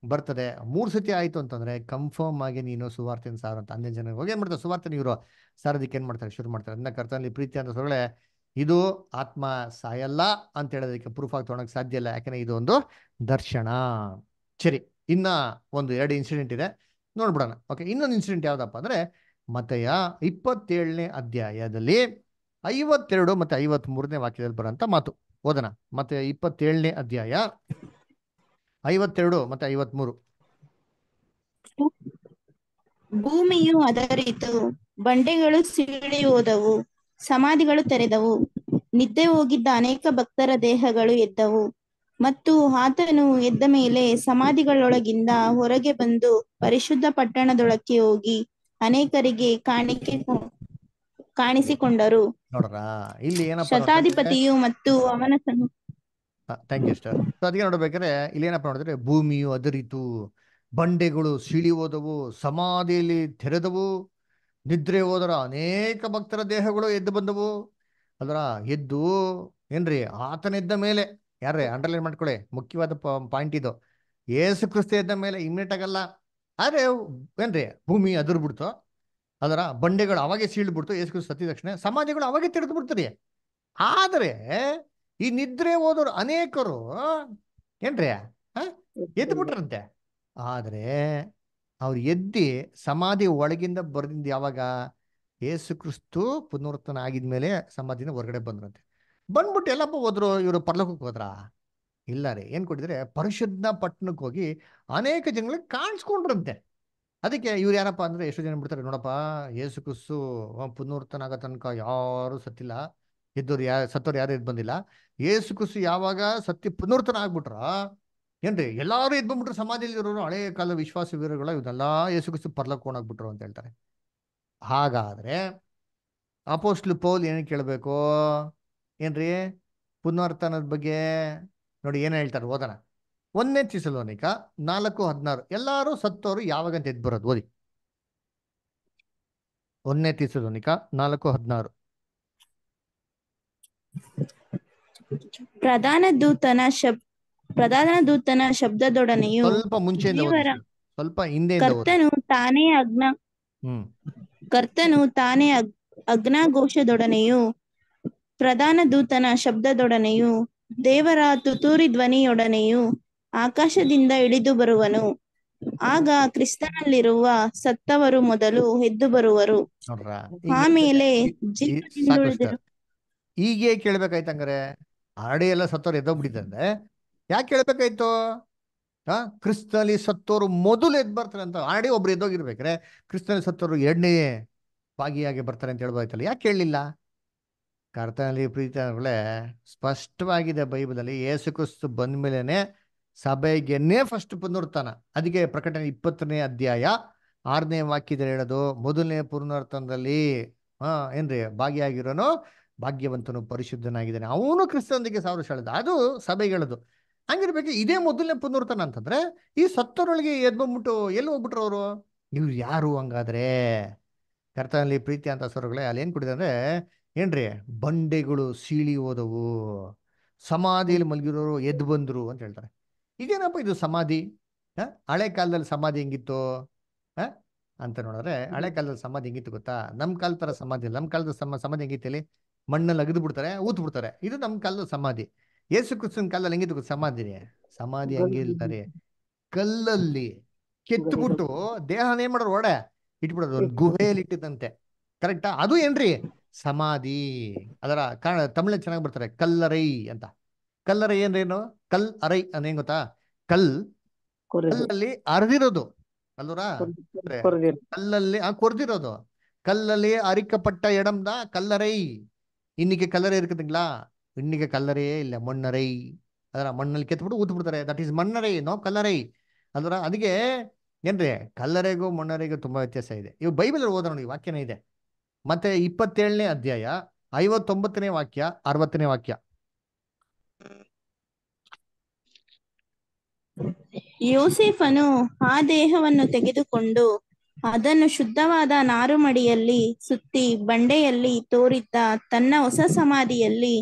ಬರ್ತದೆ. ಮೂರು ಸತಿ ಆಯಿತು ಅಂತಂದ್ರೆ ಕನ್ಫರ್ಮ್ ಆಗಿ ನೀನು ಸುವಾರ್ತೆನ ಸಾರು ಅಂತ. ಅಂದಿನ ಜನ ಹೋಗಿ ಏನ್ಮಾಡ್ತಾರೆ ಮಾಡ್ತಾರೆ? ಇವರು ಸಾರೋದಕ್ಕೆ ಏನು ಮಾಡ್ತಾರೆ? ಶುರು ಮಾಡ್ತಾರೆ. ಅದನ್ನ ಕರ್ತನಲ್ಲಿ ಪ್ರೀತಿ ಅಂತ ಸೊಗಳೆ ಇದು ಆತ್ಮ ಸಾಯಲ್ಲ ಅಂತ ಹೇಳೋದಕ್ಕೆ ಪ್ರೂಫ್ ಆಗಿ ತೊಗೊಳಕ್ಕೆ ಸಾಧ್ಯ ಇಲ್ಲ. ಯಾಕಂದರೆ ಇದು ಒಂದು ದರ್ಶನ. ಸರಿ, ಇನ್ನ ಒಂದು ಎರಡು ಇನ್ಸಿಡೆಂಟ್ ಇದೆ. ನೋಡ್ಬಿಡೋಣ. ಓಕೆ ಇನ್ನೊಂದು ಇನ್ಸಿಡೆಂಟ್ ಯಾವುದಪ್ಪ ಅಂದ್ರೆ ಮತೆಯ ಇಪ್ಪತ್ತೇಳನೇ ಅಧ್ಯಾಯದಲ್ಲಿ ಐವತ್ತೆರಡು ಮತ್ತೆ ಐವತ್ ಮೂರನೇ ವಾಕ್ಯದಲ್ಲಿ ಬರೋಂಥ ಮಾತು. ಓದೋಣ. ಮತ್ತೆ ಇಪ್ಪತ್ತೇಳನೇ ಅಧ್ಯಾಯ ಐವತ್ತೆರಡು ಮತ್ತೆ ಐವತ್ಮೂರು. ಭೂಮಿಯು ಅದರಿತು ಬಂಡೆಗಳು ಸಿಡಿ ಹೋದವು ಸಮಾಧಿಗಳು ತೆರೆದವು ನಿದ್ದೆ ಹೋಗಿದ್ದ ಅನೇಕ ಭಕ್ತರ ದೇಹಗಳು ಎದ್ದವು ಮತ್ತು ಆತನು ಎದ್ದ ಮೇಲೆ ಸಮಾಧಿಗಳೊಳಗಿಂದ ಹೊರಗೆ ಬಂದು ಪರಿಶುದ್ಧ ಪಟ್ಟಣದೊಳಕ್ಕೆ ಹೋಗಿ ಅನೇಕರಿಗೆ ಕಾಣಿಕೆ ಕಾಣಿಸಿಕೊಂಡರು. ಶತಾಧಿಪತಿಯು ಮತ್ತು ಅವನ ಥ್ಯಾಂಕ್ ಯು ಸರ್ ಸೊ ಅದಕ್ಕೆ ನೋಡ್ಬೇಕಾದ್ರೆ ಇಲ್ಲಿ ಏನಪ್ಪ ನೋಡಿದ್ರೆ ಭೂಮಿಯು ಅದರಿತು, ಬಂಡೆಗಳು ಸಿಳಿ ಹೋದವು, ಸಮಾಧಿಯಲ್ಲಿ ತೆರೆದವು, ನಿದ್ರೆ ಹೋದರ ಅನೇಕ ಭಕ್ತರ ದೇಹಗಳು ಎದ್ದು ಬಂದವು. ಅದರ ಎದ್ದು, ಏನ್ರಿ, ಆತನೆದ್ದ ಮೇಲೆ ಯಾರೇ ಅಂಡರ್ಲೈನ್ ಮಾಡ್ಕೊಳ್ಳಿ ಮುಖ್ಯವಾದ ಪಾಯಿಂಟ್ ಇದು. ಏಸು ಕ್ರಿಸ್ತ ಇದ್ದ ಮೇಲೆ ಇಮ್ಮಿಡಿಯೇಟ್ ಆಗಲ್ಲ. ಆದ್ರೆ, ಏನ್ರಿ, ಭೂಮಿ ಅದುರ್ ಬಿಡ್ತು. ಅದರ ಬಂಡೆಗಳು ಅವಾಗೆ ಸೀಳ್ಬಿಡ್ತು ಏಸು ಕ್ರಿಸ್ತ ಸತ್ತಿದ ತಕ್ಷಣ, ಸಮಾಧಿಗಳು ಅವಾಗೆ ತೆರೆದು ಬಿಡ್ತಾರೆ ಆದರೆ ಈ ನಿದ್ರೆ ಹೋದವ್ರು ಅನೇಕರು ಏನ್ರಿ? ಎದ್ದು ಬಿಟ್ರಂತೆ ಆದ್ರೆ ಅವ್ರು ಎದ್ದಿ ಸಮಾಧಿ ಒಳಗಿಂದ ಬರ್ದಿಂದ ಯಾವಾಗ ಏಸು ಕ್ರಿಸ್ತು ಪುನರುತ್ಥಾನ ಆಗಿದ್ಮೇಲೆ ಸಮಾಧಿನ ಹೊರಗಡೆ ಬಂದ್ರಂತೆ. ಬಂದ್ಬಿಟ್ಟು ಎಲ್ಲಪ್ಪ ಹೋದ್ರು, ಇವರು ಪರ್ಲೋಕಕ್ಕೆ ಹೋದ್ರ? ಇಲ್ಲ ರೀ. ಏನ್ ಕೊಟ್ಟಿದ್ರೆ ಪರಿಶುದ್ಧ ಪಟ್ಟಣಕ್ಕೆ ಹೋಗಿ ಅನೇಕ ಜನಗಳಿಗೆ ಕಾಣಿಸ್ಕೊಂಡ್ರಂತೆ. ಅದಕ್ಕೆ ಇವ್ರು ಯಾರಪ್ಪ ಅಂದ್ರೆ ಎಷ್ಟು ಜನ ಬಿಡ್ತಾರೆ, ನೋಡಪ್ಪ, ಏಸು ಕ್ರಿಸ್ತು, ಪುನರುತ್ಥಾನ ಆಗೋ ತನಕ ಯಾರು ಸತ್ತಿಲ್ಲ. ಎದ್ದವ್ರು ಯಾ ಸತ್ತವ್ರು ಯಾರು ಇದ್ದು ಬಂದಿಲ್ಲ. ಏಸು ಕುಸು ಯಾವಾಗ ಸತ್ಯ ಪುನರ್ತನ ಆಗ್ಬಿಟ್ರ ಏನ್ರಿ, ಎಲ್ಲಾರು ಇದ್ ಬಂದ್ಬಿಟ್ರು ಸಮಾಜದಲ್ಲಿ ಇರೋರು, ಹಳೆ ಕಾಲ ವಿಶ್ವಾಸ ವೀರಗಳು ಇವನ್ನೆಲ್ಲ ಏಸು ಕುಸು ಹೋಗ್ಬಿಟ್ರು ಅಂತ ಹೇಳ್ತಾರೆ. ಹಾಗಾದ್ರೆ ಅಪೋಸ್ಟ್ಲು ಪೌಲ್ ಏನು ಕೇಳ್ಬೇಕು? ಏನ್ರಿ ಪುನರ್ತನದ ಬಗ್ಗೆ ನೋಡಿ ಏನ್ ಹೇಳ್ತಾರೆ, ಓದೋಣ. ಒಂದನೇ ತಿಸಲೋನಿಕ ನಾಲ್ಕು ಹದಿನಾರು, ಎಲ್ಲಾರು ಸತ್ತೋರು ಯಾವಾಗಂತ ಎದ್ ಬರೋದು, ಓದಿ. ಒಂದನೇ ತಿಸಲೋನಿಕ ನಾಲ್ಕು ಹದಿನಾರು. ಪ್ರಧಾನ ದೂತನ ಶಬ್ ಪ್ರಧಾನ ದೂತನ ಶಬ್ದದೊಡನೆಯು ಸ್ವಲ್ಪ ಮುಂಚೆ ಸ್ವಲ್ಪ ಹಿಂದೆ ಕರ್ತನು ತಾನೇ ಅಗ್ನ ಕರ್ತನು ತಾನೇ ಅಗ್ನಾಘೋಷದೊಡನೆಯು ಪ್ರಧಾನ ದೂತನ ಶಬ್ದದೊಡನೆಯೂ ದೇವರ ತುತೂರಿ ಧ್ವನಿಯೊಡನೆಯೂ ಆಕಾಶದಿಂದ ಇಳಿದು ಬರುವನು. ಆಗ ಕ್ರಿಸ್ತನಲ್ಲಿರುವ ಸತ್ತವರು ಮೊದಲು ಎದ್ದು ಬರುವರು. ಆಮೇಲೆ ಹೀಗೆ ಕೇಳ್ಬೇಕಾಯ್ತು ಹಂಗಾರೆ ಆಡಿ ಎಲ್ಲ ಸತ್ತೋರು ಎದ್ದೋಗ್ಬಿಟ್ಟಿದ್ದಂದ್ರೆ ಯಾಕೆ ಕೇಳ್ಬೇಕಾಯ್ತು? ಆ, ಕ್ರಿಸ್ತನಲ್ಲಿ ಸತ್ತೋರು ಮೊದಲು ಎದ್ದು ಬರ್ತಾರೆ ಅಂತ ಆರ್ಡಿ ಒಬ್ರು ಎದ್ದೋಗಿರ್ಬೇಕ್ರೆ ಕ್ರಿಸ್ತನಲ್ಲಿ ಸತ್ತೋರು ಎರಡನೇ ಭಾಗಿಯಾಗಿ ಬರ್ತಾರೆ ಅಂತ ಹೇಳ್ಬೋದಾಯ್ತಲ್ಲ, ಯಾಕೆ ಕೇಳಲಿಲ್ಲ? ಕರ್ತನಲ್ಲಿ ಪ್ರೀತಿಗಳೇ ಸ್ಪಷ್ಟವಾಗಿದೆ ಬೈಬಲಲ್ಲಿ ಯೇಸು ಕ್ರಿಸ್ತು ಬಂದ ಮೇಲೇನೆ ಸಭೆಗೆನ್ನೇ ಫಸ್ಟ್ ಪುನರುತ್ಥಾನ. ಅದಕ್ಕೆ ಪ್ರಕಟಣೆ ಇಪ್ಪತ್ತನೇ ಅಧ್ಯಾಯ ಆರನೇ ವಾಕ್ಯದಲ್ಲಿ ಹೇಳೋದು, ಮೊದಲನೇ ಪುನರುತ್ಥಾನದಲ್ಲಿ ಹಾ ಏನ್ರಿ ಭಾಗಿಯಾಗಿರೋನು ಭಾಗ್ಯವಂತನು ಪರಿಶುದ್ಧನಾಗಿದ್ದಾನೆ. ಅವನು ಕ್ರಿಸ್ತನೊಂದಿಗೆ ಸಾವಿರ ಶಾಳದ ಅದು ಸಭೆಗಳದು. ಹಂಗಿರ್ಬೇಕು, ಇದೇ ಮೊದಲನೇ ಪುನರ್ತನ ಅಂತಂದ್ರೆ, ಈ ಸತ್ತರೊಳಗೆ ಎದ್ದು ಬಂದ್ಬಿಟ್ಟು ಎಲ್ಲಿ ಹೋಗ್ಬಿಟ್ರು ಅವರು? ಇವ್ರು ಯಾರು ಹಂಗಾದ್ರೆ? ಕರ್ತನಲ್ಲಿ ಪ್ರೀತಿ ಅಂತ ಸ್ವರಗಳೇ ಅಲ್ಲಿ ಏನ್ ಕುಡಿದಂದ್ರೆ ಏನ್ರಿ, ಬಂಡೆಗಳು ಸೀಳಿ ಹೋದವು. ಸಮಾಧಿಯಲ್ಲಿ ಮಲಗಿರೋರು ಎದ್ದು ಬಂದ್ರು ಅಂತ ಹೇಳ್ತಾರೆ. ಇದೇನಪ್ಪ ಇದು ಸಮಾಧಿ? ಹಳೆ ಕಾಲದಲ್ಲಿ ಸಮಾಧಿ ಹೆಂಗಿತ್ತು? ಅಂತ ನೋಡಿದ್ರೆ, ಹಳೆ ಕಾಲದಲ್ಲಿ ಸಮಾಧಿ ಹೆಂಗಿತ್ತು ಗೊತ್ತಾ? ನಮ್ ಕಾಲ ತರ ಸಮಾಧಿ ನಮ್ಮ ನಮ್ ಕಾಲದ ಸಮ, ಸಮಾಧಿ ಹೆಂಗಿತ್ತು ಮಣ್ಣಲ್ಲಿ ಅಗದು ಬಿಡ್ತಾರೆ ಊತ್ ಬಿಡ್ತಾರೆ. ಇದು ನಮ್ ಕಲ್ಲು ಸಮಾಧಿ. ಯೇಸು ಕ್ರಿಸ್ತನ ಕಾಲದಲ್ಲಿ ಹೆಂಗಿತ್ತು ಸಮಾಧಿ ಸಮಾಧಿ ಹಂಗಿರ್ತಾರೆ ಕಲ್ಲಲ್ಲಿ ಕೆತ್ತಬಿಟ್ಟು ದೇಹನ ಏನ್ ಮಾಡೋರು ಒಡೆ ಇಟ್ಬಿಡೋದು ಗುಹೆಯಲ್ಲಿ ಇಟ್ಟಿದ್ದಂತೆ. ಕರೆಕ್ಟಾ ಅದು ಏನ್ರಿ? ಸಮಾಧಿ. ಅದರ ಕಾರಣ ತಮಿಳಲ್ಲಿ ಚೆನ್ನಾಗಿ ಬರ್ತಾರೆ ಕಲ್ಲರೈ ಅಂತ. ಕಲ್ಲರೈ ಏನ್ರೇನು ಕಲ್ ಅರೈ ಅಂದ್ರೆ ಏನ್ ಗೊತ್ತಾ? ಕಲ್ ಕಲ್ಲಲ್ಲಿ ಅರದಿರೋದು. ಅಲ್ವರ? ಕಲ್ಲಲ್ಲಿ ಕೊರ್ದಿರೋದು. ಕಲ್ಲಲ್ಲಿ ಅರಿಕಪಟ್ಟ ಎಡಮ್ದ ಕಲ್ಲರೈ. இன்னைக்கு ಕಲ್ಲರೇ இருக்குதுங்களா இன்னைக்கு ಕಲ್ಲರೇ ಇಲ್ಲ ಮಣ್ಣರೈ ಅದರ ಮಣ್ಣಲ್ಲಿ ಕೆತ್ಬಿಟ್ಟು ಊತ್ ಬಿಡ್ತಾರೆ ದಟ್ ಈಸ್ ಮಣ್ಣರೈ ನೋ ಕಲ್ಲರೈ ಅಲ್ವರ ಅದಕ್ಕೆ ಏನ್ರಿ ಕಲ್ಲರೆಗೂ ಮಣ್ಣರೆಗೂ ತುಂಬಾ ವ್ಯತ್ಯಾಸ ಇದೆ ಇವು ಬೈಬಲ್ ಓದೋಣ ನೋಡಿ ವಾಕ್ಯನೇ ಇದೆ ಮತ್ತೆ ಇಪ್ಪತ್ತೇಳನೇ ಅಧ್ಯಾಯ ಐವತ್ತೊಂಬತ್ತನೇ ವಾಕ್ಯ ಅರವತ್ತನೇ ವಾಕ್ಯ ಯೋಸೇಫನು ಆ ದೇಹವನ್ನು ತೆಗೆದುಕೊಂಡು ಅದನ್ನು ಶುದ್ಧವಾದ ನಾರುಮಡಿಯಲ್ಲಿ ಸುತ್ತಿ ಬಂಡೆಯಲ್ಲಿ ತೋರಿದ್ದ ತನ್ನ ಹೊಸ ಸಮಾಧಿಯಲ್ಲಿ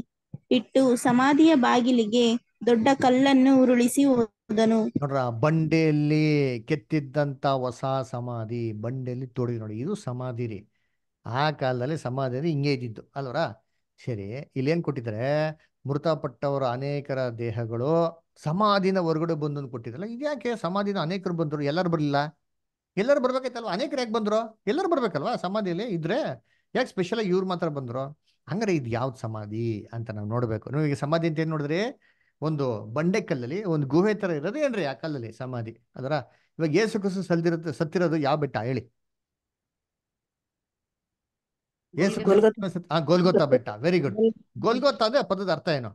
ಇಟ್ಟು ಸಮಾಧಿಯ ಬಾಗಿಲಿಗೆ ದೊಡ್ಡ ಕಲ್ಲನ್ನು ಉರುಳಿಸಿ ಹೋದನು. ನೋಡ್ರ ಬಂಡೆಯಲ್ಲಿ ಕೆತ್ತಿದ್ದಂತ ಹೊಸ ಸಮಾಧಿ, ಬಂಡೆಯಲ್ಲಿ ತೋಡಿ ನೋಡಿ, ಇದು ಸಮಾಧಿ ರೀ. ಆ ಕಾಲದಲ್ಲಿ ಸಮಾಧಿ ಹಿಂಗೆ ಇದ್ದಿದ್ದು. ಅಲ್ವರ? ಸರಿ, ಇಲ್ಲಿ ಏನ್ ಕೊಟ್ಟಿದ್ದಾರೆ? ಮೃತಪಟ್ಟವರ ಅನೇಕರ ದೇಹಗಳು ಸಮಾಧಿನ ಹೊರಗಡೆ ಬಂದು ಕೊಟ್ಟಿದ್ರಲ್ಲ ಇದ್ಯಾಕೆ ಸಮಾಧಿನ ಅನೇಕರು ಬಂದ್ರು? ಎಲ್ಲರೂ ಬರಲಿಲ್ಲ? ಎಲ್ಲರೂ ಬರ್ಬೇಕಾಯ್ತಲ್ವಾ? ಅನೇಕರು ಯಾಕೆ ಬಂದ್ರು. ಎಲ್ಲರೂ ಬರ್ಬೇಕಲ್ವಾ ಸಮಾಧಿಯಲ್ಲಿ? ಇದ್ರೆ ಯಾಕೆ ಸ್ಪೆಷಲ್ ಆಗಿ ಇವ್ರು ಮಾತ್ರ ಬಂದ್ರು? ಹಂಗಾರೆ ಇದು ಯಾವ್ದು ಸಮಾಧಿ ಅಂತ ನಾವು ನೋಡ್ಬೇಕು. ನೀವು ಈಗ ಸಮಾಧಿ ಅಂತ ಏನ್ ನೋಡಿದ್ರಿ? ಒಂದು ಬಂಡೆ ಕಲ್ಲಲ್ಲಿ ಒಂದು ಗುಹೆ ತರ ಇರೋದು ಏನ್ರಿ ಆ ಕಲ್ಲಲ್ಲಿ ಸಮಾಧಿ? ಅದರ ಇವಾಗ ಏಸು ಕಸು ಸಲ್ದಿರುತ್ತೆ ಸತ್ತಿರೋದು ಯಾವ ಬೆಟ್ಟ? ಹೇಳಿ. ಏಸು ಆ ಗೋಲ್ಗೊತ್ತಾ ಬೆಟ್ಟ. ವೆರಿ ಗುಡ್ ಗೋಲ್ಗೊತ್ತಾ ಅಂದ್ರೆ ಪದದ ಅರ್ಥ ಏನು?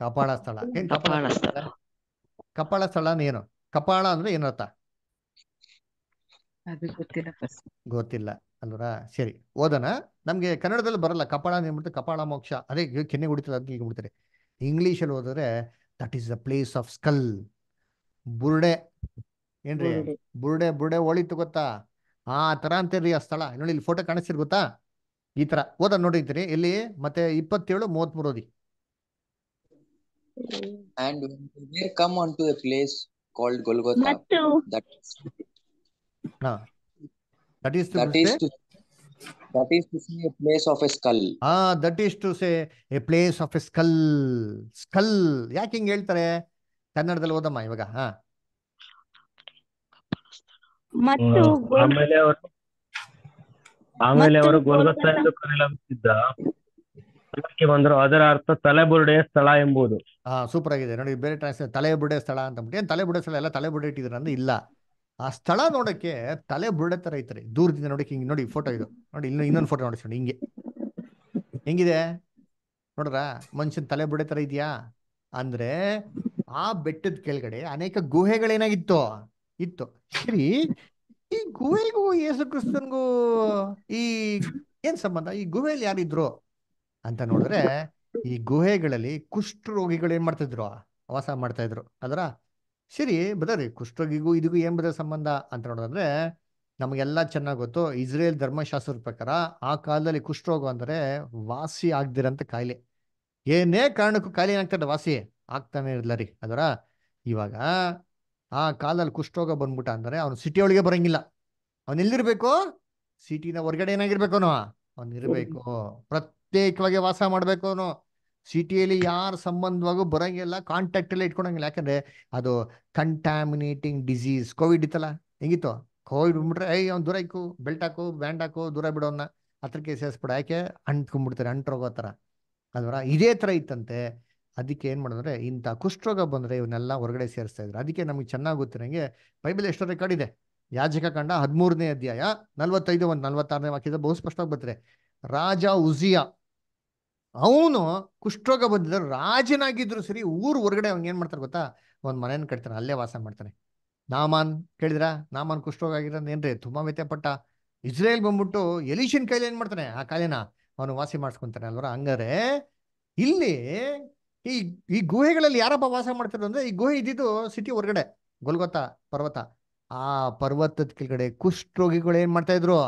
ಕಪಾಳ. ಸ್ಥಳ ಏನ್ ಕಪಾಳ ಸ್ಥಳ? ಕಪಾಳ ಸ್ಥಳ ಏನು? ಕಪಾಳ ಅಂದ್ರೆ ಏನರ್ಥ? ಗೊತ್ತಿಲ್ಲ ಅಲ್ವರಾ? ಸರಿ ಓದೋಣ. ನಮ್ಗೆ ಕನ್ನಡದಲ್ಲಿ ಬರಲ್ಲ ಕಪಾಳ ಅಂದ್ರೆ ಕಪಾಳ ಮೋಕ್ಷ. ಅದೇ ಕೆನ್ನೆ ಹೊಡಿತದೆ ಅದಕ್ಕೆ ಈಗ ಇಂಗ್ಲಿಷ್ ಅಲ್ಲಿ ಓದಿದ್ರೆ that is the place of skull ಬುರ್ಡೆ. ಏನ್ರಿ? ಬುರುಡೆ. ಬುರ್ಡೆ ಹೊಳಿತು ಗೊತ್ತಾ? ಆ ತರ ಅಂತೀರಿ ಆ ಸ್ಥಳ. ನೋಡಿ ಇಲ್ಲಿ ಫೋಟೋ ಕಾಣಿಸ್ತಿರ್ ಗೊತ್ತಾ? ಈ ತರ. ಓದ ನೋಡಿದ್ರಿ ಇಲ್ಲಿ ಮತ್ತೆ ಇಪ್ಪತ್ತೇಳು ಮೂವತ್ಮೂರು ಓದಿ. And they come unto a place called Golgotha, that ಹಾ that is that is to that is to say a place of a skull. ಆ that is to say a place of a skull skull ಯಾಕೆ ಹಿಂಗ್ ಹೇಳ್ತಾರೆ? ಕನ್ನಡದಲ್ಲಿ ಓದಮ್ಮ ಇವಾಗ ಹಾ. ಮತ್ತು ಆಮೇಲೆ ಅವರು ಆಮೇಲೆ ಅವರು ಗೊಲ್ಗೊತ್ತ ಎಂದು ಕರೆಯಲಾಗುತ್ತಿದ್ದ ಸ್ಥಳಕ್ಕೆ ಬಂದರು ಅದರ ಅರ್ಥ ತಲೆಬುರುಡೆಯ ಸ್ಥಳ ಎಂಬುದು. ಹಾ ಸೂಪರ್ ಆಗಿದೆ. ನೋಡಿ, ಬೇರೆ ಟ್ರಾನ್ಸ್ ತಲೆ ಬುಡೆ ಸ್ಥಳ ಅಂತ ಅಂದ್ಬಿಟ್ಟು, ಏನ್ ತಲೆ ಬುಡೆ ಸ್ಥಳ ಎಲ್ಲ ತಲೆ ಬುಡೆ ಇಟ್ಟಿದ್ರ ಅಂದ್ರೆ ಇಲ್ಲ. ಆ ಸ್ಥಳ ನೋಡಕ್ಕೆ ತಲೆ ಬುಡೆ ತರ ಐತ್ರಿ. ದೂರದಿಂದ ನೋಡಿ ಹಿಂಗೆ, ನೋಡಿ ಫೋಟೋ ಇದು. ನೋಡಿ, ಇನ್ನು ಇನ್ನೊಂದು ಫೋಟೋ ನೋಡಿ, ಹಿಂಗೆ. ಹೆಂಗಿದೆ? ನೋಡ್ರ ಮನುಷ್ಯನ ತಲೆ ಬುಡೆ ತರ ಇದೆಯಾ? ಅಂದ್ರೆ ಆ ಬೆಟ್ಟದ ಕೆಳಗಡೆ ಅನೇಕ ಗುಹೆಗಳೇನಾಗಿತ್ತು, ಇತ್ತು. ಸರಿ ಈ ಗುಹೆಗೂ ಯೇಸು ಕ್ರಿಸ್ತನ್ಗೂ ಈ ಏನ್ ಸಂಬಂಧ? ಈ ಗುಹೆಯಲ್ಲಿ ಯಾರಿದ್ರು? ಅಂತ ನೋಡಿದ್ರೆ ಈ ಗುಹೆಗಳಲ್ಲಿ ಕುಷ್ಠರೋಗಿಗಳು ಏನ್ ಮಾಡ್ತಿದ್ರು? ವಾಸ ಮಾಡ್ತಾ ಇದ್ರು. ಅದರ ಸರಿ ಬದರಿ ಕುಷ್ಠರೋಗಿಗೂ ಇದಕ್ಕೂ ಏನ್ ಬದ ಸಂಬಂಧ ಅಂತ ನೋಡಿದ್ರೆ ನಮಗೆಲ್ಲ ಚೆನ್ನಾಗಿ ಗೊತ್ತು. ಇಸ್ರೇಲ್ ಧರ್ಮಶಾಸ್ತ್ರದ ಪ್ರಕಾರ ಆ ಕಾಲದಲ್ಲಿ ಕುಷ್ಠರೋಗ ಅಂದ್ರೆ ವಾಸಿ ಆಗ್ದಿರಂತ ಕಾಯಿಲೆ. ಏನೇ ಕಾರಣಕ್ಕೂ ಕಾಯಿಲೆ ಏನಾಗ್ತದೆ ವಾಸಿ ಆಗ್ತಾನೆ ಇರ್ಲ ರೀ. ಅದರ ಇವಾಗ ಆ ಕಾಲದಲ್ಲಿ ಕುಷ್ಠರೋಗ ಬಂದ್ಬಿಟ್ಟ ಅಂದ್ರೆ ಅವನು ಸಿಟಿ ಒಳಗೆ ಬರಂಗಿಲ್ಲ. ಅವನು ಎಲ್ಲಿರ್ಬೇಕು? ಸಿಟಿನ ಹೊರಗಡೆ ಏನಾಗಿರ್ಬೇಕು ಅವನು? ಅವನ್ ಇರ್ಬೇಕು. ಪ್ರತ್ಯೇಕವಾಗಿ ವಾಸ ಮಾಡಬೇಕು ಅವನು ಸಿಟಿಯಲ್ಲಿ ಯಾರ ಸಂಬಂಧವಾಗೂ ಬರೋಂಗಿಲ್ಲ ಕಾಂಟ್ಯಾಕ್ಟ್ ಎಲ್ಲ ಇಟ್ಕೊಳಂಗಿಲ್ಲ ಯಾಕಂದ್ರೆ ಅದು ಕಂಟ್ಯಾಮಿನೇಟಿಂಗ್ ಡಿಸೀಸ್ ಕೋವಿಡ್ ಇತ್ತಲ್ಲ, ಹೆಂಗಿತ್ತು? ಕೋವಿಡ್ ಬಂದ್ಬಿಟ್ರೆ ಐ ಅವ್ನು ದೂರ ಇಕ್ಕು ಬೆಲ್ಟ್ ಹಾಕು ಬ್ಯಾಂಡ್ ಹಾಕು, ದೂರ ಬಿಡೋನ್ನ ಹತ್ರಕ್ಕೆ ಸೇರಿಸ್ಬಿಡ ಯಾಕೆ? ಅಂಟ್ಕೊಂಡ್ಬಿಡ್ತಾರೆ ಅಂಟ್ರೋಗೋ ಥರ ಅದರ ಇದೇ ಥರ ಇತ್ತಂತೆ. ಅದಕ್ಕೆ ಏನು ಮಾಡಿದ್ರೆ ಇಂಥ ಕುಷ್ಠರೋಗ ಬಂದರೆ ಇವನ್ನೆಲ್ಲ ಹೊರಗಡೆ ಸೇರಿಸ್ತಾ ಇದ್ರು. ಅದಕ್ಕೆ ನಮಗೆ ಚೆನ್ನಾಗಿ ಗೊತ್ತಿರಂಗೆ ಬೈಬಲ್ ಎಷ್ಟೋ ರೆಕಾರ್ಡ್ ಇದೆ. ಯಾಜಕ ಕಂಡ ಹದಿಮೂರನೇ ಅಧ್ಯಾಯ, ನಲ್ವತ್ತೈದು ಒಂದು ನಲ್ವತ್ತಾರನೇ ವಾಕ್ಯದ ಬಹು ಸ್ಪಷ್ಟವಾಗಿ ಬರ್ತಾರೆ ರಾಜ ಉಜಿಯ ಅವನು ಕುಷ್ಠರೋಗ ಬಂದಿದ್ದ ರಾಜನಾಗಿದ್ರು ಸರಿ ಊರು ಹೊರಗಡೆ ಅವ್ನು ಏನ್ ಮಾಡ್ತಾರೆ ಗೊತ್ತಾ? ಒಂದ್ ಮನೆಯನ್ನು ಕಟ್ತಾನೆ ಅಲ್ಲೇ ವಾಸ ಮಾಡ್ತಾನೆ. ನಾಮಾನ್ ಕೇಳಿದ್ರ? ನಾಮಾನ್ ಕುಷ್ಠರೋಗ ಆಗಿರೋದು ಏನ್ರಿ? ತುಂಬಾ ವ್ಯತ್ಯಪಟ್ಟ ಇಸ್ರೇಲ್ ಬಂದ್ಬಿಟ್ಟು ಎಲಿಷನ್ ಕೈಲಿ ಏನ್ ಮಾಡ್ತಾನೆ? ಆ ಕಾಲಿನ ಅವನು ವಾಸಿ ಮಾಡಿಸ್ಕೊಂತಾನೆ ಅಲ್ವರ ಹಂಗಾರೆ ಇಲ್ಲಿ ಈ ಈ ಗುಹೆಗಳಲ್ಲಿ ಯಾರಪ್ಪ ವಾಸ ಮಾಡ್ತಿರೋ ಅಂದ್ರೆ ಈ ಗುಹೆ ಇದ್ದಿದ್ದು ಸಿಟಿ ಹೊರಗಡೆ ಗೊಲ್ಗೊತ್ತ ಪರ್ವತ. ಆ ಪರ್ವತದ ಕೆಳಗಡೆ ಕುಷ್ಠರೋಗಿಗಳು ಏನ್ ಮಾಡ್ತಾ ಇದ್ರು?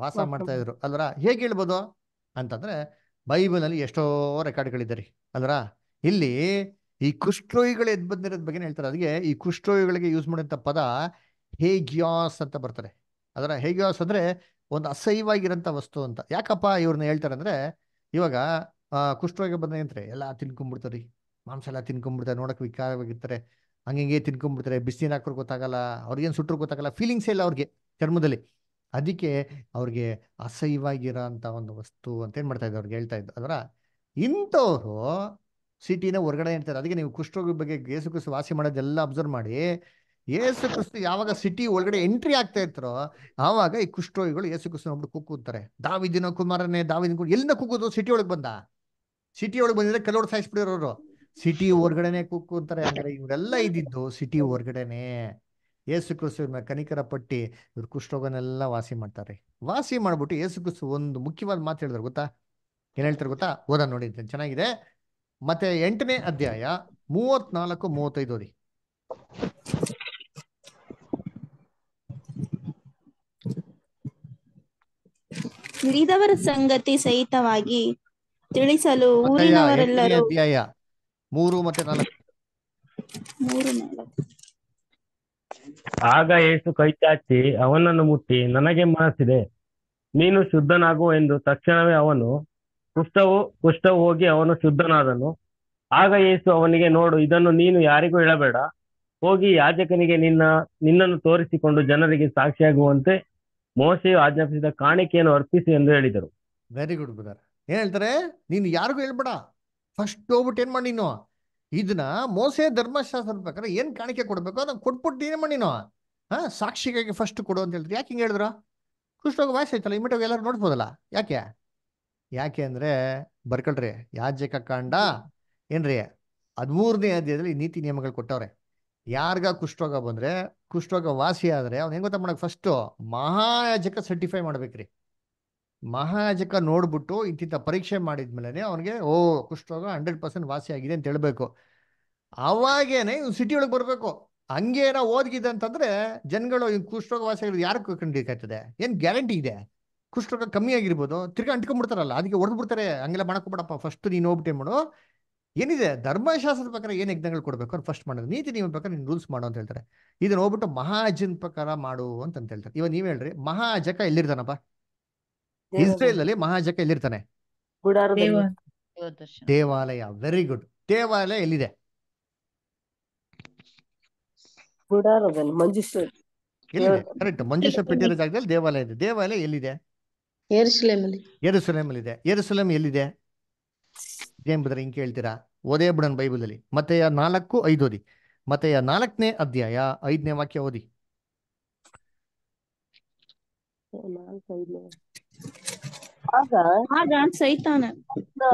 ವಾಸ ಮಾಡ್ತಾ ಇದ್ರು. ಅಲ್ವರ? ಹೇಗೆ ಹೇಳ್ಬೋದು? ಅಂತಂದ್ರೆ ಬೈಬಲ್ ಅಲ್ಲಿ ಎಷ್ಟೋ ರೆಕಾರ್ಡ್ಗಳಿದ್ದಾರೆ. ಅಲ್ರ ಇಲ್ಲಿ ಈ ಕುಷ್ಠರೋಗಿಗಳು ಎದ್ ಬಂದಿರೋದ್ ಬಗ್ಗೆ ಹೇಳ್ತಾರೆ. ಅದಕ್ಕೆ ಈ ಕುಷ್ಠರೋಗಿಗಳಿಗೆ ಯೂಸ್ ಮಾಡಿದಂಥ ಪದ ಹೇಗ್ಯಾಸ್ ಅಂತ ಬರ್ತಾರೆ. ಅದರ? ಹೇಗ್ಯಾಸ್ ಅಂದ್ರೆ ಒಂದು ಅಸಹ್ಯವಾಗಿರೋಂಥ ವಸ್ತು ಅಂತ. ಯಾಕಪ್ಪ ಇವ್ರನ್ನ ಹೇಳ್ತಾರೆ ಅಂದ್ರೆ ಇವಾಗ ಕುಷ್ಠರೋಗ ಬಂದ ಏನಂತಾರೆ ಎಲ್ಲ ತಿನ್ಕೊಂಡ್ಬಿಡ್ತಾರೆ ಮಾಂಸ ಎಲ್ಲ ತಿನ್ಕೊಂಡ್ಬಿಡ್ತಾರೆ ನೋಡಕ್ ವಿಕಾರವಾಗಿರ್ತಾರೆ. ಹಂಗೆ ತಿನ್ಕೊಂಡ್ಬಿಡ್ತಾರೆ ಬಿಸಿನ ಹಾಕೋರು ಗೊತ್ತಾಗಲ್ಲ. ಅವ್ರಿಗೇನು ಸುಟ್ಟರು ಗೊತ್ತಾಗಲ್ಲ. ಫೀಲಿಂಗ್ಸೇ ಇಲ್ಲ ಅವ್ರಿಗೆ ಚರ್ಮದಲ್ಲಿ. ಅದಕ್ಕೆ ಅವ್ರಿಗೆ ಅಸಹ್ಯವಾಗಿರೋ ಅಂತ ಒಂದು ವಸ್ತು ಅಂತ ಏನು ಮಾಡ್ತಾ ಇದ್ದ ಅವ್ರಿಗೆ ಹೇಳ್ತಾ ಇದ್ದು ಅದರ ಇಂಥವ್ರು ಸಿಟಿನ ಹೊರಗಡೆ ಇರ್ತಾರೆ. ಅದಕ್ಕೆ ನೀವು ಕುಷ್ಠರೋಗ ಬಗ್ಗೆ ಯೇಸು ಕ್ರಿಸ್ತು ವಾಸಿ ಮಾಡೋದೆಲ್ಲ ಅಬ್ಸರ್ವ್ ಮಾಡಿ, ಯೇಸು ಕ್ರಿಸ್ತು ಯಾವಾಗ ಸಿಟಿ ಒಳಗಡೆ ಎಂಟ್ರಿ ಆಗ್ತಾ ಇರ್ತಾರೋ, ಆವಾಗ ಈ ಕುಷ್ಠರೋಗಿಗಳು ಯೇಸು ಕ್ರಿಸ್ತು ಒಬ್ರು ಕುಕ್ಕುತ್ತಾರೆ. ದಾವಿದಿನ ಕುಮಾರನೇ, ದಾವಿದಿನ ಎಲ್ಲಿಂದ ಕೂಗೋದು ಸಿಟಿ ಒಳಗೆ ಬಂದ? ಸಿಟಿ ಒಳಗೆ ಬಂದಿದ್ರೆ ಕೆಲವರು ಸಾಯಿಸ್ಬಿಡಿರೋರು ಸಿಟಿ ಹೊರಗಡೆನೆ ಕೂಗ್ಕೊಂತಾರೆ ಅಂದ್ರೆ ಇವರೆಲ್ಲ ಇದ್ದಿದ್ದು ಸಿಟಿ ಹೊರಗಡೆನೆ. ಯೇಸು ಕ್ರಿಸ್ತು ಕನಿಕರ ಪಟ್ಟಿ ಇವ್ರು ಕುಷ್ಠರೋಗನೆಲ್ಲ ವಾಸಿ ಮಾಡ್ತಾರೆ. ವಾಸಿ ಮಾಡ್ಬಿಟ್ಟು ಯೇಸು ಕ್ರಿಸ್ತು ಒಂದು ಮುಖ್ಯವಾದ ಮಾತು ಹೇಳಿದ್ರು ಗೊತ್ತಾ? ಏನ್ ಹೇಳ್ತಾರೆ ಗೊತ್ತಾ? ಓದ ನೋಡಿ ಚೆನ್ನಾಗಿದೆ. ಮತ್ತೆ ಎಂಟನೇ ಅಧ್ಯಾಯ ಮೂವತ್ನಾಲ್ಕು ಮೂವತ್ತೈದು ಓದಿ. ತಿಳಿದವರ ಸಂಗತಿ ಸಹಿತವಾಗಿ ತಿಳಿಸಲು ಊರಿನವರೆಲ್ಲರೂ ಅಧ್ಯಾಯ ಮೂರು ಮತ್ತೆ ನಾಲ್ಕು. ಮೂರು ನಾಲ್ಕು. ಆಗ ಯೇಸು ಕೈಚಾಚಿ ಅವನನ್ನು ಮುಟ್ಟಿ ನನಗೆ ಮನಸ್ಸಿದೆ, ನೀನು ಶುದ್ಧನಾಗು ಎಂದು ತಕ್ಷಣವೇ ಅವನು ಕುಷ್ಠವು ಕುಷ್ಠವು ಹೋಗಿ ಅವನು ಶುದ್ಧನಾದನು. ಆಗ ಯೇಸು ಅವನಿಗೆ, ನೋಡು, ಇದನ್ನು ನೀನು ಯಾರಿಗೂ ಹೇಳಬೇಡ. ಹೋಗಿ ಯಾಜಕನಿಗೆ ನಿನ್ನ, ನಿನ್ನನ್ನು ತೋರಿಸಿಕೊಂಡು ಜನರಿಗೆ ಸಾಕ್ಷಿಯಾಗುವಂತೆ ಮೋಶೆಯು ಆಜ್ಞಾಪಿಸಿದ ಕಾಣಿಕೆಯನ್ನು ಅರ್ಪಿಸಿ ಎಂದು ಹೇಳಿದರು. ವೆರಿ ಗುಡ್ ಬ್ರದರ್ ಏನ್ ಹೇಳ್ತಾರೆ? ನೀನು ಯಾರಿಗೂ ಹೇಳ್ಬೇಡ. ಫಸ್ಟ್ ಹೋಗ್ಬಿಟ್ಟು ಏನ್ ಮಾಡಿ ನೀನು? ಇದನ್ನ ಮೋಸೆ ಧರ್ಮಶಾಸ್ತ್ರದ ಪ್ರಕಾರ ಏನ್ ಕಾಣಿಕೆ ಕೊಡ್ಬೇಕು? ಅದನ್ನ ಕೊಟ್ಬಿಟ್ಟು ನೀನು ಹಾ, ಸಾಕ್ಷಿಗಾಗಿ ಫಸ್ಟ್ ಕೊಡು ಅಂತ ಹೇಳಿದ್ರೆ ಯಾಕೆ ಹಿಂಗೆ ಹೇಳಿದ್ರ? ಕುಷ್ಠೋಗ ವಾಸಿ ಆಯ್ತಲ್ಲ ಇಮಿಡಿಯಾಗಿ ಎಲ್ಲರೂ ನೋಡ್ಬೋದಲ್ಲ. ಯಾಕೆ? ಯಾಕೆ ಅಂದ್ರೆ, ಬರ್ಕೊಳ್ರಿ, ಯಾಜಕ ಕಾಂಡ, ಏನ್ರಿ, ಹದಿಮೂರನೇ ಅಧ್ಯಾಯದಲ್ಲಿ ನೀತಿ ನಿಯಮಗಳು ಕೊಟ್ಟವ್ರೆ. ಯಾರಿಗ ಕುಷ್ಠೋಗ ಬಂದ್ರೆ ಕುಷ್ಠೋಗ ವಾಸಿ ಆದ್ರೆ ಅವ್ನ ಹೆಂಗ್ ಗೊತ್ತ ಮಾಡಕ್ ಫಸ್ಟ್ ಮಹಾಯಾಜಕ ಸರ್ಟಿಫೈ ಮಾಡ್ಬೇಕ್ರಿ. ಮಹಾಯಾಜಕ ನೋಡ್ಬಿಟ್ಟು ಇಂತಿಂತ ಪರೀಕ್ಷೆ ಮಾಡಿದ್ಮೇಲೆ ಅವನಿಗೆ, ಓ, ಕುಷ್ಠರೋಗ ಹಂಡ್ರೆಡ್ ಪರ್ಸೆಂಟ್ ವಾಸಿ ಆಗಿದೆ ಅಂತ ಹೇಳ್ಬೇಕು. ಅವಾಗೇನೆ ಇವ್ನು ಸಿಟಿ ಒಳಗೆ ಬರಬೇಕು. ಹಂಗೇನೋ ಓದ್ಗಿದೆ ಅಂತಂದ್ರೆ ಜನಗಳು ಇವ್ ಕುಷ್ಠರೋಗ ವಾಸಿ ಆಗಿರೋದು ಯಾರು ಕಂಡಿಕಾಯ್ತದೆ ಏನು ಗ್ಯಾರಂಟಿ ಇದೆ? ಕುಷ್ಠರೋಗ ಕಮ್ಮಿ ಆಗಿರ್ಬೋದು. ತಿರ್ಗಿ ಅಂಟ್ಕೊಂಡ್ಬಿಡ್ತಾರಲ್ಲ, ಅದಕ್ಕೆ ಹೊಡೆದ್ಬಿಡ್ತಾರೆ ಹಂಗೆಲ್ಲ ಮಾಡಕ್ಕೋಬೇಡಪ್ಪ ಫಸ್ಟ್ ನೀನು ಹೋಗ್ಬಿಟ್ಟೆ ಮಾಡು. ಏನಿದೆ? ಧರ್ಮಶಾಸ್ತ್ರದ ಪ್ರಕಾರ ಏನು ಯಜ್ಞಗಳು ಕೊಡಬೇಕು ಅಂತ ಫಸ್ಟ್ ಮಾಡೋದು ನೀತಿ ನಿಯಮ ಪ್ರಕಾರ ನೀನು ರೂಲ್ಸ್ ಮಾಡು ಅಂತ ಹೇಳ್ತಾರೆ. ಇದನ್ನ ಹೋಗ್ಬಿಟ್ಟು ಮಹಾಜನ್ ಪ್ರಕಾರ ಮಾಡು ಅಂತ ಹೇಳ್ತಾರೆ. ಇವಾಗ ನೀವು ಹೇಳ್ರಿ, ಮಹಾಜಕ ಎಲ್ಲಿರ್ತಾನಪ್ಪ? ಇಸ್ರೇಲ್ ಅಲ್ಲಿ ಮಹಾಜಕ ಎಲ್ಲಿರ್ತಾನೆ? ದೇವಾಲಯ. ವೆರಿ ಗುಡ್ ದೇವಾಲಯ ಎಲ್ಲಿದೆ? ಕರೆಕ್ಟ್ ಮಂಜುಷ ಪೆಟ್ಟಿರೋ ಜಾಗದಲ್ಲಿ ದೇವಾಲಯ ಇದೆ. ದೇವಾಲಯ ಎಲ್ಲಿದೆ? ಅಲ್ಲಿ ಇದೆ ಯೆರೂಸಲೇಮ್ ಎಲ್ಲಿದೆ? ಏನ್ ಬದ್ರೆ ಹಿಂಗ್ ಕೇಳ್ತೀರಾ? ಓದೇ ಬಿಡನ್ ಬೈಬಲ್ ಅಲ್ಲಿ ಮತ್ತೆ ನಾಲ್ಕು ಐದು ಓದಿ. ಮತ್ತೆ ನಾಲ್ಕನೇ ಅಧ್ಯಾಯ ಐದನೇ ವಾಕ್ಯ ಓದಿ. ಆಗ ಆಗ ಸೈತಾನ.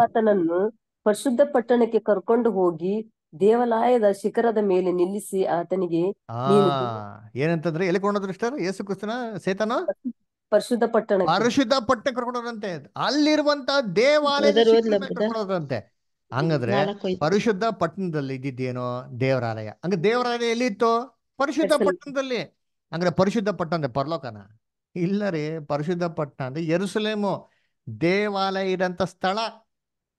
ಆತನನ್ನು ಪರಿಶುದ್ಧ ಪಟ್ಟಣಕ್ಕೆ ಕರ್ಕೊಂಡು ಹೋಗಿ ದೇವಾಲಯದ ಶಿಖರದ ಮೇಲೆ ನಿಲ್ಲಿಸಿ ಆತನಿಗೆ ಏನಂತಂದ್ರೆ ಎಲ್ಲಿ ಕೊಂಡೋದ್ರು ಇಷ್ಟ ಯೇಸು ಕ್ರಿಸ್ತನ ಸೇತನ? ಪರಿಶುದ್ಧ ಪಟ್ಟಣ ಪರಿಶುದ್ಧ ಪಟ್ಟಣ ಕರ್ಕೊಂಡೋದ್ರಂತೆ ಅಲ್ಲಿರುವಂತ ದೇವಾಲಯದ? ಕರ್ಕೊಂಡೋದ್ರಂತೆ ಹಂಗಂದ್ರೆ ಪರಿಶುದ್ಧ ಪಟ್ಟಣದಲ್ಲಿ ಇದ್ದಿದ್ದೇನೋ ದೇವರಾಲಯ ಹಂಗ ದೇವರಾಲಯ ಎಲ್ಲಿತ್ತು ಪರಿಶುದ್ಧ ಪಟ್ಟಣದಲ್ಲಿ. ಹಂಗ್ರೆ ಪರಿಶುದ್ಧ ಪಟ್ಟಣ ಪರಲೋಕನ? ಇಲ್ಲ ರೀ ಪರಿಶುದ್ಧ ಪಟ್ಟಣ ಅಂದ್ರೆ ಎರುಸಲೇಮು ದೇವಾಲಯ ಇರೋಂಥ ಸ್ಥಳ.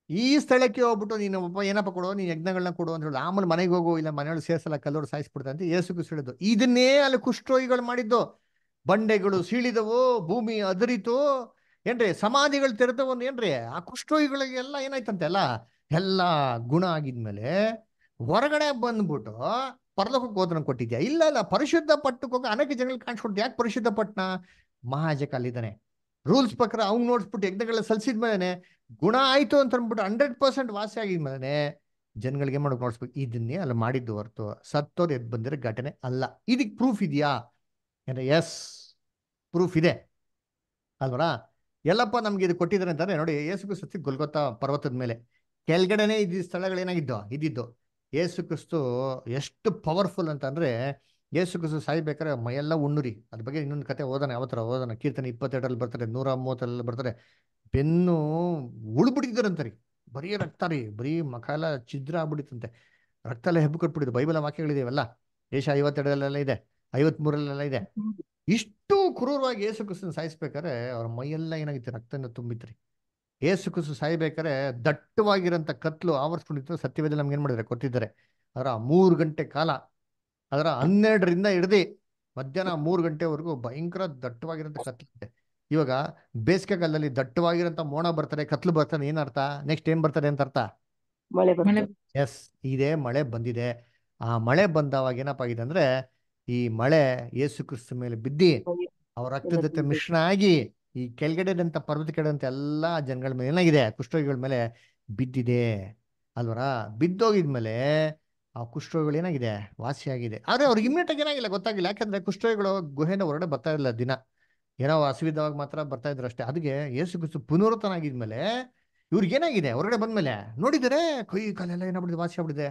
ಈ ಸ್ಥಳಕ್ಕೆ ಹೋಗ್ಬಿಟ್ಟು ನೀನು ಒಬ್ಬ ಏನಪ್ಪ ಕೊಡು, ನೀನು ಯಜ್ಞಗಳನ್ನ ಕೊಡು ಅಂತ ಹೇಳಿ ಆಮೇಲೆ ಮನೆಗೆ ಹೋಗು, ಇಲ್ಲ ಮನೆಯೊಳಗೆ ಸೇರ್ಸಲ್ಲ ಕಲ್ಲೋಡು ಸಾಯಿಸ್ಬಿಡ್ತಂತ ಯೇಸು ಹೇಳಿದ್ದು. ಇದನ್ನೇ ಅಲ್ಲಿ ಕುಷ್ಠರೋಗಿಗಳು ಮಾಡಿದ್ದು. ಬಂಡೆಗಳು ಸೀಳಿದವು, ಭೂಮಿ ಅದರಿತು. ಏನ್ರಿ ಸಮಾಧಿಗಳು ತೆರೆದವು ಏನ್ರಿ ಆ ಕುಷ್ಠರೋಗಿಗಳಿಗೆಲ್ಲ ಏನಾಯ್ತಂತೆ ಎಲ್ಲ ಎಲ್ಲ ಗುಣ ಆಗಿದ್ಮೇಲೆ ಹೊರಗಡೆ ಬಂದ್ಬಿಟ್ಟು ಪರಲೋಕಕ್ಕೆ ಹೋದನ ಕೊಟ್ಟಿದ್ಯಾ? ಇಲ್ಲ ಇಲ್ಲ, ಪರಿಶುದ್ಧ ಪಟ್ಟಕ್ಕೆ ಹೋಗಿ ಅನೇಕ ಜನಗಳು ಕಾಣಿಸ್ಕೊಟ್ಟು ಯಾಕೆ ಪರಿಶುದ್ಧ ಪಟ್ಟಣ? ಮಹಾಜಕ ಅಲ್ಲಿದ್ದಾನೆ ರೂಲ್ಸ್ ಪ್ರಕಾರ ಅವ್ನು ನೋಡ್ಸ್ಬಿಟ್ಟು ಯಜ್ಞಗಳ ಸಲ್ಸಿದ್ಮೇಲೆ ಗುಣ ಆಯಿತು ಅಂತ ಅಂದ್ಬಿಟ್ಟು ಹಂಡ್ರೆಡ್ ಪರ್ಸೆಂಟ್ ವಾಸಿ ಆಗಿದ್ಮೇಲೆ ಜನಗಳಿಗೆ ಮಾಡೋಕೆ ನೋಡ್ಸ್ಬೇಕು? ಇದನ್ನೇ ಅಲ್ಲಿ ಮಾಡಿದ್ದು ಹೊರತು ಸತ್ತೋರು ಎದ್ದು ಬಂದಿರೋ ಘಟನೆ ಅಲ್ಲ. ಇದಕ್ಕೆ ಪ್ರೂಫ್ ಇದೆಯಾ? ಎಸ್ ಪ್ರೂಫ್ ಇದೆ. ಅಲ್ವರಾ? ಎಲ್ಲಪ್ಪ ನಮ್ಗೆ ಇದು ಕೊಟ್ಟಿದ್ದಾರೆ ಅಂತಾರೆ ನೋಡಿ ಯೇಸು ಕ್ರಿಸ್ತು ಗೊಲ್ಗೊತ್ತಾ ಪರ್ವತದ ಮೇಲೆ. ಕೆಳಗಡೆನೆ ಇದ್ದ ಸ್ಥಳಗಳೇನಾಗಿದ್ದು? ಇದ್ದಿದ್ದು. ಯೇಸು ಕ್ರಿಸ್ತು ಎಷ್ಟು ಪವರ್ಫುಲ್ ಅಂತಂದ್ರೆ ಯೇಸು ಕ್ರಿಸ್ತು ಸಾಯ್ಬೇಕಾದ್ರೆ ಮೈಯೆಲ್ಲ ಉಣ್ಣುರಿ. ಅದ್ರ ಬಗ್ಗೆ ಇನ್ನೊಂದು ಕತೆ ಓದೋಣ, ಯಾವತ್ತರ ಓದೋಣ. ಕೀರ್ತನೆ ಇಪ್ಪತ್ತೆರಡರಲ್ಲಿ ಬರ್ತಾರೆ ನೂರ ಮೂವತ್ತರಲ್ಲಿ ಬರ್ತಾರೆ ಬೆನ್ನು ಉಳ್ಬಿಟ್ಟಿದ್ದಾರಂತ ರೀ ಬರೀ ರಕ್ತ ರೀ, ಬರೀ ಮಖಾಲ ಛಿದ್ರ ಆಗ್ಬಿಡಿತಂತೆ ರಕ್ತ ಎಲ್ಲ ಹೆಬ್ಬು ಕಟ್ಬಿಟ್ಟಿದ್ದು, ಬೈಬಲ ವಾಕ್ಯಗಳಿದೆಯಲ್ಲ? ದೇಶ ಐವತ್ತೆರಡರಲ್ಲೆಲ್ಲ ಇದೆ ಐವತ್ಮೂರಲ್ಲೆಲ್ಲ ಇದೆ. ಇಷ್ಟು ಕ್ರೂರವಾಗಿ ಏಸು ಕ್ರಿಸ್ತನ ಸಾಯಿಸ್ಬೇಕಾರೆ ಅವ್ರ ಮೈಯೆಲ್ಲ ಏನಾಗಿತ್ತು, ರಕ್ತನ ತುಂಬಿತ್ರಿ ಏಸು ಕ್ರಿಸ್ತು ಸಾಯ್ಬೇಕಾರೆ ದಟ್ಟವಾಗಿರೋಂಥ ಕತ್ಲು ಆವರಿಸ್ಕೊಂಡಿತ್ತು. ಸತ್ಯವೇದ ನಮ್ಗೆ ಏನ್ ಮಾಡಿದ್ರೆ ಕೊಟ್ಟಿದ್ದಾರೆ. ಅದರ ಮೂರು ಗಂಟೆ ಕಾಲ ಅದರ ಹನ್ನೆರಡರಿಂದ ಹಿಡ್ದು ಮಧ್ಯಾಹ್ನ ಮೂರು ಗಂಟೆವರೆಗೂ ಭಯಂಕರ ದಟ್ಟವಾಗಿರೋಂಥ ಕತ್ಲಿದೆ ಇವಾಗ ಬೇಸಿಗೆ ಕಾಲದಲ್ಲಿ ದಟ್ಟವಾಗಿರೋಂಥ ಮೋಣ ಬರ್ತಾರೆ ಕತ್ಲು ಬರ್ತಾನೆ ಏನರ್ಥ ನೆಕ್ಸ್ಟ್ ಏನ್ ಬರ್ತಾರೆ ಅಂತ ಅರ್ಥ? ಮಳೆ ಮಳೆ ಬರ್ತದೆ. ಎಸ್ ಇದೇ ಮಳೆ ಬಂದಿದೆ. ಆ ಮಳೆ ಬಂದವಾಗ ಏನಪ್ಪ ಆಗಿದೆ ಅಂದ್ರೆ ಈ ಮಳೆ ಯೇಸು ಕ್ರಿಸ್ತ ಮೇಲೆ ಬಿದ್ದಿ ಅವ್ರ ರಕ್ತದ ಜೊತೆ ಮಿಶ್ರಣ ಆಗಿ ಈ ಕೆಳಗಡೆದಂತ ಪರ್ವತ ಕೆಳಗಂತ ಎಲ್ಲಾ ಜನಗಳ ಮೇಲೆ ಏನಾಗಿದೆ? ಕುಷ್ಠರೋಗಿಗಳ ಮೇಲೆ ಬಿದ್ದಿದೆ. ಅಲ್ವರ? ಬಿದ್ದೋಗಿದ್ಮೇಲೆ ಆ ಕುಷ್ಠರೋಗಿಗಳು ಏನಾಗಿದೆ? ವಾಸಿಯಾಗಿದೆ ಆದರೆ ಅವ್ರಿಗೆ ಆಗಿ ಏನಾಗಿಲ್ಲ ಗೊತ್ತಾಗಿಲ್ಲ. ಯಾಕಂದ್ರೆ ಕುಷ್ಠರೋಗಿಗಳು ಗುಹೆನ ಹೊರಗಡೆ ಬರ್ತಾ ಇಲ್ಲ ದಿನ. ಏನೋ ಹಸಿವಿದ್ದವಾಗ ಮಾತ್ರ ಬರ್ತಾ ಇದ್ರು ಅಷ್ಟೇ. ಅದಕ್ಕೆ ಯೇಸು ಕ್ರಿಸ್ತು ಪುನರ್ತನ ಆಗಿದ್ಮೇಲೆ ಇವ್ರಿಗೆ ಏನಾಗಿದೆ? ಹೊರಗಡೆ ಬಂದ್ಮೇಲೆ ನೋಡಿದರೆ ಕೈ ಕಾಲೆಲ್ಲ ಏನಾಗ್ಬಿಡಿದೆ ವಾಸಿ ಆಗ್ಬಿಡಿದೆ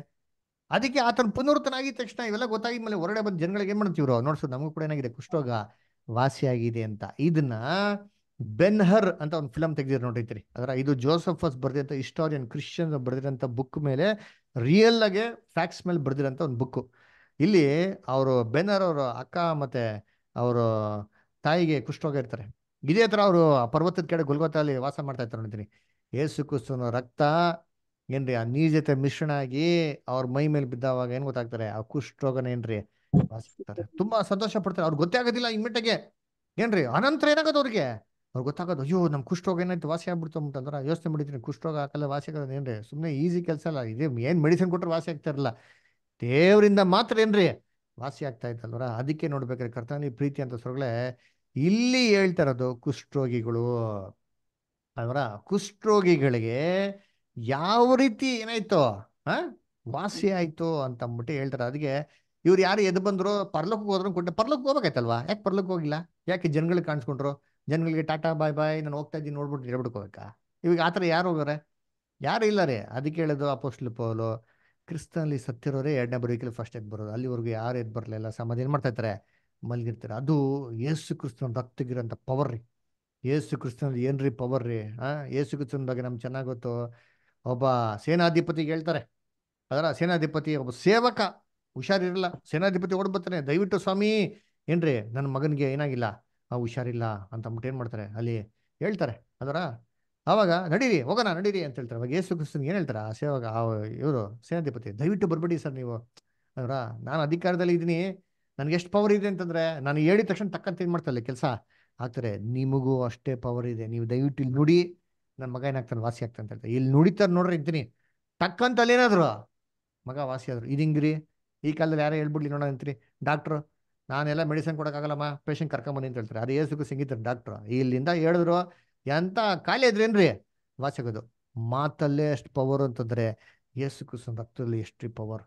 ಅದಕ್ಕೆ ಆತನ ಪುನರ್ತನ ಆಗಿದ ತಕ್ಷಣ ಇವೆಲ್ಲ ಗೊತ್ತಾಗಿದ್ಮೇಲೆ ಹೊರಗಡೆ ಬಂದು ಜನಗಳಿಗೆ ಏನ್ ಮಾಡ್ತೀವ್ರು ನೋಡ್ಸೋದು ನಮಗೂ ಕೂಡ ಏನಾಗಿದೆ? ಕುಷ್ಠರೋಗ ವಾಸಿಯಾಗಿದೆ ಅಂತ. ಇದನ್ನ ಬೆನ್ಹರ್ ಅಂತ ಒಂದು ಫಿಲಮ್ ತೆಗೆದಿರೋ ನೋಡಿರ್ತೀರಿ ಅದರ ಇದು ಜೋಸಫಸ್ ಬರ್ದಿರಂತ ಹಿಸ್ಟೋರಿಯನ್ ಕ್ರಿಶ್ಚಿಯನ್ ಬರ್ದಿರಂತ ಬುಕ್ ಮೇಲೆ ರಿಯಲ್ ಆಗಿ ಫ್ಯಾಕ್ಟ್ಸ್ ಮೇಲೆ ಬರ್ದಿರಂತ ಒಂದು ಬುಕ್ ಇಲ್ಲಿ ಅವರು ಬೆನ್ನರ್ ಅವರು ಅಕ್ಕ ಮತ್ತೆ ಅವರು ತಾಯಿಗೆ ಕುಷ್ಠರೋಗ ಇರ್ತಾರೆ. ಇದೇ ಥರ ಅವರು ಪರ್ವತದ ಕಡೆ ಗುಲ್ಗೊತ್ತಲ್ಲಿ ವಾಸ ಮಾಡ್ತಾ ಇರ್ತಾರೆ ನೋಡ್ತೀನಿ ಏಸು ಕುಸ್ತುನ ರಕ್ತ, ಏನ್ರಿ ಆ ನೀರ್ ಜೊತೆ ಮಿಶ್ರಣ ಆಗಿ ಅವ್ರ ಮೈ ಮೇಲೆ ಬಿದ್ದಾವಾಗ ಏನ್ ಗೊತ್ತಾಗ್ತಾರೆ? ಆ ಕುಷ್ಠರೋಗನ ಏನ್ರಿ ತುಂಬಾ ಸಂತೋಷ ಪಡ್ತಾರೆ. ಅವ್ರಿಗೆ ಗೊತ್ತೇ ಆಗೋದಿಲ್ಲ ಇಮ್ಮಿಟಗೆ ಏನ್ರಿ, ಅನಂತರ ಏನಾಗೋದು ಅವ್ರಿಗೆ? ಅವ್ರಿಗೆ ಗೊತ್ತಾಗೋದು, ಅಯ್ಯೋ, ನಮ್ ಕುಷ್ಠರೋಗ ಏನಾಯ್ತು? ವಾಸಿ ಆಗ್ಬಿಡ್ತು ಅಂತಂದ್ರೆ ಯೋಚನೆ ಮಾಡಿದ್ದೀನಿ ಕುಷ್ಠರೋಗ ಹಾಕಲ್ಲ, ವಾಸಿ ಆಗೋದು ಏನ್ರಿ? ಸುಮ್ಮನೆ ಈಸಿ ಕೆಲಸ ಅಲ್ಲ. ಇದೇ ಏನು ಮೆಡಿಸಿನ್ ಕೊಟ್ಟರೆ ವಾಸಿ ಆಗ್ತಾ ಇರಲ್ಲ. ದೇವರಿಂದ ಮಾತ್ರ ಏನ್ರಿ? ವಾಸಿ ಆಗ್ತಾ ಇತ್ತಲ್ವರ? ಅದಕ್ಕೆ ನೋಡ್ಬೇಕಾದ್ರೆ ಕರ್ತನಲ್ಲಿ ಪ್ರೀತಿ ಅಂತ ಸೊರಗಳೆ ಇಲ್ಲಿ ಹೇಳ್ತಾ ಇರೋದು ಕುಷ್ಠರೋಗಿಗಳು. ಅವರ ಕುಷ್ಠರೋಗಿಗಳಿಗೆ ಯಾವ ರೀತಿ ಏನಾಯ್ತು ಹಾ ವಾಸಿ ಆಯ್ತು ಅಂತ ಅಂದ್ಬಿಟ್ಟು ಹೇಳ್ತಾರೆ. ಅದಕ್ಕೆ ಇವ್ರು ಯಾರು ಎದ್ದು ಬಂದ್ರು ಪರ್ಲಕ್ಕೆ ಹೋದ್ರು ಕೊಟ್ಟೆ ಪರ್ಲಕ್ಕೆ ಹೋಗ್ಬೇಕಾಯ್ತಲ್ವಾ? ಯಾಕೆ ಪರ್ಲಕ್ಕೆ ಹೋಗಿಲ್ಲ? ಯಾಕೆ ಜನಗಳಿಗೆ ಕಾಣಿಸ್ಕೊಂಡ್ರು? ಜನಗಳಿಗೆ ಟಾಟಾ, ಬಾಯ್ ಬಾಯ್, ನಾನು ಹೋಗ್ತಾ ಇದ್ದೀನಿ, ನೋಡ್ಬಿಟ್ಟು ಹೇಳ್ಬಿಡ್ಕೋಬೇಕಾ ಇವಾಗ ಆ ಥರ ಯಾರು ಹೋಗೋರೆ? ಯಾರು ಇಲ್ಲ ರೀ. ಅದಕ್ಕೆ ಹೇಳೋದು ಅಪೋಸ್ಟ್ಲ್ ಪೋಲು. ಕ್ರಿಸ್ತನಲ್ಲಿ ಸತ್ತಿರೋರೇ ಎರಡನೇ ಬರುವಿಕೆಲಿ ಫಸ್ಟ್ ಎದ್ದು ಬರೋದು. ಅಲ್ಲಿವರೆಗೂ ಯಾರು ಎದ್ದು ಬರಲಿಲ್ಲ ಸಮಾಧಿ ಏನು ಮಾಡ್ತಾ ಇರ್ತಾರೆ ಮಲಗಿರ್ತಾರೆ. ಅದು ಯೇಸು ಕ್ರಿಸ್ತನ ರಕ್ತಗಿರೋಂಥ ಪವರ್ ರೀ. ಯೇಸು ಕ್ರಿಸ್ತನಲ್ಲಿ ಏನ್ರಿ ಪವರ್ ರೀ? ಹಾಂ ಯೇಸು ಕ್ರಿಸ್ತನ ಬಗ್ಗೆ ನಮ್ಗೆ ಚೆನ್ನಾಗಿ ಗೊತ್ತು. ಒಬ್ಬ ಸೇನಾಧಿಪತಿಗೆ ಹೇಳ್ತಾರೆ. ಅದರ ಸೇನಾಧಿಪತಿ ಒಬ್ಬ ಸೇವಕ. ಹುಷಾರಿರಲ್ಲ. ಸೇನಾಧಿಪತಿ ಓಡ್ ಬರ್ತಾನೆ. ದಯವಿಟ್ಟು ಸ್ವಾಮಿ, ಏನ್ರಿ? ನನ್ನ ಮಗನಿಗೆ ಏನಾಗಿಲ್ಲ. ಹುಷಾರಿಲ್ಲ ಅಂತ ಅಂದ್ಬಿಟ್ಟು ಏನು ಮಾಡ್ತಾರೆ? ಅಲ್ಲಿ ಹೇಳ್ತಾರೆ, ಅದರ ಆವಾಗ ನಡೀರಿ, ಹೋಗೋಣ, ನಡೀರಿ ಅಂತ ಹೇಳ್ತಾರೆ. ಅವಾಗ ಯೇಸು ಕ್ರಿಸ್ತನ್ಗೆ ಏನು ಹೇಳ್ತಾರೆ? ಆ ಸೇವಾಗ ಇವರು ಸೇನಾಧಿಪತಿ, ದಯವಿಟ್ಟು ಬರಬೇಡಿ ಸರ್ ನೀವು. ಅದರ ನಾನು ಅಧಿಕಾರದಲ್ಲಿ ಇದ್ದೀನಿ. ನನಗೆ ಎಷ್ಟು ಪವರ್ ಇದೆ ಅಂತಂದ್ರೆ, ನಾನು ಹೇಳಿದ ತಕ್ಷಣ ತಕ್ಕಂತ ಏನು ಇಲ್ಲ ಕೆಲಸ ಆಗ್ತಾರೆ ನಿಮಗೂ ಅಷ್ಟೇ ಪವರ್ ಇದೆ. ನೀವು ದಯವಿಟ್ಟು ಇಲ್ಲಿ ನುಡಿ. ನನ್ನ ಮಗ ಏನಾಗ್ತಾನೆ? ವಾಸಿ ಆಗ್ತಾನೆ ಅಂತ ಹೇಳ್ತಾರೆ. ಇಲ್ಲಿ ನುಡಿತಾರೆ ನೋಡ್ರಿ ಇಂತೀನಿ ಟಕ್ಕಂತ ಅಲ್ಲೇನಾದ್ರು ಮಗ ವಾಸಿ ಆದ್ರು. ಇದು ಹಿಂಗ್ರಿ? ಈ ಕಾಲದಲ್ಲಿ ಯಾರೇ ಹೇಳ್ಬಿಡ್ಲಿ ನೋಡೋಣ ಅಂತೀರಿ ಡಾಕ್ಟ್ರು ನಾನೆಲ್ಲ ಮೆಡಿಸಿನ್ ಕೊಡೋಕ್ಕಾಗಲ್ಲಮ್ಮ? ಪೇಷಂಟ್ ಕರ್ಕೊಂಬನ್ನಿ ಅಂತ ಹೇಳ್ತಾರೆ. ಅದು ಏಸುಕು ಸಂಗೀತಾರೆ ಡಾಕ್ಟ್ರು ಇಲ್ಲಿಂದ ಹೇಳಿದ್ರು ಎಂಥ ಖಾಲಿ ಇದ್ರೇನ್ರಿ ಆಗೋದು. ಮಾತಲ್ಲೇ ಎಷ್ಟು ಪವರ್ ಅಂತಂದರೆ ಏಸು ಕ್ರಿಸ್ತನ ರಕ್ತದಲ್ಲಿ ಎಷ್ಟು ಪವರ್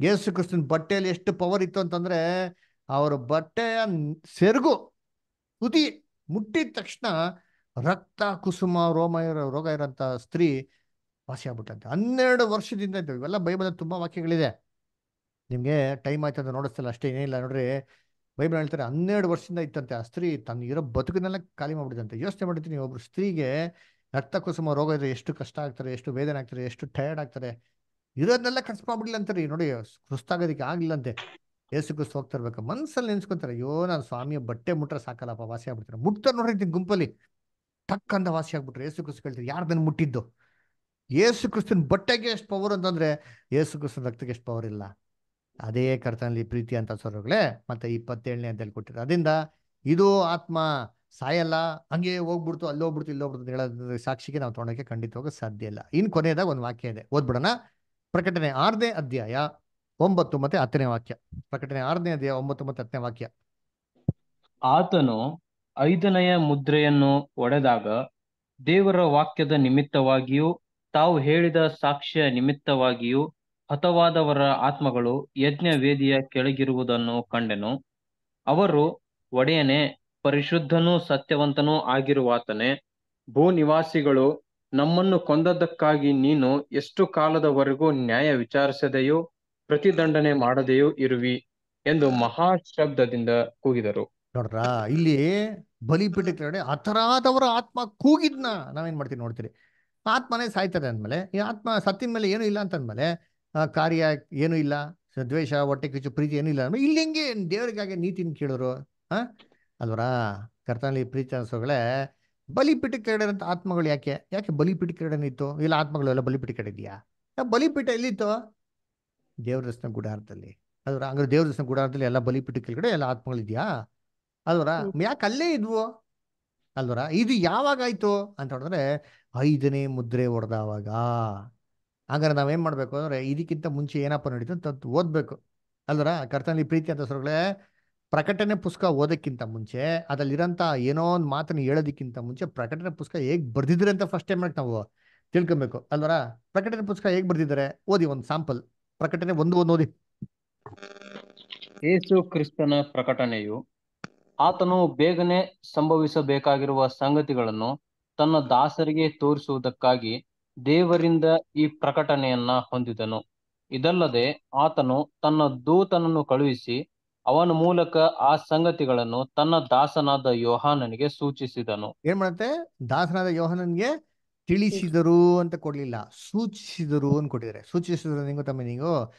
ಯೇಸು ಕ್ರಿಸ್ತನ ಬಟ್ಟೆಯಲ್ಲಿ ಎಷ್ಟು ಪವರ್ ಇತ್ತು ಅಂತಂದರೆ ಅವರ ಬಟ್ಟೆಯ ಸೆರಗು ತುದಿ ಮುಟ್ಟಿದ ತಕ್ಷಣ ರಕ್ತ, ಕುಸುಮ, ರೋಮ ಇರೋ ರೋಗ ಇರೋಂಥ ಸ್ತ್ರೀ ವಾಸಿ ಆಗ್ಬಿಟ್ಟಂತೆ. ಹನ್ನೆರಡು ವರ್ಷದಿಂದ ಇವೆಲ್ಲ ಬೈಬಲ್ ತುಂಬ ವಾಕ್ಯಗಳಿದೆ. ನಿಮ್ಗೆ ಟೈಮ್ ಆಯ್ತು ಅಂತ ನೋಡಿಸ್ತಲ್ಲ, ಅಷ್ಟೇ ಏನಿಲ್ಲ ನೋಡ್ರಿ. ಬೈಬಲ್ ಹೇಳ್ತಾರೆ ಹನ್ನೆರಡು ವರ್ಷದಿಂದ ಇತ್ತಂತೆ. ಆ ಸ್ತ್ರೀ ತನ್ನ ಇರೋ ಬದುಕನ್ನೆಲ್ಲ ಖಾಲಿ ಮಾಡ್ಬಿಟ್ಟಿದಂತೆ ಯೋಚನೆ ಮಾಡಿರ್ತೀನಿ ಒಬ್ರು ಸ್ತ್ರೀಗೆ ರಕ್ತಕುಸುಮ ರೋಗ ಇದ್ರೆ ಎಷ್ಟು ಕಷ್ಟ ಆಗ್ತಾರೆ, ಎಷ್ಟು ವೇದನೆ ಆಗ್ತಾರೆ, ಎಷ್ಟು ಟಯರ್ಡ್ ಆಗ್ತಾರೆ ಇರೋದನ್ನೆಲ್ಲ ಖರ್ಚು ಮಾಡ್ಬಿಡ್ಲಿ ಅಂತಾರೆ. ನೋಡಿ ಸುಸ್ತಾಗೋದಕ್ಕೆ ಆಗ್ಲಿಲ್ಲ ಅಂತೆ ಏಸು ಕುಸ್ತು ಹೋಗ್ತಾ ಇರ್ಬೇಕು. ಮನ್ಸಲ್ಲಿ ನೆನ್ಸ್ಕೊಂತಾರೆ, ಅಯ್ಯೋ, ನಾನು ಸ್ವಾಮಿಯ ಬಟ್ಟೆ ಮುಟ್ರೆ ಸಾಕಲ್ಲಪ್ಪ, ವಾಸಿ ಆಗ್ಬಿಡ್ತಾರೆ ಮುಟ್ತಾರೆ ನೋಡ್ರಿ ಗುಂಪಲ್ಲಿ. ಟಕ್ ಅಂತ ವಾಸಿ ಆಗ್ಬಿಟ್ರೆ. ಏಸು ಕುಸ್ತು ಕೇಳ್ತಾರೆ ಯಾರ್ದನ್ನು ಮುಟ್ಟಿದ್ದು? ಏಸು ಕ್ರಿಸ್ತನ ಬಟ್ಟೆಗೆ ಎಷ್ಟು ಪವರ್ ಅಂತಂದ್ರೆ, ಏಸು ಕ್ರಿಸ್ತನ ರಕ್ತಕ್ಕೆ ಎಷ್ಟು ಪವರ್ ಇಲ್ಲ. ಅದೇ ಕರ್ತನಲ್ಲಿ ಪ್ರೀತಿ ಅಂತ ಸ್ವರಗಳೇ ಮತ್ತೆ ಇಪ್ಪತ್ತೇಳನೇ ಅಂತ ಹೇಳ್ಕೊಟ್ಟಿದ್ರು ಅದರಿಂದ ಇದು ಆತ್ಮ ಸಾಯಲ್ಲ, ಹಂಗೆ ಹೋಗ್ಬಿಡ್ತು, ಅಲ್ಲಿ ಹೋಗ್ಬಿಡ್ತು, ಇಲ್ಲಿ ಹೋಗ್ಬಿಡ್ತು ಹೇಳೋದ್ರ ಸಾಕ್ಷಿಗೆ ನಾವು ತೊಗೊಳಕ್ಕೆ ಖಂಡಿತವಾಗ ಸಾಧ್ಯ ಇಲ್ಲ. ಇನ್ನು ಕೊನೆಯದಾಗ ಒಂದು ವಾಕ್ಯ ಇದೆ. ಓದ್ಬಿಡೋಣ. ಪ್ರಕಟಣೆ ಆರನೇ ಅಧ್ಯಾಯ ಒಂಬತ್ತು ಮತ್ತೆ ಹತ್ತನೇ ವಾಕ್ಯ. ಪ್ರಕಟಣೆ ಆರನೇ ಅಧ್ಯಾಯ ಒಂಬತ್ತು ಮತ್ತೆ ಹತ್ತನೇ ವಾಕ್ಯ. ಆತನು ಐದನೆಯ ಮುದ್ರೆಯನ್ನು ಒಡೆದಾಗ ದೇವರ ವಾಕ್ಯದ ನಿಮಿತ್ತವಾಗಿಯೂ ತಾವು ಹೇಳಿದ ಸಾಕ್ಷ್ಯ ನಿಮಿತ್ತವಾಗಿಯೂ ಹತವಾದವರ ಆತ್ಮಗಳು ಯಜ್ಞ ವೇದಿಯ ಕೆಳಗಿರುವುದನ್ನು ಕಂಡೆನು. ಅವರು ಒಡೆಯನೆ, ಪರಿಶುದ್ಧನೂ ಸತ್ಯವಂತನೂ ಆಗಿರುವಾತನೇ. ಭೂನಿವಾಸಿಗಳು, ನಮ್ಮನ್ನು ಕೊಂದದ್ದಕ್ಕಾಗಿ ನೀನು ಎಷ್ಟು ಕಾಲದವರೆಗೂ ನ್ಯಾಯ ವಿಚಾರಿಸದೆಯೂ, ಪ್ರತಿದಂಡನೆ ಮಾಡದೆಯೂ ಇರುವಿ ಎಂದು ಮಹಾ ಶಬ್ದದಿಂದ ಕೂಗಿದರು. ನೋಡ್ರ, ಇಲ್ಲಿ ಬಲಿಪೀಠ ಕೆಳಗಡೆ ಹತರಾದವರ ಆತ್ಮ ಕೂಗಿದ್ನ ನಾವೇನ್ ಮಾಡ್ತೀವಿ ನೋಡ್ತೀರಿ. ಆತ್ಮನೇ ಸಾಯ್ತದೆ ಅಂದ್ಮೇಲೆ, ಈ ಆತ್ಮ ಸತ್ತಿನ ಮೇಲೆ ಏನು ಇಲ್ಲ ಅಂತಂದ್ಮೇಲೆ ಕಾರ್ಯ ಏನೂ ಇಲ್ಲ ದ್ವೇಷ ಹೊಟ್ಟೆ ಕಿಚ್ಚು ಪ್ರೀತಿ ಏನೂ ಇಲ್ಲ. ಇಲ್ಲಿ ಹೆಂಗೆ ದೇವರಿಗಾಗಿ ನೀತಿನ ಕೇಳೋರು ಹಾ ಅಲ್ವರಾ? ಕರ್ತನಲ್ಲಿ ಪ್ರೀತಿ ಅನ್ಸೋಗಳೇ ಬಲಿಪೀಠ ಕೆರಡಂತ ಆತ್ಮಗಳು ಯಾಕೆ? ಯಾಕೆ ಬಲಿಪೀಠ ಕೆರಡನಿತ್ತು ಇಲ್ಲ ಆತ್ಮಗಳು ಎಲ್ಲ ಬಲಿಪೀಠ ಕಡೆ ಇದೆಯಾ? ಆ ಬಲಿಪೀಠ ಎಲ್ಲಿತ್ತು? ದೇವ್ರ ದರ್ಶನ ಗುಡಾರದಲ್ಲಿ. ಅಲ್ವರ? ಹಂಗಾರೆ ದೇವ್ರ ದರ್ಶನ ಗುಡಾರದಲ್ಲಿ ಎಲ್ಲ ಬಲಿಪೀಠ ಕೆಳಗಡೆ ಎಲ್ಲ ಆತ್ಮಗಳಿದ್ಯಾ ಅಲ್ವರ? ಯಾಕೆ ಅಲ್ಲೇ ಇದ್ವು. ಅಲ್ವರ? ಇದು ಯಾವಾಗ ಆಯ್ತು? ಅಂತ ಹೇಳಿದ್ರೆ ಐದನೇ ಮುದ್ರೆ ಹೊಡೆದವಾಗ ಹಾಗಾದ್ರೆ ನಾವೇನ್ ಮಾಡ್ಬೇಕು ಅಂದ್ರೆ ಇದಕ್ಕಿಂತ ಮುಂಚೆ ಏನಪ್ಪ ನಡೀತು ಅಂತ ಓದ್ಬೇಕು. ಅಲ್ದರ ಕರ್ತನಲ್ಲಿ ಪ್ರೀತಿ ಅಂತ ಸರ್ಗಳೇ ಪ್ರಕಟಣೆ ಪುಸ್ತಕ ಓದಕ್ಕಿಂತ ಮುಂಚೆ ಅದ್ರಲ್ಲಿರೋಂಥ ಏನೋ ಒಂದು ಮಾತನ್ನ ಹೇಳೋದಕ್ಕಿಂತ ಮುಂಚೆ ಪ್ರಕಟಣೆ ಪುಸ್ತಕ ಹೇಗ್ ಬರ್ದಿದ್ರೆ ಅಂತ ಫಸ್ಟ್ ಟೈಮ್ ನಾವು ತಿಳ್ಕೊಬೇಕು. ಅಲ್ವರ ಪ್ರಕಟಣೆ ಪುಸ್ತಕ ಹೇಗ್ ಬರ್ದಿದ್ದಾರೆ? ಓದಿ ಒಂದು ಸಾಂಪಲ್ ಪ್ರಕಟಣೆ ಒಂದು ಒಂದು ಓದಿ. ಯೇಸು ಕ್ರಿಸ್ತನ ಪ್ರಕಟಣೆಯು ಆತನು ಬೇಗನೆ ಸಂಭವಿಸಬೇಕಾಗಿರುವ ಸಂಗತಿಗಳನ್ನು ತನ್ನ ದಾಸರಿಗೆ ತೋರಿಸುವುದಕ್ಕಾಗಿ ದೇವರಿಂದ ಈ ಪ್ರಕಟಣೆಯನ್ನ ಹೊಂದಿದನು. ಇದಲ್ಲದೆ ಆತನು ತನ್ನ ದೂತನನ್ನು ಕಳುಹಿಸಿ ಅವನ ಮೂಲಕ ಆ ಸಂಗತಿಗಳನ್ನು ತನ್ನ ದಾಸನಾದ ಯೋಹಾನನಿಗೆ ಸೂಚಿಸಿದನು. ಏನ್ ಮಾಡುತ್ತೆ? ದಾಸನಾದ ಯೋಹಾನನ್ಗೆ ತಿಳಿಸಿದರು ಅಂತ ಕೊಡ್ಲಿಲ್ಲ. ಸೂಚಿಸಿದರು ಅಂತ ಕೊಟ್ಟಿದ್ದಾರೆ. ಸೂಚಿಸಿದ್ರು ನಿಂಗು ತಮ್ಮ ನೀವು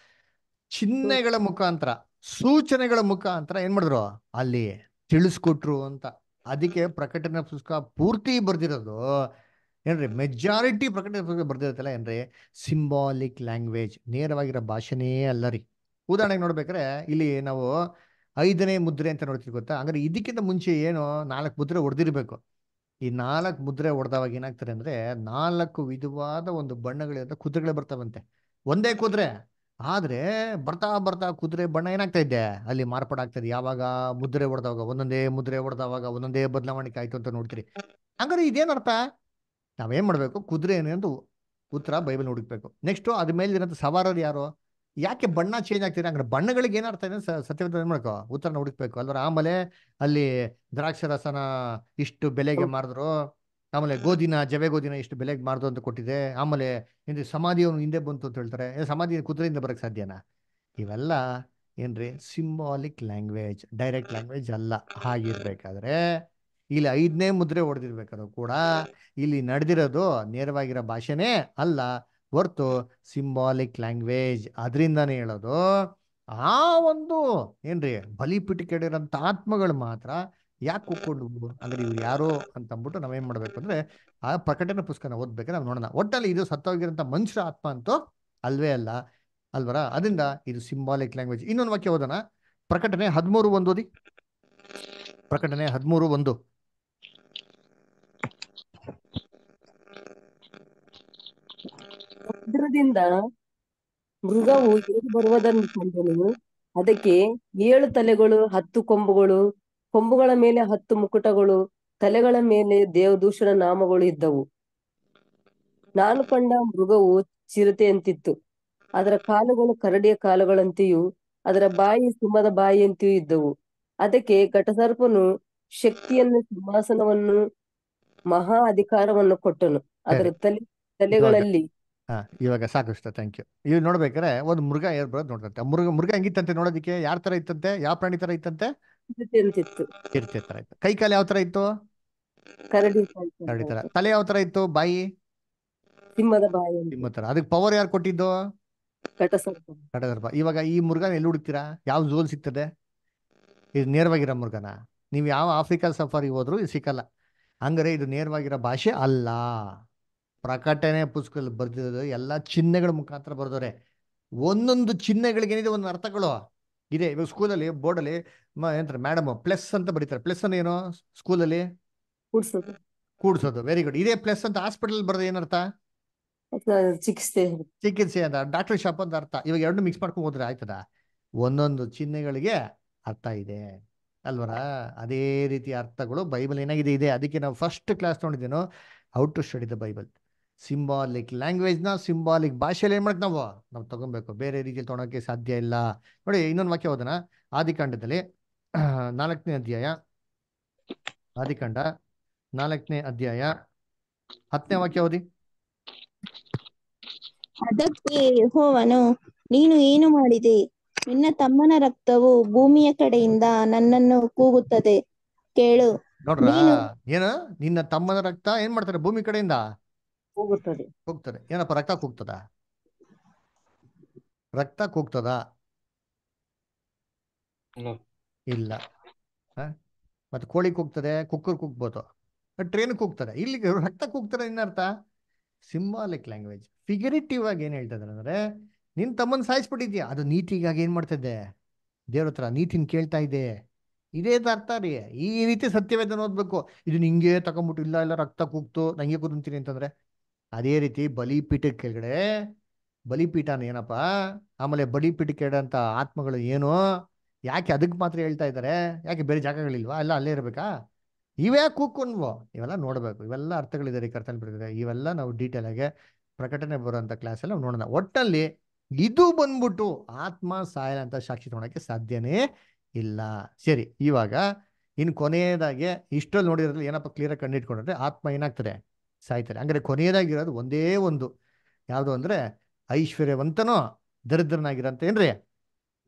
ಚಿಹ್ನೆಗಳ ಮುಖಾಂತರ ಸೂಚನೆಗಳ ಮುಖಾಂತರ ಏನ್ ಮಾಡಿದ್ರು? ಅಲ್ಲಿ ತಿಳಿಸ್ಕೊಟ್ರು ಅಂತ. ಅದಕ್ಕೆ ಪ್ರಕಟಣೆ ಪುಸ್ತಕ ಪೂರ್ತಿ ಬರ್ದಿರೋದು ಏನ್ರಿ ಮೆಜಾರಿಟಿ ಪ್ರಕಟಣೆ ಪುಸ್ತಕ ಬರ್ದಿರುತ್ತಲ್ಲ ಏನ್ರಿ? ಸಿಂಬಾಲಿಕ್ ಲ್ಯಾಂಗ್ವೇಜ್ ನೇರವಾಗಿರೋ ಭಾಷೆನೇ ಅಲ್ಲ ರೀ. ಉದಾಹರಣೆಗೆ ನೋಡ್ಬೇಕಾದ್ರೆ ಇಲ್ಲಿ ನಾವು ಐದನೇ ಮುದ್ರೆ ಅಂತ ನೋಡ್ತೀವಿ ಗೊತ್ತಾ? ಹಂಗಾರೆ ಇದಕ್ಕಿಂತ ಮುಂಚೆ ಏನು ನಾಲ್ಕು ಮುದ್ರೆ ಹೊಡೆದಿರ್ಬೇಕು ಈ ನಾಲ್ಕು ಮುದ್ರೆ ಹೊಡೆದವಾಗ ಏನಾಗ್ತಾರೆ ಅಂದ್ರೆ ನಾಲ್ಕು ವಿಧವಾದ ಒಂದು ಬಣ್ಣಗಳಿಂದ ಕುದುರೆಗಳೇ ಬರ್ತಾವಂತೆ. ಒಂದೇ ಕುದುರೆ. ಆದ್ರೆ ಬರ್ತಾ ಬರ್ತಾ ಕುದುರೆ ಬಣ್ಣ ಏನಾಗ್ತಾ ಇದ್ದೆ ಅಲ್ಲಿ ಮಾರ್ಪಾಡಾಗ್ತದೆ ಯಾವಾಗ ಮುದ್ರೆ ಹೊಡೆದವಾಗ ಒಂದೊಂದೇ ಮುದ್ರೆ ಹೊಡೆದವಾಗ ಒಂದೊಂದೇ ಬದಲಾವಣೆ ಆಯ್ತು ಅಂತ ನೋಡ್ತೀರಿ. ಹಂಗಾರೆ ಇದೇನರ್ಥ? ನಾವೇನ್ ಮಾಡಬೇಕು? ಕುದುರೆ ಏನೆಂದು ಉತ್ತರ ಬೈಬಲ್ ಹುಡುಕ್ಬೇಕು. ನೆಕ್ಸ್ಟ್ ಅದ್ರ ಮೇಲೆ ಇರೋಂಥ ಸವಾರರು ಯಾರು? ಯಾಕೆ ಬಣ್ಣ ಚೇಂಜ್ ಆಗ್ತಿದೆ? ಅಂದ್ರೆ ಬಣ್ಣಗಳಿಗೆ ಏನಾರ್ಥ ಇದೆ? ಸತ್ಯವಂತ ಏನ್ ಮಾಡ್ಕೋ ಉತ್ತರನ ಹುಡುಕ್ಬೇಕು. ಅಲ್ವಾ ಆಮೇಲೆ ಅಲ್ಲಿ ದ್ರಾಕ್ಷಿ ರಸನ ಇಷ್ಟು ಬೆಲೆಗೆ ಮಾರಿದ್ರು. ಆಮೇಲೆ ಗೋಧಿನ, ಜವೆ ಗೋಧಿನ ಇಷ್ಟು ಬೆಲೆಗೆ ಮಾರ್ದು ಅಂತ ಕೊಟ್ಟಿದೆ. ಆಮೇಲೆ ಹಿಂದೆ ಸಮಾಧಿಯವನು ಹಿಂದೆ ಬಂತು ಅಂತ ಹೇಳ್ತಾರೆ. ಸಮಾಧಿ ಕುದುರೆಯಿಂದ ಬರಕ್ ಸಾಧ್ಯನಾ? ಇವೆಲ್ಲ ಏನ್ರಿ? ಸಿಂಬಾಲಿಕ್ ಲ್ಯಾಂಗ್ವೇಜ್ ಡೈರೆಕ್ಟ್ ಲ್ಯಾಂಗ್ವೇಜ್ ಅಲ್ಲ. ಹಾಗಿರ್ಬೇಕಾದ್ರೆ ಇಲ್ಲಿ ಐದನೇ ಮುದ್ರೆ ಹೊಡೆದಿರ್ಬೇಕಾದ್ರು ಕೂಡ ಇಲ್ಲಿ ನಡೆದಿರೋದು ನೇರವಾಗಿರೋ ಭಾಷೆನೇ ಅಲ್ಲ. ಹೊರ್ತು ಸಿಂಬಾಲಿಕ್ ಲ್ಯಾಂಗ್ವೇಜ್ ಅದರಿಂದನೇ ಹೇಳೋದು. ಆ ಒಂದು ಏನ್ರಿ ಬಲಿಪಿಟಿಕೆಡಿರೋಂಥ ಆತ್ಮಗಳು ಮಾತ್ರ ಯಾಕೆ ಕೂತ್ಕೊಂಡು ಅಂದ್ರೆ ಇವ್ರು ಯಾರು ಅಂತ ಅಂದ್ಬಿಟ್ಟು ನಾವೇನ್ ಮಾಡ್ಬೇಕು ಅಂದ್ರೆ ಆ ಪ್ರಕಟಣೆ ಪುಸ್ತಕನ ಓದ್ಬೇಕಾದ್ರೆ ನಾವು ನೋಡೋಣ. ಒಟ್ಟಲ್ಲಿ ಇದು ಸತ್ತೋಗಿರೋಂಥ ಮನುಷ್ಯರ ಆತ್ಮ ಅಂತೂ ಅಲ್ವೇ ಅಲ್ಲ. ಅಲ್ವರ? ಅದರಿಂದ ಇದು ಸಿಂಬಾಲಿಕ್ ಲ್ಯಾಂಗ್ವೇಜ್ ಇನ್ನೊಂದು ವಾಕ್ಯ ಓದೋಣ. ಪ್ರಕಟಣೆ ಹದಿಮೂರು ಒಂದು ಓದಿ. ಪ್ರಕಟಣೆ ಹದಿಮೂರು ಒಂದು. ಸಮುದ್ರದಿಂದ ಮೃಗವು ಏರಿ ಬರುವುದನ್ನು ಕಂಡನು. ಅದಕ್ಕೆ ಏಳು ತಲೆಗಳು ಹತ್ತು ಕೊಂಬುಗಳು ಕೊಂಬುಗಳ ಮೇಲೆ ಹತ್ತು ಮುಕುಟಗಳು ತಲೆಗಳ ಮೇಲೆ ದೇವದೂಷಣ ನಾಮಗಳು ಇದ್ದವು. ನಾನು ಕಂಡ ಮೃಗವು ಚಿರತೆಯಂತಿತ್ತು. ಅದರ ಕಾಲುಗಳು ಕರಡಿಯ ಕಾಲುಗಳಂತೆಯೂ ಅದರ ಬಾಯಿ ಸಿಂಹದ ಬಾಯಿಯಂತೆಯೂ ಇದ್ದವು. ಅದಕ್ಕೆ ಘಟಸರ್ಪನು ಶಕ್ತಿಯನ್ನು ಸಿಂಹಾಸನವನ್ನು ಮಹಾ ಅಧಿಕಾರವನ್ನು ಕೊಟ್ಟನು. ಅದರ ತಲೆ ತಲೆಗಳಲ್ಲಿ ಹಾ ಇವಾಗ ಸಾಕಷ್ಟು ಥ್ಯಾಂಕ್ ಯು ಇವ್ ನೋಡ್ಬೇಕಾರೆ ಒಂದು ಮೃಗ ಏರ್ ಬರೋದು ನೋಡ್ತಂತೆ. ಆ ಮೃಗ ಮೃಗ ಹೆಂಗಿತ್ತಂತೆ ನೋಡೋದಕ್ಕೆ? ಯಾರ ತರ ಇತ್ತಂತೆ? ಯಾವ ಪ್ರಾಣಿ ತರ ಇತ್ತಂತೆ? ಕಿರ್ತಿ ಚಿರತೆ ತರ ಇತ್ತು. ಕೈ ಕಾಲು ಯಾವ ತರ ಇತ್ತು? ಕರಡಿ ತರ ತಲೆ ಯಾವ ತರ ಇತ್ತು? ಬಾಯಿ? ಸಿಂಹದ ಬಾಯಿ ಸಿಂಹ ತರ. ಅದಕ್ಕೆ ಪವರ್ ಯಾರು ಕೊಟ್ಟಿದ್ದು? ಕಟಸರ್ಪ. ಇವಾಗ ಈ ಮೃಗನ ಎಲ್ಲಿ ಹುಡುಕ್ತೀರಾ? ಯಾವ ಝೋನ್ ಸಿಗ್ತದೆ? ಇದು ನೇರವಾಗಿರೋ ಮೃಗನ? ನೀವು ಯಾವ ಆಫ್ರಿಕಾ ಸಫಾರಿ ಹೋದ್ರು ಇದು ಸಿಕ್ಕಲ್ಲ. ಹಂಗಾರೆ ಇದು ನೇರವಾಗಿರೋ ಭಾಷೆ ಅಲ್ಲ. ಪ್ರಕಟಣೆ ಪುಸ್ತಕದಲ್ಲಿ ಬರೆದಿರೋದು ಎಲ್ಲ ಚಿಹ್ನೆಗಳ ಮುಖಾಂತರ ಬರೆದವ್ರೆ. ಒಂದೊಂದು ಚಿಹ್ನೆಗಳಿಗೆ ಏನಿದೆ? ಒಂದು ಅರ್ಥಗಳು. ಇದೆ ಇವಾಗ ಸ್ಕೂಲಲ್ಲಿ ಬೋರ್ಡಲ್ಲಿ ಏನಂತಾರೆ ಮೇಡಮ್ ಪ್ಲಸ್ ಅಂತ ಬರೀತಾರೆ. ಪ್ಲಸ್ ಅಂದ್ರೆ ಏನು ಸ್ಕೂಲಲ್ಲಿ ಕೂಡ್ಸೋದು. ವೆರಿ ಗುಡ್ ಇದೇ ಪ್ಲಸ್ ಅಂತ ಹಾಸ್ಪಿಟಲ್ ಬರೋದು ಏನರ್ಥ? ಚಿಕಿತ್ಸೆ. ಅಂತ ಡಾಕ್ಟರ್ ಶಾಪ್ ಅಂತ ಅರ್ಥ. ಇವಾಗ ಎರಡು ಮಿಕ್ಸ್ ಮಾಡ್ಕೊಂಡು ಹೋದ್ರೆ ಆಯ್ತದ? ಒಂದೊಂದು ಚಿಹ್ನೆಗಳಿಗೆ ಅರ್ಥ ಇದೆ. ಅಲ್ವರ? ಅದೇ ರೀತಿ ಅರ್ಥಗಳು ಬೈಬಲ್ ಏನಾಗಿದೆ? ಇದೆ. ಅದಕ್ಕೆ ನಾವು first class ನೋಡಿದ್ದೇನೋ out to study the Bible symbolic ಲ್ಯಾಂಗ್ವೇಜ್ನ symbolic ಭಾಷೆಯಲ್ಲಿ ಏನು ಮಾಡಕ್ಕೆ ನಾವು? ನಾವು ತಗೊಬೇಕು. ಬೇರೆ ರೀತಿಯಲ್ಲಿ ತೊಗೊಳಕ್ಕೆ ಸಾಧ್ಯ ಇಲ್ಲ. ನೋಡಿ ಇನ್ನೊಂದು ವಾಕ್ಯ ಓದೋಣ. ಆದಿಕಾಂಡದಲ್ಲಿ ನಾಲ್ಕನೇ ಅಧ್ಯಾಯ. ಆದಿಕಾಂಡ ನಾಲ್ಕನೇ ಅಧ್ಯಾಯ. ಹತ್ತನೇ ವಾಕ್ಯ ಓದಿ. ಅದಕ್ಕೆ ಯಹೋವನು ನೀನು ಏನು ಮಾಡಿದೆ? ನಿನ್ನ ತಮ್ಮನ ರಕ್ತವು ಭೂಮಿಯ ಕಡೆಯಿಂದ ನನ್ನನ್ನು ಕೂಗುತ್ತದೆ. ಕೇಳು. ನೋಡ್ರ? ಏನ ಏನು? ನಿನ್ನ ತಮ್ಮನ ರಕ್ತ ಏನ್ ಮಾಡ್ತಾರೆ? ಭೂಮಿ ಕಡೆಯಿಂದ? ಹೋಗುತ್ತದೆ. ಹೋಗ್ತದೆ. ಏನಪ್ಪ ರಕ್ತ ಕೂಗ್ತದ? ರಕ್ತ ಕೂಗ್ತದ. ಇಲ್ಲ. ಹ? ಮತ್ತೆ ಕೋಳಿ ಕೂಗ್ತದೆ ಕುಕ್ಕರ್ ಕೂಗ್ಬೋದು. ಟ್ರೈನ್ ಕೂಗ್ತದೆ. ಇಲ್ಲಿ ರಕ್ತ ಕೂಗ್ತಾರೆ ಏನರ್ಥ ಸಿಂಬಾಲಿಕ್ ಲ್ಯಾಂಗ್ವೇಜ್ ಫಿಗರಿಟಿವ್ ಆಗಿ ಏನ್ ಹೇಳ್ತಾ ಇದಾರೆ ಅಂದ್ರೆ ನಿನ್ ತಮ್ಮನ್ ಸಾಯಿಸ್ಬಿಟ್ಟಿದ್ಯಾ? ಅದು ನೀತಿಗಾಗಿ ಏನ್ ಮಾಡ್ತಿದ್ದೆ? ದೇವ್ರ ಹತ್ರ ನೀತಿನ ಕೇಳ್ತಾ ಇದೆ ಇದೇ ಅರ್ಥ ರೀ. ಈ ರೀತಿ ಸತ್ಯವೇದನ ಓದ್ಬೇಕು. ಇದು ನಿಂಗೆ ತಗೊಂಬಿಟ್ಟು ಇಲ್ಲ ಇಲ್ಲ ರಕ್ತ ಕೂಗ್ತು ನಂಗೆ ಕುದಂತೀನಿ ಅಂತಂದ್ರೆ ಅದೇ ರೀತಿ ಬಲಿಪೀಠ ಕೆಳಗಡೆ, ಬಲಿಪೀಠನ ಏನಪ್ಪ? ಆಮೇಲೆ ಬಲಿಪೀಠ ಕೆಡಂತ ಆತ್ಮಗಳು ಏನು? ಯಾಕೆ ಅದಕ್ಕೆ ಮಾತ್ರ ಹೇಳ್ತಾ ಇದ್ದಾರೆ? ಯಾಕೆ ಬೇರೆ ಜಾಗಗಳಿಲ್ವಾ? ಎಲ್ಲ ಅಲ್ಲೇ ಇರಬೇಕಾ? ಇವೇ ಕೂತ್ಕೊಂಡ್ವು ಇವೆಲ್ಲ ನೋಡಬೇಕು. ಇವೆಲ್ಲ ಅರ್ಥಗಳಿದೆ ಈ ಕರ್ತನ ಬಿಡಿದ್ರೆ ಇವೆಲ್ಲ ನಾವು ಡೀಟೇಲ್ ಆಗಿ ಪ್ರಕಟಣೆ ಬರುವಂತ ಕ್ಲಾಸಲ್ಲಿ ನಾವು ನೋಡೋಣ. ಒಟ್ಟಲ್ಲಿ ಇದು ಬಂದ್ಬಿಟ್ಟು ಆತ್ಮ ಸಾಯಲ ಅಂತ ಸಾಕ್ಷಿ ತಗೊಳಕ್ಕೆ ಸಾಧ್ಯನೇ ಇಲ್ಲ. ಸರಿ, ಇವಾಗ ಇನ್ನು ಕೊನೆಯದಾಗಿ ಇಷ್ಟರಲ್ಲಿ ನೋಡಿದ್ರಲ್ಲಿ ಏನಪ್ಪ ಕ್ಲಿಯರ್ ಕಂಡಿಟ್ಕೊಂಡ್ರೆ ಆತ್ಮ ಏನಾಗ್ತದೆ? ಸಾಯ್ತಾರೆ. ಹಂಗಾರೆ ಕೊನೆಯದಾಗಿರೋದು ಒಂದೇ ಒಂದು. ಯಾವುದು ಅಂದ್ರೆ ಐಶ್ವರ್ಯವಂತನೋ ದರಿದ್ರನಾಗಿರಂತ ಏನ್ರಿ?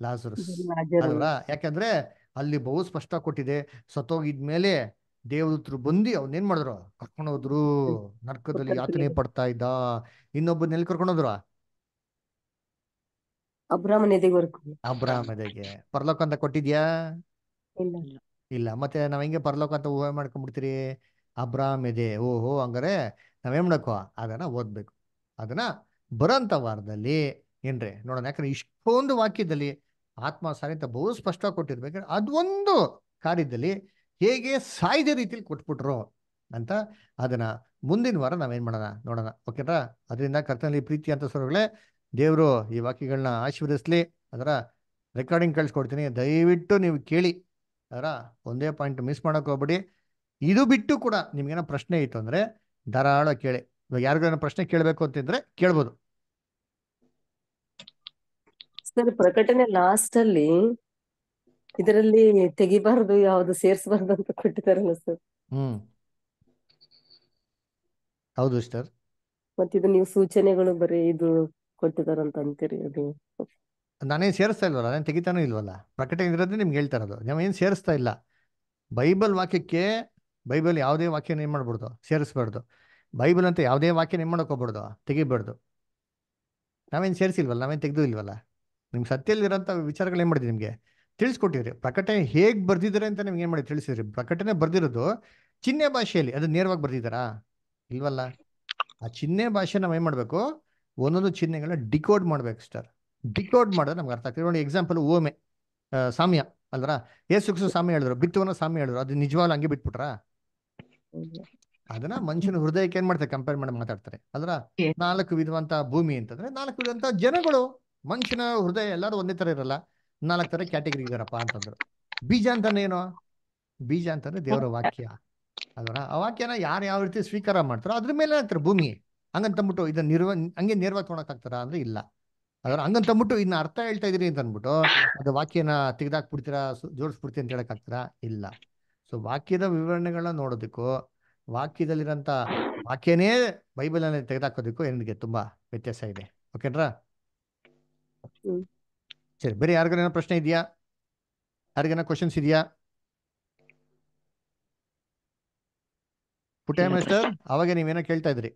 ಲಾಸರಸ್. ಅಲ್ವಾ ಯಾಕಂದ್ರೆ ಅಲ್ಲಿ ಬಹು ಸ್ಪಷ್ಟ ಕೊಟ್ಟಿದೆ. ಸತ್ತೋಗಿದ್ಮೇಲೆ ದೇವದೂತರು ಬಂದು ಅವನೇನ್ ಮಾಡಿದ್ರು? ಕರ್ಕೊಂಡು ಹೋದ್ರು. ನರ್ಕದಲ್ಲಿ ಯಾತನೆ ಪಡ್ತಾ ಇದ್ದ. ಇನ್ನೊಬ್ಬನ ನೆಲ್ ಕರ್ಕೊಂಡು ಹೋದ್ರು? ಅಬ್ರಾಹ್ಮದೆಗೆ ಪರಲೋಕ ಅಂತ ಕೊಟ್ಟಿದ್ಯಾ? ಇಲ್ಲ. ಇಲ್ಲ. ಮತ್ತೆ ನಾವ್ ಹೆಂಗೆ ಪರಲೋಕ ಅಂತ ಊಹೆ ಮಾಡ್ಕೊಂಡ್ಬಿಡ್ತೀರಿ? ಅಬ್ರಾಹ್ಮ್ ಇದೆ ಓಹೋ, ಹಂಗಾರೆ ನಾವೇನು ಮಾಡಬೇಕು ಅದನ್ನ ಓದ್ಬೇಕು. ಅದನ್ನ ಬರೋಂಥ ವಾರದಲ್ಲಿ, ಏನ್ರಿ, ನೋಡೋಣ, ಯಾಕಂದ್ರೆ ಇಷ್ಟೊಂದು ವಾಕ್ಯದಲ್ಲಿ ಆತ್ಮ ಬಹು ಸ್ಪಷ್ಟವಾಗಿ ಕೊಟ್ಟಿರ್ಬೇಕಾದ್ರೆ ಅದೊಂದು ಕಾರ್ಯದಲ್ಲಿ ಹೇಗೆ ಸಾಯ್ದ ರೀತಿಲಿ ಕೊಟ್ಬಿಟ್ರು ಅಂತ ಅದನ್ನ ಮುಂದಿನ ವಾರ ನಾವೇನ್ ಮಾಡೋಣ, ನೋಡೋಣ. ಓಕೆನಾ? ಅದರಿಂದ ಕರ್ತನಲ್ಲಿ ಪ್ರೀತಿ ಅಂತ ಸ್ವರಗಳೇ ದೇವರು ಈ ವಾಕ್ಯಗಳನ್ನ ಆಶೀರ್ವದಿಸ್ಲಿ, ಅದರ ರೆಕಾರ್ಡಿಂಗ್ ಕಳಿಸ್ಕೊಡ್ತೀನಿ. ದಯವಿಟ್ಟು ನೀವು ಕೇಳಿ, ಅದರ ಒಂದೇ ಪಾಯಿಂಟ್ ಮಿಸ್ ಮಾಡೋಕೆ ಹೋಗ್ಬೇಡಿ. ಇದು ಬಿಟ್ಟು ಕೂಡ ನಿಮ್ಗೇನೋ ಪ್ರಶ್ನೆ ಇತ್ತು ಅಂದ್ರೆ ಧಾರಾಳ ಕೇಳಿ. ಇವಾಗ ಯಾರಿಗೂ ಪ್ರಶ್ನೆ ಕೇಳಬೇಕು ಅಂತಿದ್ರೆ ಕೇಳ್ಬೋದು. ಸರ್ ಪ್ರಕಟಣೆ ಲಾಸ್ಟ್ ಅಲ್ಲಿ ಇದರಲ್ಲಿ ತೆಗಿಬಾರ್ದು ಯಾವ್ದು ಸೇರಿಸಬಾರ್ದು ಅಂತ ಕೊಟ್ಟಿದಾರಲ್ಲ ಸರ್. ಹ್ಮ್. ಹೌದು ಸರ್ ಮತ್ತೆ ಇದು ನೀವು ಸೂಚನೆಗಳು ಬರೀ ಇದು ಕೊಟ್ಟಿದಾರಂತ ಅಂತೀರಿ ಅದು? ನಾನೇನ್ ಸೇರಿಸ್ತಾ ಇಲ್ವಲ್ಲ? ನಾನು ತೆಗಿತಾನೂ ಇಲ್ವಲ್ಲ? ಪ್ರಕಟಣೆ ಇರೋದೇ ನಿಮ್ಗೆ ಹೇಳ್ತಾರದು ನಾವೇನು ಸೇರಿಸ್ತಾ ಇಲ್ಲ? ಬೈಬಲ್ ವಾಕ್ಯಕ್ಕೆ ಬೈಬಲ್ ಯಾವುದೇ ವಾಕ್ಯನ ಏನು ಮಾಡ್ಬಾರ್ದು ಸೇರಿಸ್ಬಾರ್ದು. ಬೈಬಲ್ ಅಂತ ಯಾವುದೇ ವಾಕ್ಯನ ಏನು ಮಾಡ್ಕೋಬಾರ್ದು ತೆಗಿಬಾರ್ದು. ನಾವೇನು ಸೇರಿಸಿಲ್ವಲ್ಲ? ನಾವೇನು ತೆಗೆದು ಇಲ್ವಲ್ಲ? ನಿಮ್ಗೆ ಸತ್ಯಲ್ಲಿರೋಂಥ ವಿಚಾರಗಳು ಏನು ಮಾಡಿದ್ವಿ ನಿಮಗೆ? ತಿಳಿಸ್ಕೊಟ್ಟಿವ್ರಿ. ಪ್ರಕಟಣೆ ಹೇಗೆ ಬರ್ದಿದ್ದಾರೆ ಅಂತ ನಿಮ್ಗೆ ಏನು ಮಾಡಿ ತಿಳಿಸಿದ್ರಿ? ಪ್ರಕಟಣೆ ಬರ್ದಿರೋದು ಚಿಹ್ನೆ ಭಾಷೆಯಲ್ಲಿ. ಅದು ನೇರವಾಗಿ ಬರ್ದಿದ್ದಾರಾ? ಇಲ್ವಲ್ಲ? ಆ ಚಿಹ್ನೆ ಭಾಷೆ ನಾವು ಏನು ಮಾಡಬೇಕು? ಒಂದೊಂದು ಚಿಹ್ನೆಗಳನ್ನ ಡಿಕೋಡ್ ಮಾಡ್ಬೇಕು ಸರ್ ಡಿಕೋಡ್ ಮಾಡಿದ್ರೆ ನಮ್ಗೆ ಅರ್ಥ ಆಗ್ತದೆ. ನೋಡಿ ಎಕ್ಸಾಂಪಲ್ ಓಮೆ. ಸಾಮ್ಯ ಅಲ್ವರ? ಏಸು ಸಾಮ್ಯ ಹೇಳಿದ್ರು. ಬಿತ್ತುವನ ಸಾಮ್ಯ ಹೇಳಿದ್ರು. ಅದು ನಿಜವಾಗ್ಲೂ ಹಂಗೆ ಬಿಟ್ಬಿಟ್ರಾ? ಅದನ್ನ ಮನುಷ್ಯನ ಹೃದಯಕ್ಕೆ ಏನ್ ಮಾಡ್ತಾರೆ? ಕಂಪೇರ್ ಮಾಡಿ ಮಾತಾಡ್ತಾರೆ. ಅದ್ರ ನಾಲ್ಕು ವಿಧವಂತ ಭೂಮಿ ಅಂತಂದ್ರೆ ನಾಲ್ಕು ವಿಧವಂತ ಜನಗಳು ಮನುಷ್ಯನ ಹೃದಯ ಎಲ್ಲಾರು ಒಂದೇ ತರ ಇರಲ್ಲ. ನಾಲ್ಕು ತರ ಕ್ಯಾಟಗರಿ ಇದಾರಪ್ಪ ಅಂತಂದ್ರು. ಬೀಜ ಅಂತಾನೆ ಏನು? ಬೀಜ ಅಂತಂದ್ರೆ ದೇವರ ವಾಕ್ಯ. ಅದರ ಆ ವಾಕ್ಯನ ಯಾರು ಯಾವ ರೀತಿ ಸ್ವೀಕಾರ ಮಾಡ್ತಾರೋ ಅದ್ರ ಮೇಲೆ ಆಗ್ತಾರೆ ಭೂಮಿ. ಹಂಗಂತಂದ್ಬಿಟ್ಟು ಇದನ್ನ ನಿರ್ವ ಹಂಗೆ ನೇರವಾಗಿ ತೊಗೊಳಕ್ ಆಗ್ತಾರ ಅಂದ್ರೆ ಇಲ್ಲ. ಅದ್ರ ಹಂಗಂತಂದ್ಬಿಟ್ಟು ಇನ್ನ ಅರ್ಥ ಹೇಳ್ತಾ ಇದೀರಿ ಅಂತ ಅಂದ್ಬಿಟ್ಟು ಅದು ವಾಕ್ಯನ ತೆಗ್ದಾಕ್ಬಿಡ್ತೀರಾ ಜೋಡಿಸ್ಬಿಡ್ತೀರಿ ಅಂತ ಹೇಳಕ್ ಆಗ್ತಾರ? ಇಲ್ಲ. ಸೊ ವಾಕ್ಯದ ವಿವರಣೆಗಳನ್ನ ನೋಡೋದಕ್ಕೂ ವಾಕ್ಯದಲ್ಲಿರೋಂಥ ವಾಕ್ಯನೇ ಬೈಬಲನ್ನು ತೆಗೆದಾಕೋದಕ್ಕೂ ಏನಿಗೆ ತುಂಬಾ ವ್ಯತ್ಯಾಸ ಇದೆ. ಓಕೆನ್ರಾ. ಸರಿ ಬೇರೆ ಯಾರಿಗಾರ ಪ್ರಶ್ನೆ ಇದೆಯಾ? ಯಾರಿಗಾನ ಕ್ವಶನ್ಸ್ ಇದೆಯಾ? ಪುಟ್ಟ ಮಾಸ್ಟರ್ ಅವಾಗ ನೀವೇನೋ ಕೇಳ್ತಾ ಇದ್ರಿ.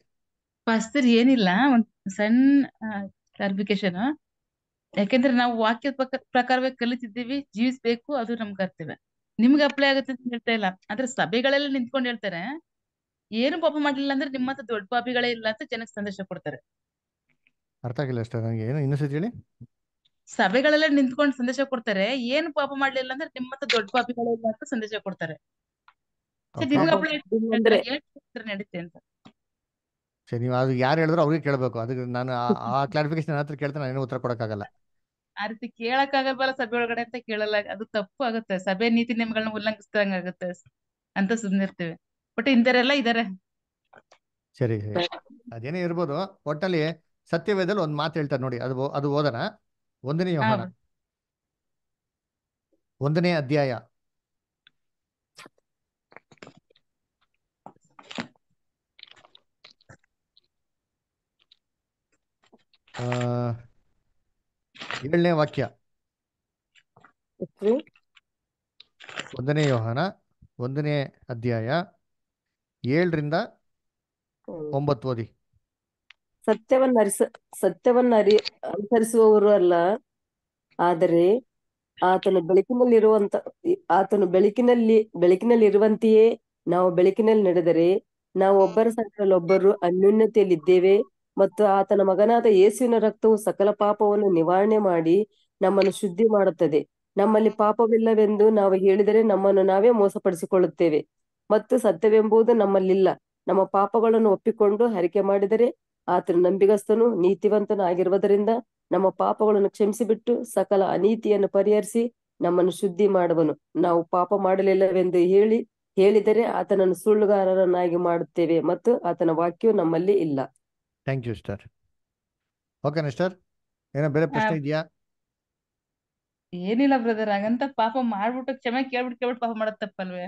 ಪಾಸ್ಟರ್ ಏನಿಲ್ಲ ಒಂದ್ ಸಣ್ಣ ಕ್ಲಾರಿಫಿಕೇಶನ್ ಯಾಕೆಂದ್ರೆ ನಾವು ವಾಕ್ಯದ ಪ್ರಕ- ಪ್ರಕಾರವೇ ಕಲಿತಿದ್ದೀವಿ ಜೀವಿಸ್ಬೇಕು ಅದು ನಮ್ ಕರ್ತವ್ಯ ನಿಮ್ಗೆ ಅಪ್ಲೈ ಆಗುತ್ತೆ ಅಂತ ಹೇಳ್ತಾ ಇಲ್ಲ. ಆದ್ರೆ ಸಭೆಗಳೆಲ್ಲ ನಿಂತ್ಕೊಂಡು ಹೇಳ್ತಾರೆ ಏನು ಪಾಪ ಮಾಡ್ಲಿಲ್ಲ ಅಂದ್ರೆ ನಿಮ್ಮ ಹತ್ರ ದೊಡ್ಡ ಪಾಪಿಗಳೇ ಇಲ್ಲ ಅಂತ ಜನಕ್ಕೆ ಸಂದೇಶ ಕೊಡ್ತಾರೆ. ಅರ್ಥ ಆಗಿಲ್ಲ ಅಷ್ಟೇ ನನಗೆ ಏನು ಇನ್ನೊಂದ್ಸತಿ ಹೇಳಿ. ಸಭೆಗಳಲ್ಲಿ ನಿಂತ್ಕೊಂಡು ಸಂದೇಶ ಕೊಡ್ತಾರೆ ಏನು ಪಾಪ ಮಾಡ್ಲಿಲ್ಲ ಅಂದ್ರೆ ನಿಮ್ಮ ಹತ್ರ ದೊಡ್ಡ ಪಾಪಿಗಳೇ ಇಲ್ಲ ಅಂತ ಸಂದೇಶ ಕೊಡ್ತಾರೆ. ಸರಿ, Okay. ನಿಮ್ಗೆ ಅಪ್ಲೈ ಅಂದ್ರೆ ನಡೀತೆ ಅಂತ. ಸರಿ ನೀವು ಅದು ಯಾರು ಹೇಳಿದ್ರು ಅವ್ರಿಗೆ ಕೇಳಬೇಕು. ಅದಕ್ಕೆ ನಾನು ಆ- ಆ ಕ್ಲಾರಿಫಿಕೇಶನ್ ಹತ್ರ ಕೇಳ್ತಾ ನಾನು ಏನು ಉತ್ತರ ಕೊಡೋಕ್ಕಾಗಲ್ಲ. ಆ ರೀತಿ ಕೇಳಕ್ ಆಗಲ್ವಲ್ಲ ಸಭೆ ಒಳಗಡೆ ಅಂತ ಕೇಳಲ್ಲ ಅದು ತಪ್ಪು ಆಗುತ್ತೆ. ಸಭೆ ನೀತಿ ನಿಯಮಗಳನ್ನ ಉಲ್ಲಂಘಿಸಿದಂಗ ಆಗುತ್ತೆ. ಅಂತ ಸುಮ್ಮನಿರ್ತೇವೆ ಬಟ್ ಇಂಥರೆಲ್ಲ ಇದಾರೆ. ಸರಿ ಸರಿ. ಅದೇನೇ ಇರ್ಬೋದು. ಒಟ್ಟಲ್ಲಿ ಸತ್ಯವೇದಲ್ಲಿ ಒಂದ್ ಮಾತು ಹೇಳ್ತಾರೆ ನೋಡಿ. ಅದು ಅದು ಓದನ ಒಂದನೇ ಯೋಹಾನ. ಒಂದನೇ ಅಧ್ಯಾಯ. ಆ, ಏಳನೇ ವಾಕ್ಯ? ಒಂದನೇ ಯೋಹಾನ ಒಂದನೇ ಅಧ್ಯಾಯ ಏಳರಿಂದ. ಒಂಬತ್ತು ಓದಿ ಸತ್ಯವನ್ನ ಅರಿಸ ಸತ್ಯವನ್ನ ಅರಿ ಅನುಸರಿಸುವವರು ಅಲ್ಲ ಆದರೆ ಆತನು ಬೆಳಕಿನಲ್ಲಿರುವಂತ ಆತನು ಬೆಳಕಿನಲ್ಲಿ ಬೆಳಕಿನಲ್ಲಿರುವಂತೆಯೇ ನಾವು ಬೆಳಕಿನಲ್ಲಿ ನಡೆದರೆ ನಾವು ಒಬ್ಬರ ಸಂಗಡಲ್ಲಿ ಒಬ್ಬರು ಅನ್ಯೋನ್ಯತೆಯಲ್ಲಿದ್ದೇವೆ ಮತ್ತು ಆತನ ಮಗನಾದ ಯೇಸುವಿನ ರಕ್ತವು ಸಕಲ ಪಾಪವನ್ನು ನಿವಾರಣೆ ಮಾಡಿ ನಮ್ಮನ್ನು ಶುದ್ಧಿ ಮಾಡುತ್ತದೆ. ನಮ್ಮಲ್ಲಿ ಪಾಪವಿಲ್ಲವೆಂದು ನಾವು ಹೇಳಿದರೆ ನಮ್ಮನ್ನು ನಾವೇ ಮೋಸಪಡಿಸಿಕೊಳ್ಳುತ್ತೇವೆ. ಮತ್ತು ಸತ್ಯವೆಂಬುದು ನಮ್ಮಲ್ಲಿಲ್ಲ. ನಮ್ಮ ಪಾಪಗಳನ್ನು ಒಪ್ಪಿಕೊಂಡು ಹರಿಕೆ ಮಾಡಿದರೆ ಆತನು ನಂಬಿಗಸ್ತನು ನೀತಿವಂತನು ಆಗಿರುವುದರಿಂದ ನಮ್ಮ ಪಾಪಗಳನ್ನು ಕ್ಷಮಿಸಿಬಿಟ್ಟು ಸಕಲ ಅನೀತಿಯನ್ನು ಪರಿಹರಿಸಿ ನಮ್ಮನ್ನು ಶುದ್ಧಿ ಮಾಡುವನು. ನಾವು ಪಾಪ ಮಾಡಲಿಲ್ಲವೆಂದು ಹೇಳಿ, ಹೇಳಿದರೆ ಆತನನ್ನು ಸುಳ್ಳುಗಾರರನ್ನಾಗಿ ಮಾಡುತ್ತೇವೆ ಮತ್ತು ಆತನ ವಾಕ್ಯವು ನಮ್ಮಲ್ಲಿ ಇಲ್ಲ. ಥ್ಯಾಂಕ್ ಯು ಸ್ಟರ್ ಓಕೆನಾ ಸ್ಟಾರ್ ಏನೋ ಬೇರೆ ಪ್ರಶ್ನೆ ಇದೆಯಾ? ಏನಿಲ್ಲ ಬ್ರದರ್ ಹಾಗಂತ ಪಾಪ ಮಾಡ್ಬಿಟ್ಟು ಕ್ಷಮೆ ಕೇಳ್ಬಿಟ್ಟು ಕೇಳ್ಬಿಟ್ಟು ಪಾಪ ಮಾಡೋದು ತಪ್ಪಲ್ವೇ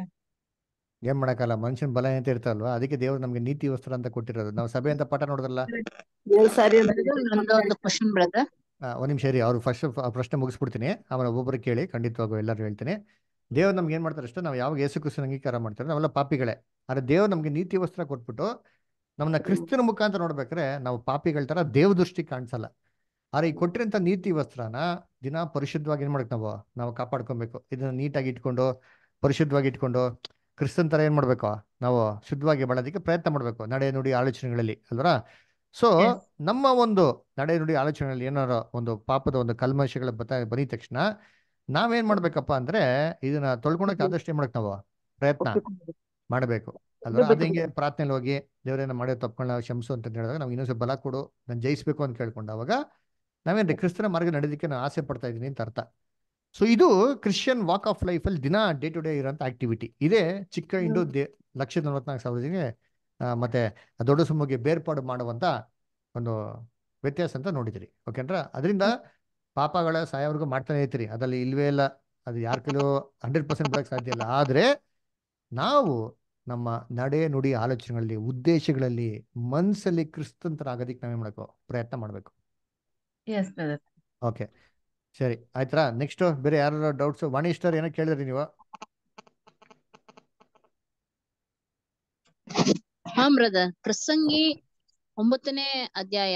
ಏನ್ ಮಾಡಕ್ಕಲ್ಲ ಮನುಷ್ಯನ ಬಲ ಅಂತ ಇರ್ತಲ್ವಾ ಅದಕ್ಕೆ ದೇವ್ರು ನಮ್ಗೆ ನೀತಿ ವಸ್ತ್ರ ಅಂತ ಕೊಟ್ಟಿರೋದು. ನಾವು ಸಭೆ ಅಂತ ಪಾಠ ನೋಡಿದ್ರಲ್ಲ? ಒಂದ್ ನಿಮಿಷ ರೀ ಅವ್ರು ಫಸ್ಟ್ ಪ್ರಶ್ನೆ ಮುಗಿಸ್ಬಿಡ್ತೀನಿ. ಆಮೇಲೆ ಒಬ್ಬೊಬ್ಬರು ಕೇಳಿ ಖಂಡಿತವಾಗೂ ಎಲ್ಲರೂ ಹೇಳ್ತೀನಿ. ದೇವ್ರು ನಮ್ಗೆ ಏನ್ ಮಾಡ್ತಾರೆ ಅಷ್ಟೇ ನಾವು ಯಾವಾಗ ಯೇಸು ಕೃಷ್ಣ ಅಂಗೀಕಾರ ಮಾಡ್ತಾರೆ ನಾವೆಲ್ಲ ಪಾಪಿಗಳೇ. ಆದ್ರೆ ದೇವ್ರು ನಮ್ಗೆ ನೀತಿ ವಸ್ತ್ರ ಕೊಟ್ಬಿಟ್ಟು ನಮ್ಮನ್ನ ಕ್ರಿಸ್ತನ ಮುಖಾಂತರ ನೋಡ್ಬೇಕಾದ್ರೆ ನಾವು ಪಾಪಿಗಳ ತರ ದೇವ ದೃಷ್ಟಿ ಕಾಣಿಸಲ್ಲ. ಆದ್ರೆ ಈ ಕೊಟ್ಟಿರಂತ ನೀತಿ ವಸ್ತ್ರನ ದಿನ ಪರಿಶುದ್ಧವಾಗಿ ಏನ್ ಮಾಡ್ಬೇಕು ನಾವು? ನಾವು ಕಾಪಾಡ್ಕೊಬೇಕು. ಇದನ್ನ ನೀಟಾಗಿ ಇಟ್ಕೊಂಡು ಪರಿಶುದ್ಧವಾಗಿ ಇಟ್ಕೊಂಡು ಕ್ರಿಸ್ತನ್ ತರ ಏನ್ ಮಾಡ್ಬೇಕು? ನಾವು ಶುದ್ಧವಾಗಿ ಬಳೋದಕ್ಕೆ ಪ್ರಯತ್ನ ಮಾಡ್ಬೇಕು ನಡೆ ನುಡಿ ಆಲೋಚನೆಗಳಲ್ಲಿ ಅಲ್ವರ? ಸೊ ನಮ್ಮ ಒಂದು ನಡೆ ನುಡಿ ಆಲೋಚನೆಗಳಲ್ಲಿ ಏನಾರ ಒಂದು ಪಾಪದ ಒಂದು ಕಲ್ಮಶಗಳ ಬತ್ತ ಬರೀ ತಕ್ಷಣ ನಾವೇನ್ ಮಾಡ್ಬೇಕಪ್ಪ ಅಂದ್ರೆ ಇದನ್ನ ತೊಳ್ಕೊಳಕ್ ಆದಷ್ಟು ಏನ್ ಮಾಡಕ್ ನಾವು? ಪ್ರಯತ್ನ ಮಾಡಬೇಕು. ಅಲ್ವಾ ಅದಂಗೆ ಹಿಂಗೆ ಪ್ರಾರ್ಥನೆಯಲ್ಲಿ ಹೋಗಿ ದೇವರೇನ ಮಾಡೋ ತಪ್ಕೊಂಡ ಕ್ಷಮಿಸು ಅಂತ ಹೇಳಿದಾಗ ನಾವು ಸ್ವಲ್ಪ ಬಲ ಕೊಡು ನಾನು ಜಯಿಸ್ಬೇಕು ಅಂತ ಕೇಳ್ಕೊಂಡು ಅವಾಗ ನಾವೇನ್ರಿ ಕ್ರಿಸ್ತನ ಮಾರ್ಗ ನಡೆದಕ್ಕೆ ನಾನು ಆಸೆ ಪಡ್ತಾ ಇದ್ದೀನಿ ಅಂತ ಅರ್ಥ. ಸೊ ಇದು ಕ್ರಿಶ್ಚಿಯನ್ ವಾಕ್ ಆಫ್ ಲೈಫಲ್ಲಿ ದಿನ ಡೇ ಟು ಡೇ ಇರೋಂಥ ಆಕ್ಟಿವಿಟಿ ಇದೇ ಚಿಕ್ಕ ಇಂಡು ದೇ ಲಕ್ಷದ ನಲವತ್ನಾಲ್ಕು ಸಾವಿರದಿಗೆ ಮತ್ತೆ ದೊಡ್ಡ ಸುಮ್ಮಗೆ ಬೇರ್ಪಾಡು ಮಾಡುವಂತ ಒಂದು ವ್ಯತ್ಯಾಸ ಅಂತ ನೋಡಿದಿರಿ. ಓಕೆನ್ರ ಅದರಿಂದ ಪಾಪಗಳ ಸಾಯವರೆಗೂ ಮಾಡ್ತಾನೆ ಐತ್ರಿ ಅದರಲ್ಲಿ ಇಲ್ವೇ ಇಲ್ಲ. ಅದು ಯಾರ ಕೈಲೂ ಹಂಡ್ರೆಡ್ ಪರ್ಸೆಂಟ್ ಸಾಧ್ಯ ಇಲ್ಲ. ಆದ್ರೆ ನಾವು ನಮ್ಮ ನಡೆ ನುಡಿ ಆಲೋಚನೆಗಳಲ್ಲಿ ಉದ್ದೇಶಗಳಲ್ಲಿ ಮನಸ್ಸಲ್ಲಿ ಕ್ರಿಸ್ತಂತರಾಗೋದಕ್ಕೆ ನಾವೇನ್ ಮಾಡಬೇಕು? ಪ್ರಯತ್ನ ಮಾಡಬೇಕು. ಓಕೆ ಸರಿ ಆಯ್ತಾ ನೆಕ್ಸ್ಟ್ ಬೇರೆ ಯಾರು ಡೌಟ್ಸ್ ವಾಣಿ ಸ್ಟಾರ್ ಏನೋ ಕೇಳಿದ್ರಿ ನೀವು? ಹಾ ಬ್ರದರ್ ಪ್ರಸಂಗಿ ಒಂಬತ್ತನೇ ಅಧ್ಯಾಯ.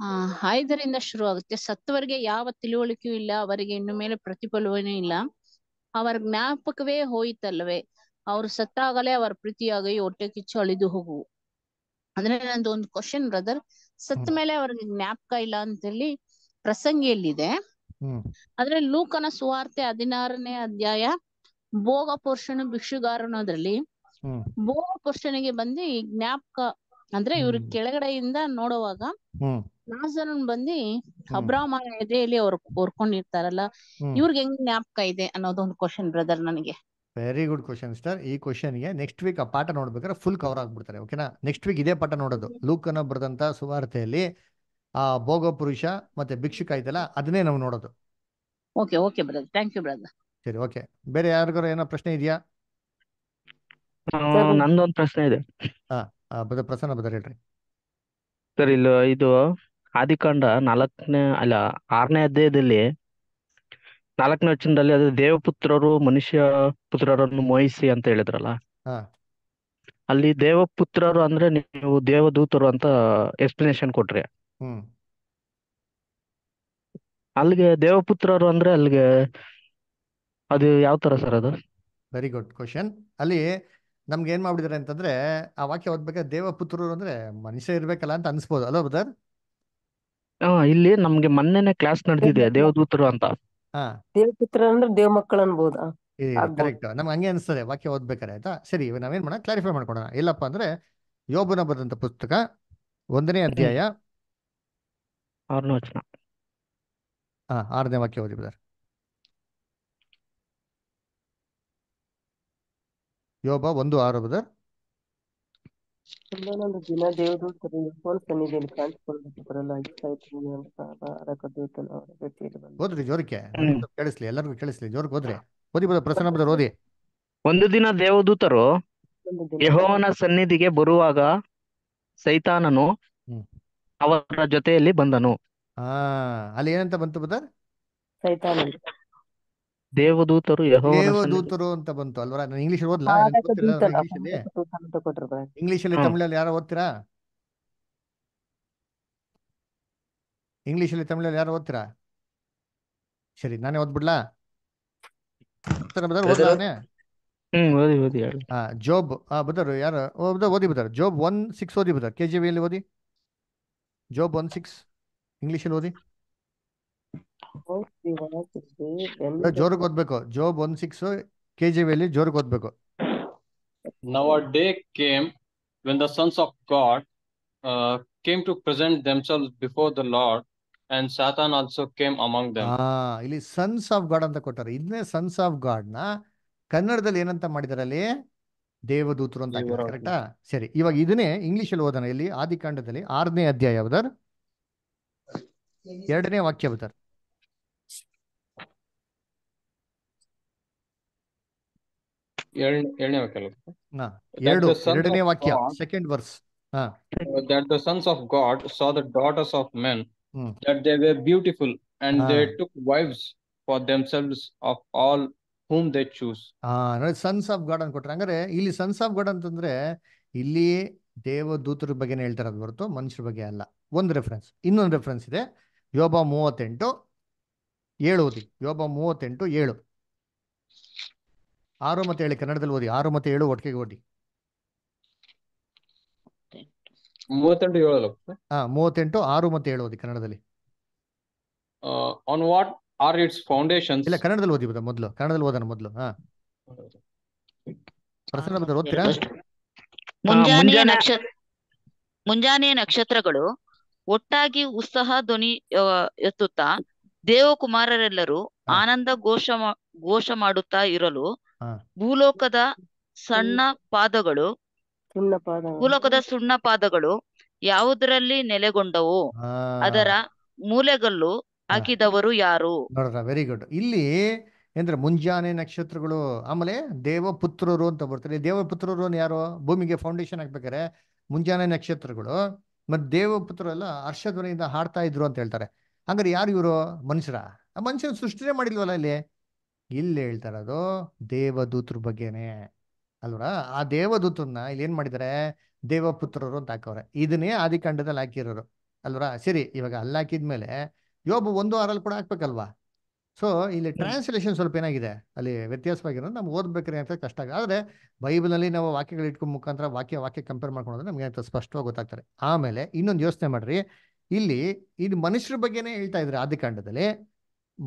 ಆ ಐದರಿಂದ ಶುರು ಆಗುತ್ತೆ ಸತ್ತವರಿಗೆ ಯಾವ ತಿಳುವಳಿಕೆಯೂ ಇಲ್ಲ ಅವರಿಗೆ ಇನ್ನು ಮೇಲೆ ಪ್ರತಿಫಲವೂ ಇಲ್ಲ. ಅವರ ಜ್ಞಾಪಕವೇ ಹೋಯಿತಲ್ಲವೇ? ಅವರು ಸತ್ತಾಗಲೇ ಅವರ ಪ್ರೀತಿಯಾಗಿ ಹೊಟ್ಟೆ ಕಿಚ್ಚು ಅಳಿದು ಹೋಗುವು. ಅಂದ್ರೆ ನಂದು ಒಂದು ಕ್ವಶನ್ ಬ್ರದರ್ ಸತ್ತ ಮೇಲೆ ಅವ್ರಿಗೆ ಜ್ಞಾಪಕ ಇಲ್ಲ ಅಂತ ಹೇಳಿ ಪ್ರಸಂಗಿಯಲ್ಲಿದೆ ಆದ್ರೆ ಲೂಕನ ಸುವಾರ್ತೆ ಹದಿನಾರನೇ ಅಧ್ಯಾಯ ಭೋಗ ಪುರುಷನು ಭಿಕ್ಷುಗಾರನೋದ್ರಲ್ಲಿ ಭೋಗ ಪುರುಷನಿಗೆ ಬಂದು ಈ ಜ್ಞಾಪಕ ಅಂದ್ರೆ ಇವ್ರ ಕೆಳಗಡೆಯಿಂದ ನೋಡುವಾಗ ಹ್ಮ್. ಬಂದಿ ಅಬ್ರಾಹ್ಮನ ಎದೆಯಲ್ಲಿ ಅವ್ರು ಹೊರ್ಕೊಂಡಿರ್ತಾರಲ್ಲ ಹ್ಮ್. ಇವ್ರಿಗೆ ಹೆಂಗ್ ಜ್ಞಾಪಕ ಇದೆ ಅನ್ನೋದೊಂದು ಕ್ವಶನ್ ಬ್ರದರ್ ನನಗೆ. ವೆರಿ ಗುಡ್ ಕ್ವಶನ್ ಸರ್ ಈ ಕ್ವಶನ್ಗೆ ನೆಕ್ಸ್ಟ್ ವೀಕ್ ಆ ಪಾಠ ನೋಡ್ಬೇಕಾದ್ರೆ ಫುಲ್ ಕವರ್ ಆಗ್ಬಿಡ್ತಾರೆ ಓಕೆನಾ ನೆಕ್ಸ್ಟ್ ವೀಕ್ ಇದೇ ಪಾಠ ನೋಡೋದು. ಲೂಕನ ಬರೆದಂತ ಸುವಾರ್ತೆಯಲ್ಲಿ ಆ ಭೋಗ ಪುರುಷ ಮತ್ತೆ ಭಿಕ್ಷುಕ ಐತಲ್ಲ ಅದನ್ನೇ ನಾವು ನೋಡೋದು. Okay okay brother thank you brother ಸರಿ ಓಕೆ ಬೇರೆ ಯಾರಿಗಾರು ಏನೋ ಪ್ರಶ್ನೆ ಇದೆಯಾ? ನಂದೊಂದು ಪ್ರಶ್ನೆ ಇದೆ. ಹಾ ಬದ ಪ್ರಸನ್ನ ಬದರ್ ಹೇಳ್ರಿ. ಸರ್ ಇಲ್ಲಿ ಇದು ಆದಿಕಾಂಡ ನಾಲ್ಕನೇ ಅಲ್ಲ ಆರನೇ ಅಧ್ಯಾಯದಲ್ಲಿ ನಾಲ್ಕನೇ ವಚನದಲ್ಲಿ ಅದು ದೇವಪುತ್ರರು ಮನುಷ್ಯ ಪುತ್ರರನ್ನು ಮೋಹಿಸಿ ಅಂತ ಹೇಳಿದ್ರಲ್ಲ? ಅಲ್ಲಿ ದೇವಪುತ್ರರು ಅಂದ್ರೆ ನೀವು ದೇವದೂತರು ಅಂತ ಎಕ್ಸ್ಪ್ಲನೇಷನ್ ಕೊಟ್ರಿ. ಅಲ್ಲಿಗೆ ದೇವಪುತ್ರರು ಅಂದ್ರೆ ಅಲ್ಲಿಗೆ ಅದು ಯಾವ ತರ ಸರ್ ಅದು? ವೆರಿ ಗುಡ್ ಕ್ವಶನ್ ಅಲ್ಲಿ ನಮ್ಗೆ ಏನ್ ಮಾಡಿದ್ರೆ ಅಂತಂದ್ರೆ ಆ ವಾಕ್ಯ ಓದ್ಬೇಕಾದ್ರೆ ದೇವಪುತ್ರರು ಅಂದ್ರೆ ಮನುಷ್ಯ ಇರ್ಬೇಕಲ್ಲ ಅಂತ ಅನ್ಸ್ಬೋದು. ಅಲ್ಲ ಬ್ರದರ್ ಇಲ್ಲಿ ನಮ್ಗೆ ಮೊನ್ನೆನೆ ಕ್ಲಾಸ್ ನಡೆದಿದೆ ದೇವದೂತರು ಅಂತ. ಹಾ. ದೇವಪುತ್ರ ಅಂದ್ರೆ ದೇವ ಮಕ್ಕಳು ಅನ್ಬೋದಾ. ಕರೆಕ್ಟ್ ನಮ್ಗೆ ಹಂಗೆ ಅನಿಸ್ತದೆ ವಾಕ್ಯ ಓದ್ಬೇಕಾರೆ ಆಯ್ತಾ? ಸರಿ ನಾವೇನ್ ಮಾಡೋಣ? ಕ್ಲಾರಿಫೈ ಮಾಡ್ಕೊಡೋಣ. ಇಲ್ಲಪ್ಪ ಅಂದ್ರೆ ಯೋಬನ ಬರೆದಂತ ಪುಸ್ತಕ ಒಂದನೇ ಅಧ್ಯಾಯ. ಆರನೇ ವಚನ ಹಾ ಆರನೇ ವಾಕ್ಯ ಓದಿ ಬ್ರದರ್ ಯೋಬ ಒಂದು ಆರು ಬದರ್. ಒಂದೊಂದು ದಿನ ದೇವದೂತರು ಯೆಹೋವನ ಸನ್ನಿಧಿಯಲ್ಲಿ ಕಾಣಿಸಿಕೊಳ್ಳಲು ಬರಲಾಗಿ ಸಾಯ್ತೀನಿ ಅಂತ ಅರಕದೂತನ ಅವರ ಜೊತೆಯಲ್ಲಿ ಬಂದ. ಓದ್ರಿ ಜೋರಕ್ಕೆ ಕೇಳಿಸ್ಲಿ ಎಲ್ಲರಿಗೂ ಕೇಳಿಸ್ಲಿ ಜೋರ್ಗೆ ಓದ್ರಿ. ಓದಿ ಬದ ಪ್ರಸನ್ನ ಬದರ್ ಓದಿ. ಒಂದು ದಿನ ದೇವದೂತರು ಯೆಹೋವನ ಸನ್ನಿಧಿಗೆ ಬರುವಾಗ ಸೈತಾನನು ಅವರ ಜೊತೆಯಲ್ಲಿ ಬಂದನು. ಆ ಅಲ್ಲಿ ಏನಂತ ಬಂತು ಬದರ್ ಸೈತಾನ ದೇವದೂತರು ಯೆಹೋವನ ಸನ್ನಿಧಿ ದೇವದೂತರು ಅಂತ ಬಂತು ಅಲ್ವಾ ನಾನು ಇಂಗ್ಲಿಷ್ ಓದ್ಲಾ? ಇಂಗ್ಲಿಷ್ ಗೊತ್ತಿಲ್ಲ ಮಾರಕದೂತನ ಇಂಗ್ಲಿಷ್ ಅಲ್ಲಿ? ಅಂತ ಇಂಗ್ಲಿಷ್ ಅಲ್ಲಿ ಹ್ಮ್. ತಮಿಳಲ್ಲಿ ಯಾರೋ ಓದ್ತೀರಾ? ಇಂಗ್ಲಿಷಲ್ಲಿ ತಮಿಳಲ್ಲಿ ಯಾರು ಓದ್ತೀರಾ? ಸರಿ ನಾನೇ ಓದ್ಬಿಡ್ಲಾ? ಬದರ್ ಬ್ರದರ್ ಓದ್ಲಾ ಅವನೇ? ಹ್ಮ್ ಓದಿ ಓದಿ ಹೇಳಿ. ಹಾ ಜೋಬ್ ಆ ಬದರ್ ಯಾರು? ಓ ಬದರ್ ಓದಿ ಬದರ್ ಜೋಬ್ ಒನ್ ಸಿಕ್ಸ್ ಓದಿ ಬದರ್ ಕೆ ಜಿ ಎಲ್ಲಿ ಓದಿ. ಜೋಬ್ ಒನ್ ಸಿಕ್ಸ್ ಇಂಗ್ಲಿಷಲ್ಲಿ ಓದಿ. ಜೋರಿಗೆ ಓದ್ಬೇಕು Job one six K G ವಿಯಲ್ಲಿ ಜೋರಿಗೆ ಓದ್ಬೇಕು now there day came when the sons of God God to came to before the before and Lord, and Satan also came among them. ಹಾ ಇಲ್ಲಿ sons of God ಅಂತ ಕೊಟ್ಟಾರೆ. ಇದನ್ನೇ sons of ಗಾಡ್ನ ಕನ್ನಡದಲ್ಲಿ ಏನಂತ ಮಾಡಿದಾರೆ ಅಲ್ಲಿ ದೇವದೂತರು ಅಂತ ಕರೆಕ್ಟಾ ಸರಿ ಇವಾಗ ಇದನ್ನೇ ಇಂಗ್ಲಿಷಲ್ಲಿ ಓದೋಣ. ಇಲ್ಲಿ ಆದಿಕಾಂಡದಲ್ಲಿ ಆರನೇ ಅಧ್ಯಾಯ ಯಾವ್ದಾರ ಎರಡನೇ ವಾಕ್ಯ ಬದರ್ ವಾಕ್ಯ ಎರಡು ಎರಡನೇ ವಾಕ್ಯ ಸೆಕೆಂಡ್ ವರ್ಸ್ ಹಾ. Uh, that the sons of God saw the daughters of men, hmm. that they were beautiful, and ಹಾ. they took wives for themselves of all whom they choose. ಹಾ ನೋಡಿ ಸನ್ಸ್ ಆಫ್ ಗಾಡ್ ಅಂತ ಕೊಟ್ರೆ ಹಂಗಾರೆ ಇಲ್ಲಿ sons of god ಅಂತಂದ್ರೆ ಇಲ್ಲಿ ದೇವದೂತರ ಬಗ್ಗೆನೇ ಹೇಳ್ತಾರೆ ಅದು ಹೊರತು ಮನುಷ್ಯರ ಬಗ್ಗೆ ಅಲ್ಲ. ಒಂದು ರೆಫರೆನ್ಸ್ ಇನ್ನೊಂದು ರೆಫರೆನ್ಸ್ ಇದೆ. ಯೋಬ ಮೂವತ್ತೆಂಟು ಏಳು ಓದಿ. ಯೋಬ ಮೂವತ್ತೆಂಟು ಏಳು. ಆರು ಮತ್ತೆ ಹೇಳಿ ಕನ್ನಡದಲ್ಲಿ ಓದಿ ಆರು ಮತ್ತೆ ಏಳು ಒಟ್ಟಿಗೆ ಓದಿ. ಮೂವತ್ತೆಂಟು ಏಳಲ್ಲ ಹಾ ಮೂವತ್ತೆಂಟು ಆರು ಮತ್ತೆ ಏಳು ಓದಿ ಕನ್ನಡದಲ್ಲಿ. On what are its foundation foundations? ಇಲ್ಲ ಕನ್ನಡದಲ್ಲಿ ಓದಿ ಬದ ಮೊದಲು ಕನ್ನಡದಲ್ಲಿ ಓದೋಣ ಮೊದಲು ಹಾ. ಪ್ರಸನ್ನ ಬದರ್ ಓದ್ತೀರಾ? ಮುಂಜಾನೆಯ ಮುಂಜಾನೆ ನಕ್ಷತ್ರ ಮುಂಜಾನೆಯ ನಕ್ಷತ್ರಗಳು ಒಟ್ಟಾಗಿ ಉತ್ಸಾಹ ಧ್ವನಿ ಎತ್ತುತ್ತಾ ದೇವಕುಮಾರರೆಲ್ಲರೂ ಆನಂದ ಘೋಷ ಘೋಷ ಮಾಡುತ್ತಾ ಇರಲು ಭೂಲೋಕದ ಸಣ್ಣ ಪಾದಗಳು ಭೂಲೋಕದ ಸುಣ್ಣ ಪಾದಗಳು ಯಾವುದರಲ್ಲಿ ನೆಲೆಗೊಂಡವು? ಅದರ ಮೂಲೆಗಲ್ಲು ಹಾಕಿದವರು ಯಾರು? ನೋಡ್ರ ವೆರಿ ಗುಡ್ ಇಲ್ಲಿ ಅಂದ್ರೆ ಮುಂಜಾನೆ ನಕ್ಷತ್ರಗಳು ಆಮೇಲೆ ದೇವಪುತ್ರರು ಅಂತ ಬರ್ತಾರೆ ದೇವಪುತ್ರರು ಯಾರು? ಭೂಮಿಗೆ ಫೌಂಡೇಶನ್ ಹಾಕ್ಬೇಕಾರೆ ಮುಂಜಾನೆ ನಕ್ಷತ್ರಗಳು. ಮತ್ತೆ ದೇವಪುತ್ರರು ಎಲ್ಲ ಹರ್ಷಧ್ವನಿಯಿಂದ ಹಾಡ್ತಾ ಇದ್ರು ಅಂತ ಹೇಳ್ತಾರೆ. ಹಂಗಾರೆ ಯಾರು ಇವರು? ಮನುಷ್ಯರ? ಆ ಮನುಷ್ಯನ ಸೃಷ್ಟಿನೇ ಮಾಡಿಲ್ವಲ್ಲ ಇಲ್ಲಿ? ಇಲ್ಲಿ ಹೇಳ್ತಾ ಇರೋದು ದೇವದೂತರ ಬಗ್ಗೆನೆ ಅಲ್ವರ? ಆ ದೇವದೂತರನ್ನ ಇಲ್ಲಿ ಏನ್ ಮಾಡಿದಾರೆ? ದೇವಪುತ್ರರು ಅಂತ ಹಾಕವ್ರೆ. ಇದನ್ನೇ ಆದಿಕಾಂಡದಲ್ಲಿ ಹಾಕಿರೋರು. ಅಲ್ವರ? ಸರಿ ಇವಾಗ ಅಲ್ಲಿ ಹಾಕಿದ್ಮೇಲೆ ಯೋಬ ಒಂದು ಆರಲ್ಲಿ ಕೂಡ ಹಾಕ್ಬೇಕಲ್ವಾ? ಸೊ ಇಲ್ಲಿ ಟ್ರಾನ್ಸ್ಲೇಷನ್ ಸ್ವಲ್ಪ ಏನಾಗಿದೆ? ಅಲ್ಲಿ ವ್ಯತ್ಯಾಸವಾಗಿರೋದು ನಮ್ಗೆ ಓದ್ಬೇಕ್ರಿ ಅಂತ ಕಷ್ಟ. ಆಗ ಆದರೆ ಬೈಬಲ್ನಲ್ಲಿ ನಾವು ವಾಕ್ಯಗಳು ಇಟ್ಕೊಂಡ್ ಮುಖಾಂತರ ವಾಕ್ಯ ವಾಕ್ಯ ಕಂಪೇರ್ ಮಾಡ್ಕೊಂಡ್ರೆ ನಮ್ಗೆ ಅಂತ ಸ್ಪಷ್ಟವಾಗಿ ಗೊತ್ತಾಗ್ತಾರೆ. ಆಮೇಲೆ ಇನ್ನೊಂದು ಯೋಚನೆ ಮಾಡ್ರಿ. ಇಲ್ಲಿ ಇದು ಮನುಷ್ಯರ ಬಗ್ಗೆನೇ ಹೇಳ್ತಾ ಇದ್ರೆ ಆದಿಕಾಂಡದಲ್ಲಿ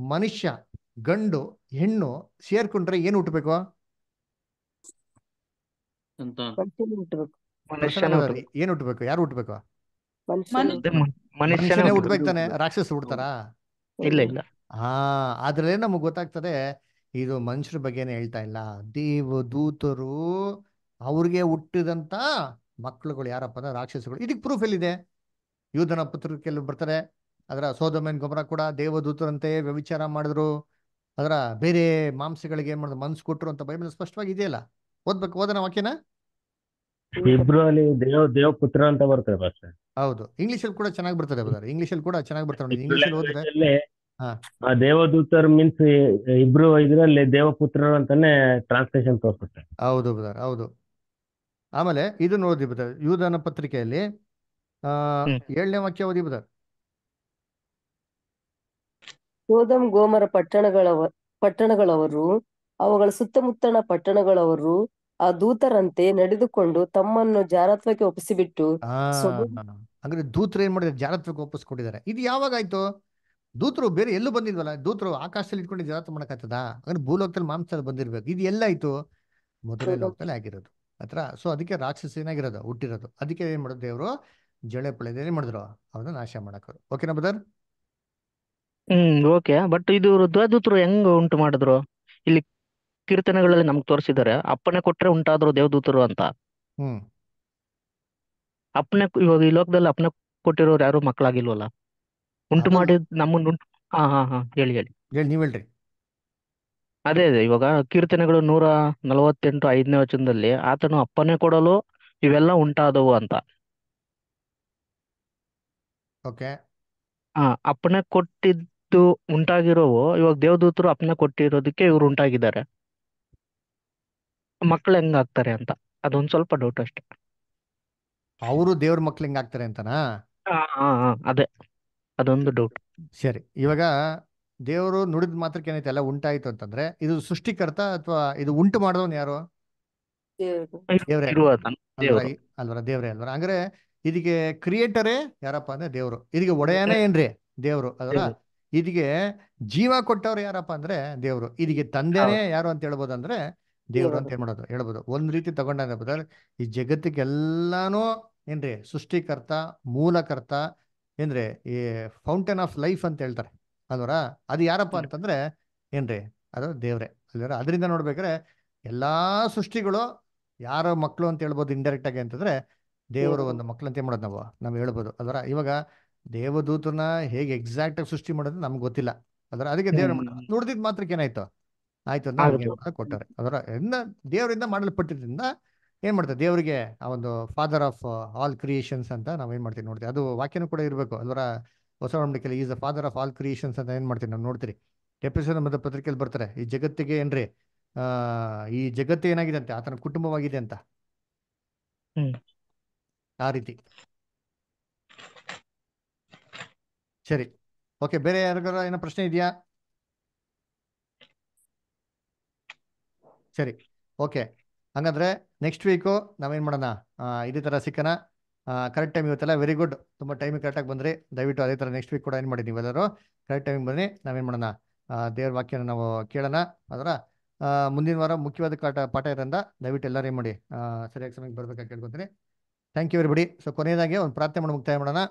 ಮನುಷ್ಯ ಗಂಡು ಹೆಣ್ಣು ಸೇರ್ಕೊಂಡ್ರೆ ಏನು ಹುಟ್ಟಬೇಕು ಏನ್ ಹುಟ್ಟಬೇಕು ಯಾರು ಹುಟ್ಟಬೇಕು ಮನುಷ್ಯನೇ ಹುಟ್ಟಬೇಕು ಹುಟ್ಬೇಕು ತಾನೆ? ರಾಕ್ಷಸ ಹುಡ್ತಾರಾ ಇಲ್ಲ ಇಲ್ಲ ಹಾ ಆದ್ರೆ ನಮಗೆ ಗೊತ್ತಾಗ್ತದೆ ಇದು ಮನುಷ್ಯರ ಬಗ್ಗೆನೇ ಹೇಳ್ತಾ ಇಲ್ಲ. ದೇವ ದೂತರು ಅವ್ರಿಗೆ ಹುಟ್ಟಿದಂತ ಮಕ್ಳುಗಳು ಯಾರಪ್ಪ ಅಂದ್ರೆ ರಾಕ್ಷಸಗಳು. ಇದಕ್ಕೆ ಪ್ರೂಫ್ ಎಲ್ಲಿದೆ? ಯೂಧನ ಪುತ್ರ ಕೆಲವು ಬರ್ತಾರೆ. ಅದರ ಸೋದಮನ್ ಗೊಬ್ಬರ ಕೂಡ ದೇವದೂತರಂತೆ ವ್ಯವಿಚಾರ ಮಾಡಿದ್ರು. ಅದರ ಬೇರೆ ಮಾಂಸಗಳಿಗೆ ಏನ್ ಮಾಡೋದು ಮನ್ಸು ಕೊಟ್ಟರು ಅಂತ ಬೈಬಲ್ ಸ್ಪಷ್ಟವಾಗಿ ಇದೆಯಲ್ಲ? ಓದ್ಬೇಕು ಓದನ ವಾಕ್ಯನ? ಇಬ್ರು ಅಲ್ಲಿ ದೇವ ದೇವಪುತ್ರ ಅಂತ ಬರ್ತದೆ ಬಸ್ ಹೌದು. ಇಂಗ್ಲಿಷಲ್ಲಿ ಕೂಡ ಚೆನ್ನಾಗಿ ಬರ್ತದೆ ಇಂಗ್ಲಿಷ್ ಇಂಗ್ಲಿಷಲ್ಲಿ ಕೂಡ ಚೆನ್ನಾಗಿ ಬರ್ತಾರೆ ನೋಡಿ. ಇಂಗ್ಲಿಷಲ್ಲಿ ಓದಿದ್ರೆ ಹಾ. ಆ ದೇವದೂತರ್ ಮೀನ್ಸ್ ಇಬ್ರು ಇದರಲ್ಲಿ ದೇವಪುತ್ರರು ಅಂತಾನೆ ಟ್ರಾನ್ಸ್ಲೇಷನ್ ತೋರಿಸುತ್ತೆ. ಹೌದು ಬದರ್ ಹೌದು. ಆಮೇಲೆ ಇದು ನೋಡಿದ್ವಿ ಬದರ್ ಯೂದನ ಪತ್ರಿಕೆಯಲ್ಲಿ ಆ ಹ್ಮ್. ಏಳನೇ ವಾಕ್ಯ ಓದಿ ಬದರ್. ಸೋದಮ್ ಗೋಮರ ಪಟ್ಟಣಗಳವ ಪಟ್ಟಣಗಳವರು ಅವುಗಳ ಸುತ್ತಮುತ್ತಣ ಪಟ್ಟಣಗಳವರು ಆ ದೂತರಂತೆ ನಡೆದುಕೊಂಡು ತಮ್ಮನ್ನು ಜಾರತ್ವಕ್ಕೆ ಒಪ್ಪಿಸಿಬಿಟ್ಟು ಅಂದ್ರೆ ದೂತರು ಏನ್ ಮಾಡಿದ್ರೆ? ಜಾರತ್ವಕ್ಕೆ ಒಪ್ಪಿಸ್ಕೊಂಡಿದ್ದಾರೆ. ಇದು ಯಾವಾಗ ಆಯ್ತು ದೂತರು ಬೇರೆ ಎಲ್ಲೂ ಬಂದಿದ್ವಲ್ಲ ದೂತರು ಆಕಾಶದಲ್ಲಿ ಇಟ್ಕೊಂಡು ಜಾರತ್ವ ಮಾಡಕ್ಕಾಗ್ತದ? ಅಂದ್ರೆ ಭೂಲೋಕದಲ್ಲಿ ಮಾಂಸದಲ್ಲಿ ಬಂದಿರ್ಬೇಕು. ಇದು ಎಲ್ಲಾಯ್ತು ಆಯ್ತು? ಮೊದಲೇ ಲೋಕದಲ್ಲಿ ಆಗಿರೋದು. ಹತ್ರ ಸೊ ಅದಕ್ಕೆ ರಾಕ್ಷಸ ಏನಾಗಿರೋದು? ಹುಟ್ಟಿರೋದು. ಅದಕ್ಕೆ ಏನ್ ಮಾಡೋದು ದೇವರು? ಜಳೆ ಪಳೆದ ಏನ್ ಮಾಡಿದ್ರು. ಅವನ್ನ ನಾಶ ಮಾಡಕ್ಕರು ಓಕೆನಾ ಬದರ್ ಹ್ಮ್ ಓಕೆ ಬಟ್ ಇದು ದೇವದೂತರು ಹೆಂಗ್ ಉಂಟು ಮಾಡಿದ್ರು? ಇಲ್ಲಿ ಕೀರ್ತನೆಗಳಲ್ಲಿ ನಮ್ಗೆ ತೋರಿಸಿದ್ದಾರೆ ಅಪ್ಪನೆ ಕೊಟ್ರೆ ಉಂಟಾದ್ರು ದೇವದೂತರು ಅಂತ. ಹ್ಮ್. ಅಪ್ಪನೆ ಇವಾಗ ಈ ಲೋಕದಲ್ಲಿ ಅಪ್ಪನೆ ಕೊಟ್ಟಿರೋರು ಯಾರು ಮಕ್ಕಳಾಗಿಲ್ವಲ್ಲ? ಉಂಟು ಮಾಡಿ ನಮ್ಮನ್ನ ಉಂಟು ಹಾ ಹಾ ಹಾ ಹೇಳಿ ಹೇಳಿ. ಹೇಳಿ ನೀವ್ ಹೇಳ್ರಿ. ಅದೇ ಅದೇ ಇವಾಗ ಕೀರ್ತನೆಗಳು ನೂರ ನಲವತ್ತೆಂಟು ಐದನೇ ವಚನದಲ್ಲಿ ಆತನು ಅಪ್ಪನೆ ಕೊಡಲು ಇವೆಲ್ಲ ಉಂಟಾದವು ಅಂತ. ಓಕೆ ಆ ಅಪ್ಪನೆ ಕೊಟ್ಟಿದ್ದು ಉಂಟಾಗಿರೋವು ಇವಾಗ ದೇವದೂತರು ಅಪ್ನ ಕೊಟ್ಟಿರೋದಕ್ಕೆ ಇವ್ರು ಉಂಟಾಗಿದ್ದಾರೆ. ಮಕ್ಳು ಹೆಂಗ್ ಆಗ್ತಾರೆ ಅಂತ. ಅದೊಂದ್ ಸ್ವಲ್ಪ ಡೌಟ್ ಅಷ್ಟೇ. ಅವರು ದೇವ್ರ ಮಕ್ಳು ಹೆಂಗ್ ಆಗ್ತಾರೆ ಅಂತನಾ? ಹಾ ಅದೇ. ಅದೊಂದು ಡೌಟ್ ಸರಿ ಇವಾಗ ದೇವರು ನುಡಿದ ಮಾತ್ರಕ್ಕೆ ಏನೈತೆ? ಎಲ್ಲ ಉಂಟಾಯ್ತು ಅಂತಂದ್ರೆ ಇದು ಸೃಷ್ಟಿಕರ್ತ ಅಥವಾ ಇದು ಉಂಟು ಮಾಡಿದವನು ಯಾರು? ದೇವರು. ದೇವ್ರೇ. ಇರುವ ಅಲ್ವರ ದೇವರು. ಈ- ಅಲ್ವರ ದೇವ್ರೇ ಅಲ್ವರ ಹಂಗಾರೆ ಇದಕ್ಕೆ ಕ್ರಿಯೇಟರೇ ಯಾರಪ್ಪ ಅಂದ್ರೆ ದೇವ್ರು. ಇದಕ್ಕೆ ಒಡೆಯನೇ ಏನ್ರಿ? ದೇವ್ರು ಅದರ ದೇವ್ರು. ಇದಕ್ಕೆ ಜೀವ ಕೊಟ್ಟವ್ರು ಯಾರಪ್ಪ ಅಂದ್ರೆ ದೇವರು. ಇದಕ್ಕೆ ತಂದೆನೇ ಯಾರು ಅಂತ ಹೇಳ್ಬೋದು ಅಂದ್ರೆ ದೇವ್ರು ಅಂತ ಹೇಳ್ಬೋದು ಏನ್ ಮಾಡೋದು ಹೇಳ್ಬೋದು. ಒಂದ್ ರೀತಿ ತಗೊಂಡ ಈ ಜಗತ್ತಿಗೆಲ್ಲಾನು ಏನ್ರಿ ಸೃಷ್ಟಿಕರ್ತ ಮೂಲಕರ್ತ ಏನ್ರಿ ಈ ಫೌಂಟೇನ್ ಆಫ್ ಲೈಫ್ ಅಂತ ಹೇಳ್ತಾರೆ ಅಲ್ವರ? ಅದು ಯಾರಪ್ಪ ಅಂತಂದ್ರೆ ಏನ್ರಿ ಅದು ದೇವ್ರೆ ಅಲ್ವರ? ಅದರಿಂದ ನೋಡ್ಬೇಕ್ರೆ ಎಲ್ಲಾ ಸೃಷ್ಟಿಗಳು ಯಾರ ಮಕ್ಕಳು ಅಂತ ಹೇಳ್ಬೋದು ಇಂಡೈರೆಕ್ಟ್ ಆಗಿ ಅಂತಂದ್ರೆ ದೇವರು ಒಂದು ಮಕ್ಕಳು ಅಂತ ಏನ್ ಮಾಡೋದು ನಾವು ನಾವು ಹೇಳ್ಬೋದು ಅದರ ಇವಾಗ ದೇವದೂತನ ಹೇಗೆ ಎಕ್ಸಾಕ್ಟ್ ಆಗಿ ಸೃಷ್ಟಿ ಮಾಡೋದು ನಮ್ಗೆ ಗೊತ್ತಿಲ್ಲ. ಅದರ ಅದಕ್ಕೆ ದೇವ್ರ ನುಡ್ದಿದ್ ಮಾತ್ರಕ್ಕೆ ಏನಾಯ್ತು? ಆಯ್ತು ಅಂತ ಕೊಟ್ಟಾರೆ. ಅದರ ದೇವರಿಂದ ಮಾಡಲ್ಪಟ್ಟಿದ್ರಿಂದ ಏನ್ ಮಾಡ್ತಾರೆ? ದೇವರಿಗೆ ಆ ಒಂದು ಫಾದರ್ ಆಫ್ ಆಲ್ ಕ್ರಿಯೇಷನ್ಸ್ ಅಂತ ನಾವ್ ಏನ್ ಮಾಡ್ತೀವಿ ನೋಡ್ತೀವಿ. ಅದು ವಾಕ್ಯನೂ ಕೂಡ ಇರಬೇಕು. ಅದರ ಹೊಸ ಒಡಂಬಡಿಕೆಯಲ್ಲಿ is the father of all creations ಅಂತ ಏನ್ ಮಾಡ್ತೀವಿ ನಾವು ನೋಡ್ತೀರಿ. ಎಪಿಸೋಡ್ ಮತ್ತೆ ಪತ್ರಿಕೆಯಲ್ಲಿ ಬರ್ತಾರೆ ಈ ಜಗತ್ತಿಗೆ ಏನ್ರಿ? ಆ ಈ ಜಗತ್ತು ಏನಾಗಿದೆ ಅಂತೆ ಆತನ ಕುಟುಂಬವಾಗಿದೆ ಅಂತ. ಆ ರೀತಿ. ಸರಿ. ಓಕೆ ಬೇರೆ ಯಾರಿಗಾರ ಏನೋ ಪ್ರಶ್ನೆ ಇದೆಯಾ? ಸರಿ. ಓಕೆ ಹಂಗಂದ್ರೆ ನೆಕ್ಸ್ಟ್ ವೀಕು ನಾವೇನು ಮಾಡೋಣ? ಇದೇ ತರ ಸಿಕ್ಕನ ಕರೆಕ್ಟ್ ಟೈಮ್ ಇವತ್ತೆಲ್ಲ ವೆರಿ ಗುಡ್ ತುಂಬ ಟೈಮಿಗೆ ಕರೆಕ್ಟಾಗಿ ಬಂದ್ರಿ ದಯವಿಟ್ಟು ಅದೇ ತರ ನೆಕ್ಸ್ಟ್ ವೀಕ್ ಕೂಡ ಏನು ಮಾಡಿ ನೀವೆಲ್ಲರೂ ಕರೆಕ್ಟ್ ಟೈಮಿಗೆ ಬನ್ನಿ. ನಾವೇನು ಮಾಡೋಣ? ದೇವ್ರ ವಾಕ್ಯನ ನಾವು ಕೇಳೋಣ. ಅದರ ಮುಂದಿನ ವಾರ ಮುಖ್ಯವಾದ ಕಾಟ, ಪಾಠ ಇರೋದ್ರಿಂದ ದಯವಿಟ್ಟು ಎಲ್ಲರೂ ಏನು ಮಾಡಿ? ಸರಿಯಾಗಿ ಸಮಯಕ್ಕೆ ಬರ್ಬೇಕಾಗಿ ಕೇಳ್ಕೊತೀನಿ. ಥ್ಯಾಂಕ್ ಯು ಎವ್ರಿಬಡಿ ಸೊ ಕೊನೆಯದಾಗಿ ಒಂದು ಪ್ರಾರ್ಥನೆ ಮಾಡಿ ಮುಕ್ತಾಯ ಮಾಡೋಣ.